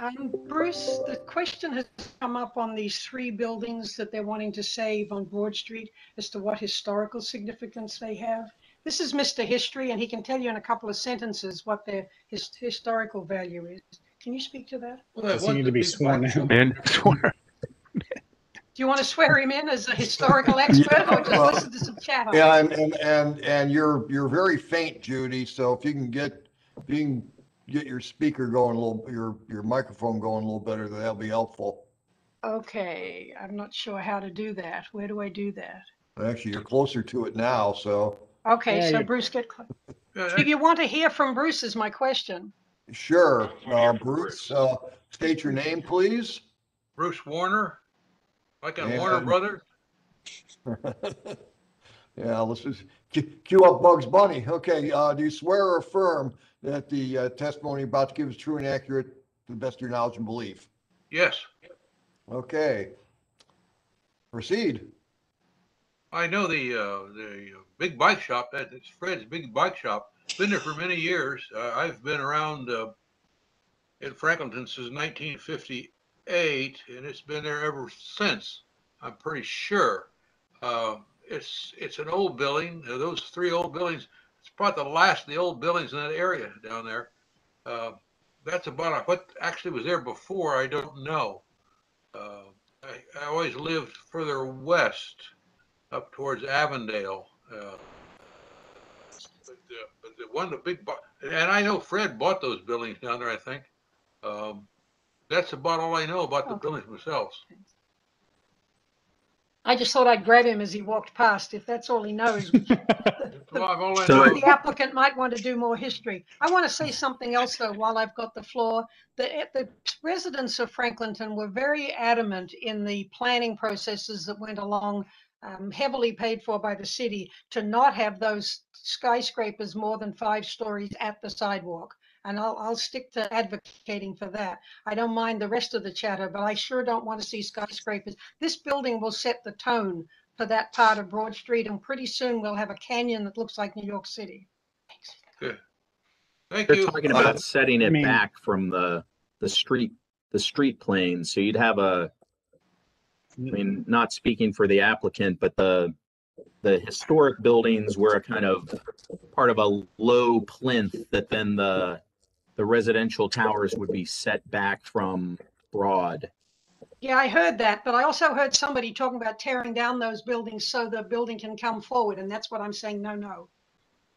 Um, Bruce, the question has come up on these three buildings that they're wanting to save on Broad Street as to what historical significance they have. This is Mr. History, and he can tell you in a couple of sentences what their his, historical value is. Can you speak to that? Does he need to be sworn in? And swear. [LAUGHS] Do you want to swear him in as a historical [LAUGHS] expert or just well, listen to some chat? Yeah, and, and, and, and you're, you're very faint, Judy, so if you can get, if you can get your speaker going a little, your, your microphone going a little better, that'll be helpful. Okay, I'm not sure how to do that. Where do I do that? Actually, you're closer to it now, so, Okay, Yeah, so you- Bruce, get. cl- Do you want to hear from Bruce is my question. sure. Uh, Bruce, uh, state your name, please. Bruce Warner, like a And- Warner Brothers. [LAUGHS] Yeah, let's just cu- cue up Bugs Bunny. Okay, uh, do you swear or affirm that the uh, testimony about to give is true and accurate to the best of your knowledge and belief? Yes, Okay. Proceed. I know the uh, the big bike shop. That it's Fred's big bike shop. Been there for many years. Uh, I've been around uh, in Franklinton since 1958, and it's been there ever since. I'm pretty sure. Uh, it's it's an old building. Uh, those three old buildings. It's probably the last of the old buildings in that area down there. Uh, that's about what actually was there before. I don't know. Uh, I, I always lived further west, up towards Avondale. Uh, but, the, but the one, the big, and I know Fred bought those buildings down there. I think. Um, that's about all I know about the buildings themselves. I just thought I'd grab him as he walked past, if that's all he knows. [LAUGHS] Well, I've all I So- know. The applicant might want to do more history. I want to say something else, though, while I've got the floor. The, the residents of Franklinton were very adamant in the planning processes that went along um, heavily paid for by the city to not have those skyscrapers more than five stories at the sidewalk. And I'll, I'll stick to advocating for that. I don't mind the rest of the chatter, but I sure don't want to see skyscrapers. This building will set the tone for that part of Broad Street, and pretty soon we'll have a canyon that looks like New York City. Thanks. Good. Thank They're you. talking Uh, about setting I it mean- back from the, the street, the street plane. So you'd have a, I mean, not speaking for the applicant, but the, the historic buildings were a kind of part of a low plinth that then the, the residential towers would be set back from Broad. Yeah, I heard that, but I also heard somebody talking about tearing down those buildings so the building can come forward, and that's what I'm saying, no, no.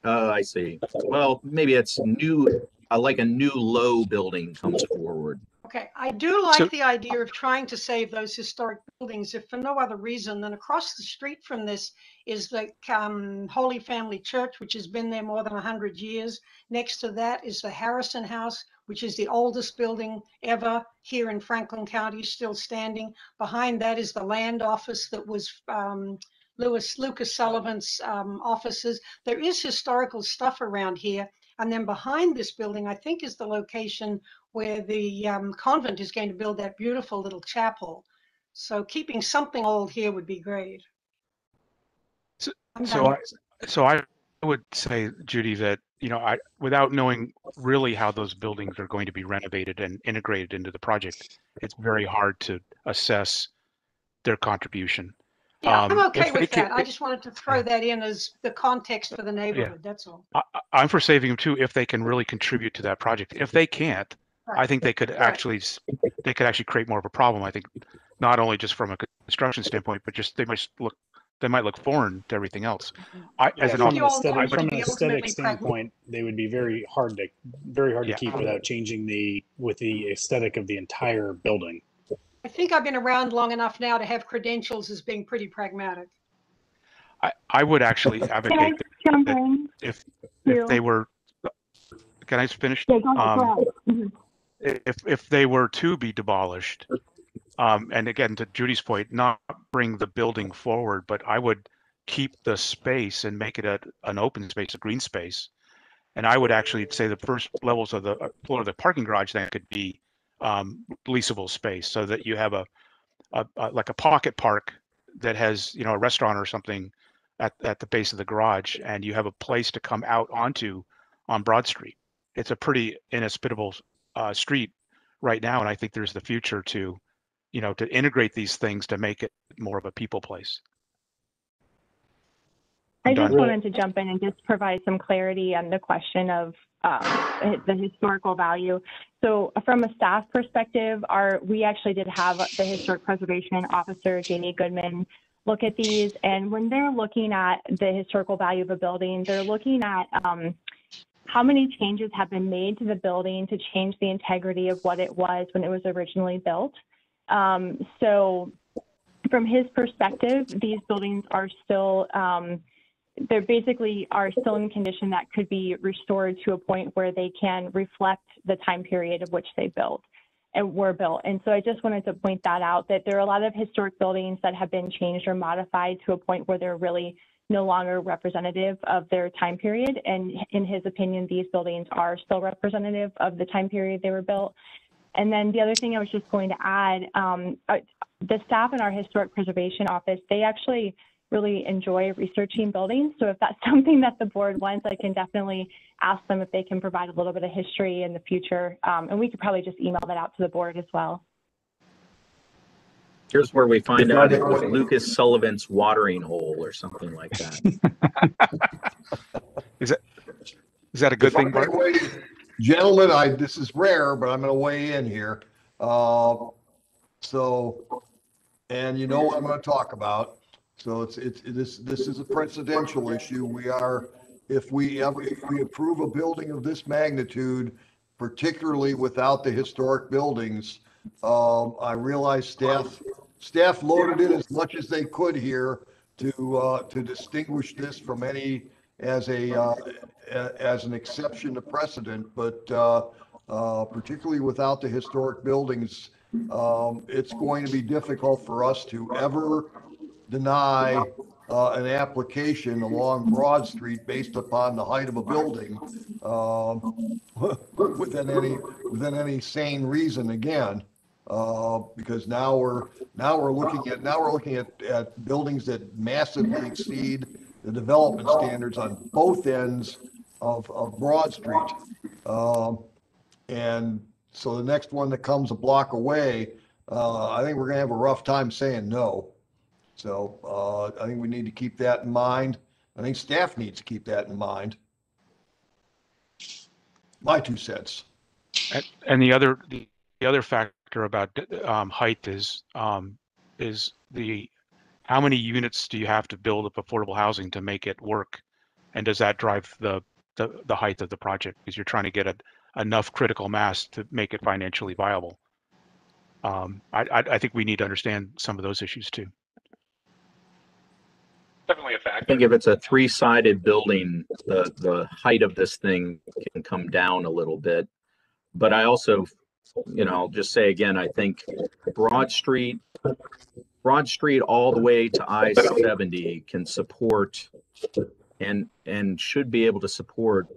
Oh, I see. Well, maybe it's new, uh, like a new low building comes forward. Okay, I do like the idea of trying to save those historic buildings, if for no other reason than across the street from this is the um, Holy Family Church, which has been there more than 100 years. Next to that is the Harrison House, which is the oldest building ever here in Franklin County, still standing. Behind that is the land office that was um, Lewis Lucas Sullivant's um, offices. There is historical stuff around here. And then behind this building, I think, is the location where the um, convent is going to build that beautiful little chapel. So keeping something old here would be great. I'm So. I, so I would say, Judy, that, you know, I, without knowing really how those buildings are going to be renovated and integrated into the project, it's very hard to assess their contribution. Yeah, I'm Um, okay with can- that. I just wanted to throw that in as the context for the neighborhood, that's all. I, I- I'm for saving them too, if they can really contribute to that project. If they can't, I think they could actually, s- they could actually create more of a problem. I think, not only just from a construction standpoint, but just they might look, they might look foreign to everything else. I, Yeah, as an, from au- an I aesthetic, would- from an aesthetic ultimately pragmatic. standpoint, they would be very hard to, very hard to Yeah. keep without changing the, with the aesthetic of the entire building. I think I've been around long enough now to have credentials as being pretty pragmatic. I, I would actually Can I advocate jump that in? if, if they were, can I finish? Yeah, go ahead, Um, go ahead. Mhm. If if they were to be demolished, um, and again to Judy's point, not bring the building forward, but I would keep the space and make it a, an open space, a green space. And I would actually say the first levels of the uh, floor of the parking garage then could be um, leasable space, so that you have a, a, a like a pocket park that has you know a restaurant or something at at the base of the garage, and you have a place to come out onto on Broad Street. It's a pretty inhospitable uh, street right now, and I think there's the future to, you know, to integrate these things to make it more of a people place. I I'm just done. wanted to jump in and just provide some clarity on the question of um, the historical value. So from a staff perspective, our, we actually did have the historic preservation officer, Jamie Goodman, look at these. And when they're looking at the historical value of a building, they're looking at um, how many changes have been made to the building to change the integrity of what it was when it was originally built. Um, so from his perspective, these buildings are still, um, they're basically are still in condition that could be restored to a point where they can reflect the time period of which they built and were built. And so I just wanted to point that out, that there are a lot of historic buildings that have been changed or modified to a point where they're really no longer representative of their time period. And in his opinion, these buildings are still representative of the time period they were built. And then the other thing I was just going to add, um, uh, the staff in our historic preservation office, they actually really enjoy researching buildings. So if that's [LAUGHS] something that the board wants, I can definitely ask them if they can provide a little bit of history in the future. Um, and we could probably just email that out to the board as well. Here's where we find out it was Lucas Sullivant's watering hole or something like that. [LAUGHS] Is that is that a good thing, Bart? Gentlemen, I, this is rare, but I'm gonna weigh in here. Uh, So, and you know what I'm gonna talk about. So it's, it's, this, this is a presidential issue. We are, if we ever, if we approve a building of this magnitude, particularly without the historic buildings, um, I realize staff, staff loaded it as much as they could here to, uh, to distinguish this from any, as a, uh, as an exception to precedent, but, uh, uh, particularly without the historic buildings, um, it's going to be difficult for us to ever deny uh, an application along Broad Street based upon the height of a building um, [LAUGHS] within any, within any sane reason again. Uh, because now we're, now we're looking at, now we're looking at, at buildings that massively exceed the development standards on both ends of, of Broad Street. Um, and so the next one that comes a block away, uh, I think we're gonna have a rough time saying no. So, uh, I think we need to keep that in mind. I think staff needs to keep that in mind. My two cents. And, the other, the, the other factor about um, height is, um, is the, how many units do you have to build up affordable housing to make it work? And does that drive the, the, the height of the project? Because you're trying to get a, enough critical mass to make it financially viable. Um, I, I, I think we need to understand some of those issues too. Definitely a I factor. think if it's a three-sided building, the, the height of this thing can come down a little bit. But I also, you know, I'll just say again, I think Broad Street, Broad Street all the way to I seventy can support and, and should be able to support,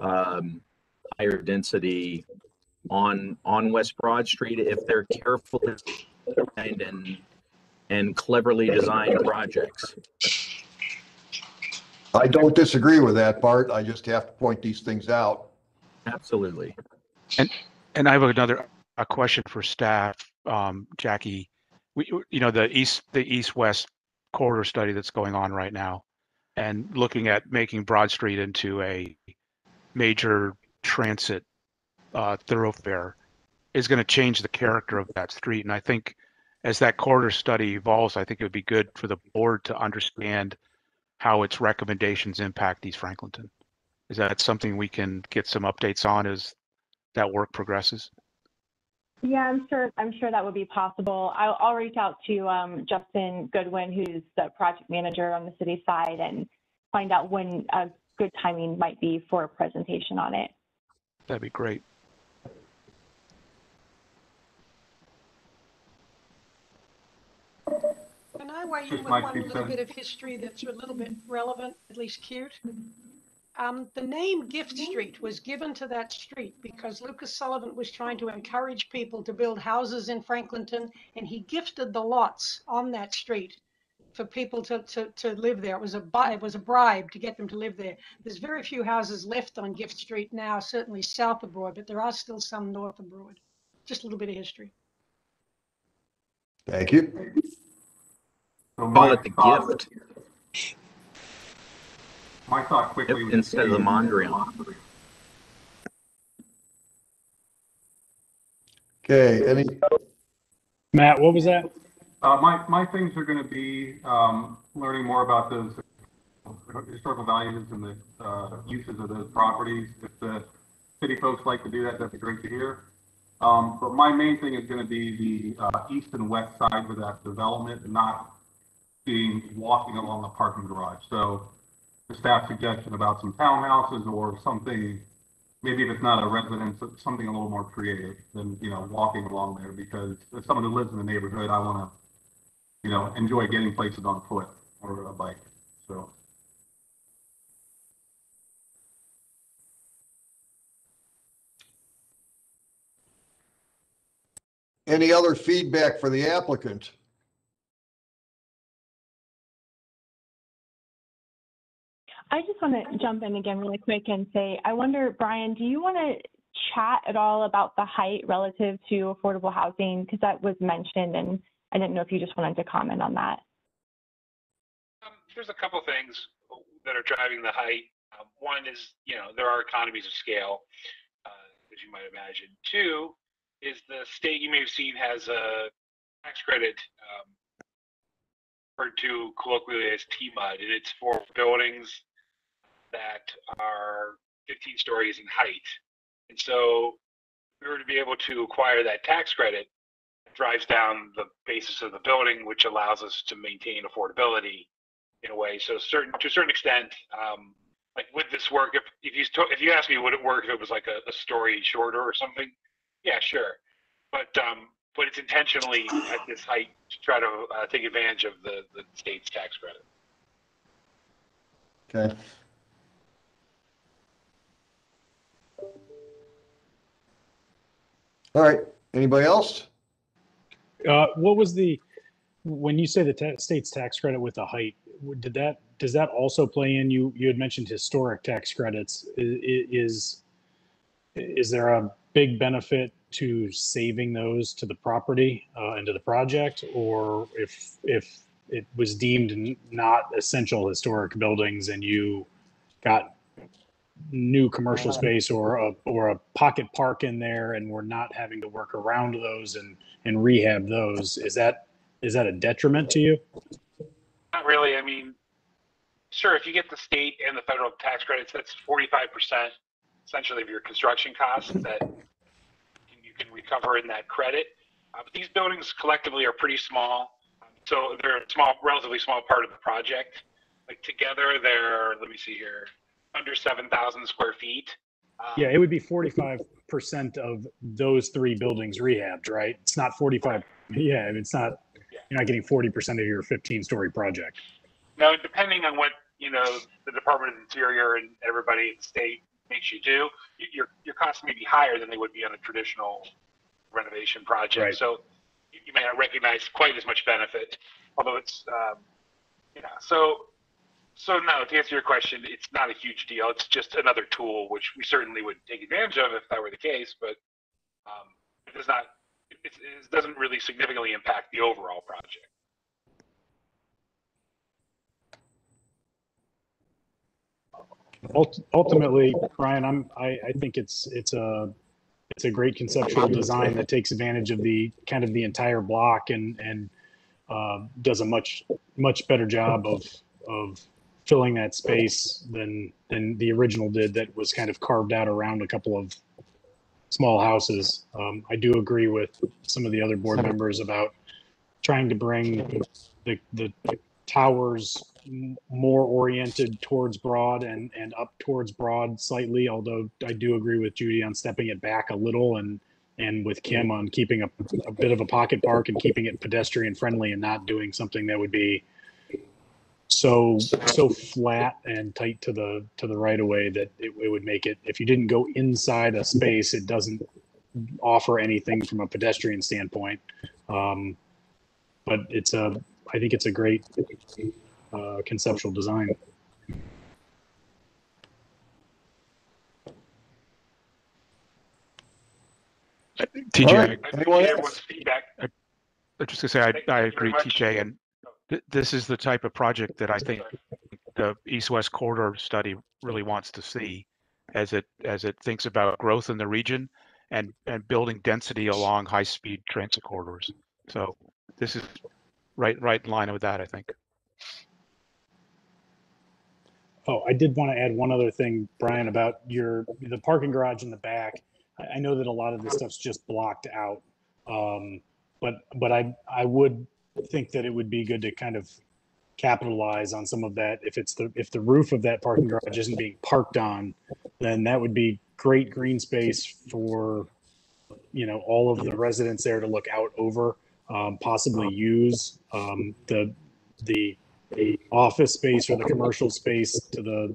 um, higher density on, on West Broad Street if they're carefully designed and, and cleverly designed projects. I don't disagree with that, Bart. I just have to point these things out. Absolutely. And, and I have another, a question for staff, um, Jackie. We, you know, the east, the east-west corridor study that's going on right now and looking at making Broad Street into a major transit uh, thoroughfare is going to change the character of that street. And I think as that corridor study evolves, I think it would be good for the board to understand how its recommendations impact East Franklinton. Is that something we can get some updates on as that work progresses? Yeah, I'm sure, I'm sure that would be possible. I'll, I'll reach out to, um, Justin Goodwin, who's the project manager on the city side and find out when a good timing might be for a presentation on it. That'd be great. Can I weigh in Just with my one little bit of history that's a little bit relevant, at least cute? Um, the name Gift Street was given to that street because Lucas Sullivant was trying to encourage people to build houses in Franklinton, and he gifted the lots on that street for people to, to, to live there. It was a it was a bribe to get them to live there. There's very few houses left on Gift Street now, certainly south of Broad, but there are still some north of Broad. Just a little bit of history. Thank you. So Call it the gift My thought quickly. would instead of the be- Mondrian. Okay, any, Matt, what was that? Uh, my, my things are gonna be, um, learning more about those historical values and the, uh, uses of those properties. If the city folks like to do that, that'd be great to hear. Um, but my main thing is gonna be the, uh, east and west side of that development, not being, walking along the parking garage. So staff suggestion about some townhouses or something, maybe if it's not a residence, something a little more creative than, you know, walking along there, because as someone who lives in the neighborhood, I wanna, you know, enjoy getting places on foot or a bike, so. any other feedback for the applicant? I just want to jump in again really quick and say, I wonder, Brian, do you want to chat at all about the height relative to affordable housing? Because that was mentioned and I didn't know if you just wanted to comment on that. Um, there's a couple things that are driving the height. Um, one is, you know, there are economies of scale, uh, as you might imagine. Two is the state you may have seen has a tax credit um, referred to colloquially as TMUD, and it's for buildings that are 15 stories in height. And so, we were to be able to acquire that tax credit, it drives down the basis of the building, which allows us to maintain affordability in a way. So certain to a certain extent, um, like with this work, if if you if you ask me would it work if it was like a, a story shorter or something, yeah, sure. But um, but it's intentionally at this height to try to uh, take advantage of the, the state's tax credit. Okay. All right, anybody else? Uh, what was the, when you say the ta- state's tax credit with the height, did that, does that also play in, you, you had mentioned historic tax credits. Is, is there a big benefit to saving those to the property, uh, and to the project? Or if, if it was deemed not essential historic buildings and you got new commercial space or a, or a pocket park in there and we're not having to work around those and, and rehab those, is that, is that a detriment to you? Not really. I mean, sure, if you get the state and the federal tax credits, that's forty-five percent essentially of your construction costs that you can recover in that credit. Uh, but these buildings collectively are pretty small, so they're a small, relatively small part of the project. Like together, they're let me see here, under seven thousand square feet. Um, Yeah, it would be forty-five percent of those three buildings rehabbed, right? It's not forty-five, yeah, it's not, you're not getting forty percent of your fifteen-story project. Now, depending on what, you know, the Department of Interior and everybody in the state makes you do, y- your, your costs may be higher than they would be on a traditional renovation project. Right. So you you may not recognize quite as much benefit, although it's, um, you know, so, so no, to answer your question, it's not a huge deal. It's just another tool, which we certainly would take advantage of if that were the case, but, um, it does not, it, it doesn't really significantly impact the overall project. Ultimately, Brian, I'm, I, I think it's, it's a, it's a great conceptual design that takes advantage of the, kind of the entire block and, and uh, does a much, much better job of, of filling that space than, than the original did that was kind of carved out around a couple of small houses. Um, I do agree with some of the other board members about trying to bring the, the towers m- more oriented towards Broad and, and up towards Broad slightly, although I do agree with Judy on stepping it back a little and, and with Kim on keeping a, a bit of a pocket park and keeping it pedestrian friendly and not doing something that would be so, so flat and tight to the, to the right of way that it, it would make it, if you didn't go inside a space, it doesn't offer anything from a pedestrian standpoint. Um, but it's a, I think it's a great uh, conceptual design. TJ, All I- right, anyone else? Feedback. I was just gonna say, I, I agree, TJ, and th- this is the type of project that I think the east-west corridor study really wants to see as it, as it thinks about growth in the region and, and building density along high-speed transit corridors. So this is right, right in line with that, I think. Oh, I did want to add one other thing, Brian, about your, the parking garage in the back. I, I know that a lot of this stuff's just blocked out. Um, but, but I, I would think that it would be good to kind of capitalize on some of that. If it's the, if the roof of that parking garage isn't being parked on, then that would be great green space for, you know, all of the residents there to look out over, um, possibly use, um, the, the office space or the commercial space to the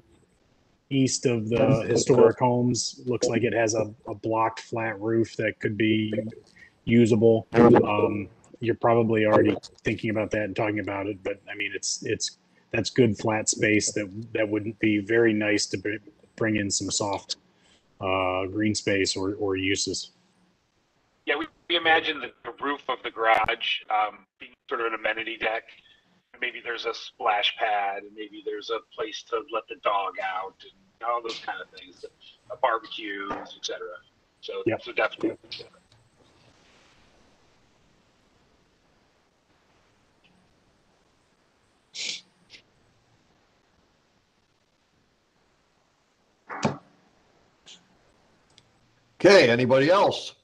east of the historic homes. Looks like it has a, a blocked flat roof that could be usable. Um, you're probably already thinking about that and talking about it, but I mean, it's, it's, that's good flat space that, that wouldn't be very nice to br- bring in some soft, uh, green space or, or uses. Yeah, we, we imagine the, the roof of the garage um, being sort of an amenity deck. Maybe there's a splash pad, and maybe there's a place to let the dog out, and all those kind of things, a barbecue, etc. So, Yep. so definitely. Okay, anybody else?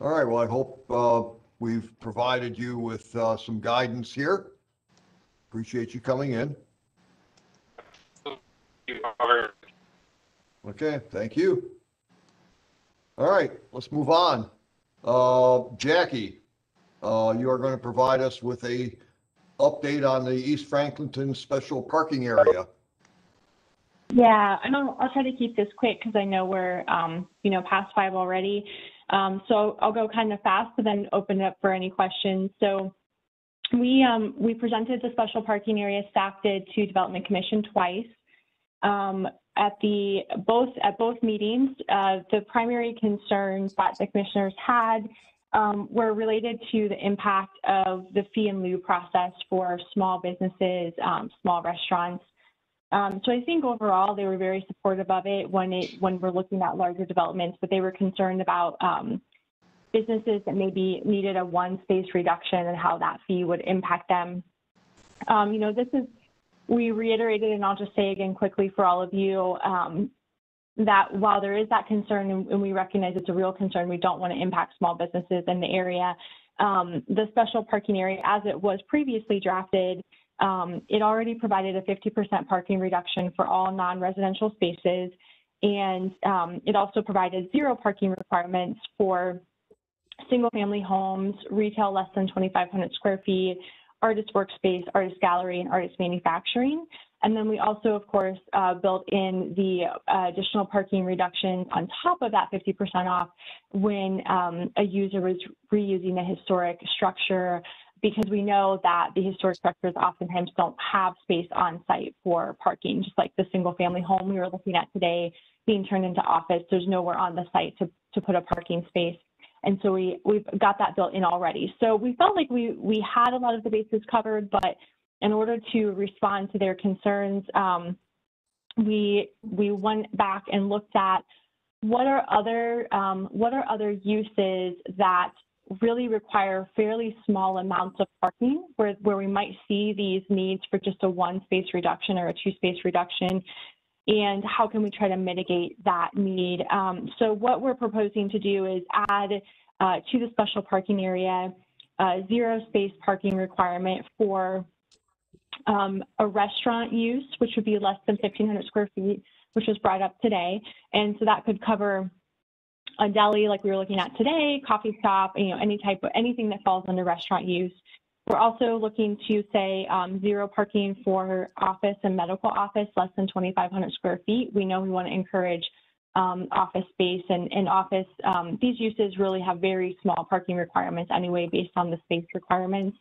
All right, well, I hope uh, we've provided you with uh, some guidance here. Appreciate you coming in. Okay, thank you. All right, let's move on. Uh, Jackie, uh, you are going to provide us with a update on the East Franklinton special parking area. Yeah, and I'll, I'll try to keep this quick because I know we're, um, you know, past five already. Um, so I'll go kind of fast, but then open it up for any questions. So we, um, we presented the special parking area staff did to Development Commission twice. Um, at the both at both meetings, uh, the primary concerns that the commissioners had um, were related to the impact of the fee and lieu process for small businesses, um, small restaurants. Um, so I think overall they were very supportive of it when it when we're looking at larger developments, but they were concerned about um, businesses that maybe needed a one space reduction and how that fee would impact them. Um, you know, this is we reiterated, and I'll just say again quickly for all of you, um, that while there is that concern and, we recognize it's a real concern, we don't want to impact small businesses in the area. Um, the special parking area, as it was previously drafted, um, it already provided a 50% parking reduction for all non-residential spaces, and um, it also provided zero parking requirements for single-family homes, retail less than 2,500 square feet, artist workspace, artist gallery, and artist manufacturing. And then we also, of course, uh, built in the uh, additional parking reductions on top of that 50% off when um, a user was reusing a historic structure because we know that the historic structures oftentimes don't have space on site for parking, just like the single family home we were looking at today being turned into office. There's nowhere on the site to, to put a parking space. And so we, we've got that built in already. So we felt like we, we had a lot of the bases covered, but in order to respond to their concerns, um, we, we went back and looked at what are other, um, what are other uses that really require fairly small amounts of parking where, where we might see these needs for just a one space reduction or a two space reduction and how can we try to mitigate that need. Um, so what we're proposing to do is add uh, to the special parking area zero space parking requirement for um, a restaurant use, which would be less than 1,500 square feet, which was brought up today. And so that could cover a deli like we were looking at today, coffee shop, you know, any type of anything that falls under restaurant use. We're also looking to say um, zero parking for office and medical office, less than 2,500 square feet. We know we want to encourage um, office space and, and office. Um, these uses really have very small parking requirements anyway, based on the space requirements.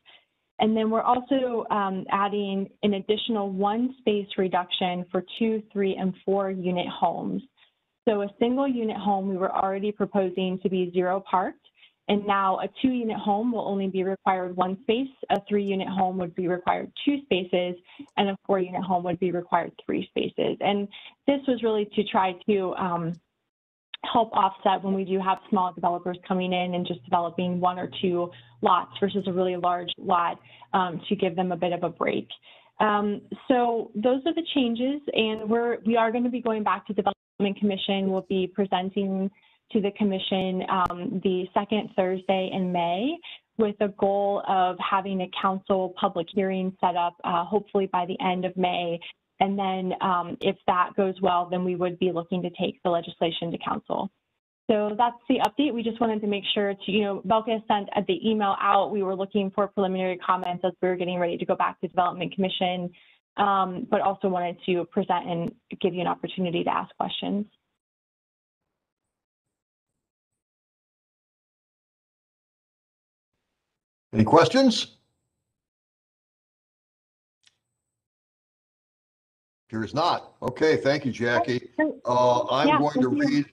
And then we're also um, adding an additional one space reduction for two, three, and four unit homes. So a single unit home, we were already proposing to be zero parked. And now a two unit home will only be required one space, a three unit home would be required two spaces, and a four unit home would be required three spaces. And this was really to try to um, help offset when we do have small developers coming in and just developing one or two lots versus a really large lot um, to give them a bit of a break. Um, so those are the changes, and we're we are going to be going back to Development Commission. We'll be presenting to the commission um, the second Thursday in May with a goal of having a council public hearing set up uh, hopefully by the end of May. And then um, if that goes well, then we would be looking to take the legislation to council. So that's the update. We just wanted to make sure to, you know, Belkis sent the email out. We were looking for preliminary comments as we were getting ready to go back to Development Commission, um, but also wanted to present and give you an opportunity to ask questions. Any questions? Appears not. Okay, thank you, Jackie. Uh, I'm Yeah, going to read,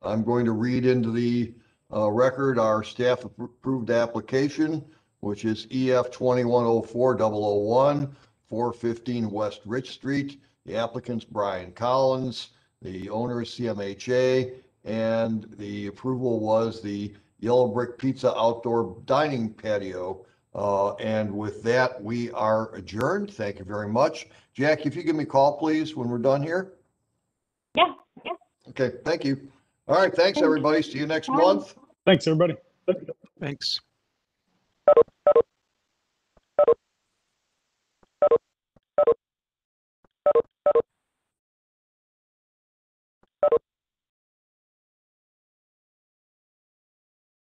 I'm going to read into the uh, record our staff approved application, which is EF 2104001, 415 West Rich Street. The applicant's Brian Collins, the owner is CMHA, and the approval was the Yellow Brick Pizza Outdoor Dining Patio. Uh, And with that, we are adjourned. Thank you very much. Jackie, if you give me a call, please, when we're done here. Yeah, yeah. Okay, thank you. All right, thanks, everybody. See you next Bye. month. Thanks, everybody. Thanks.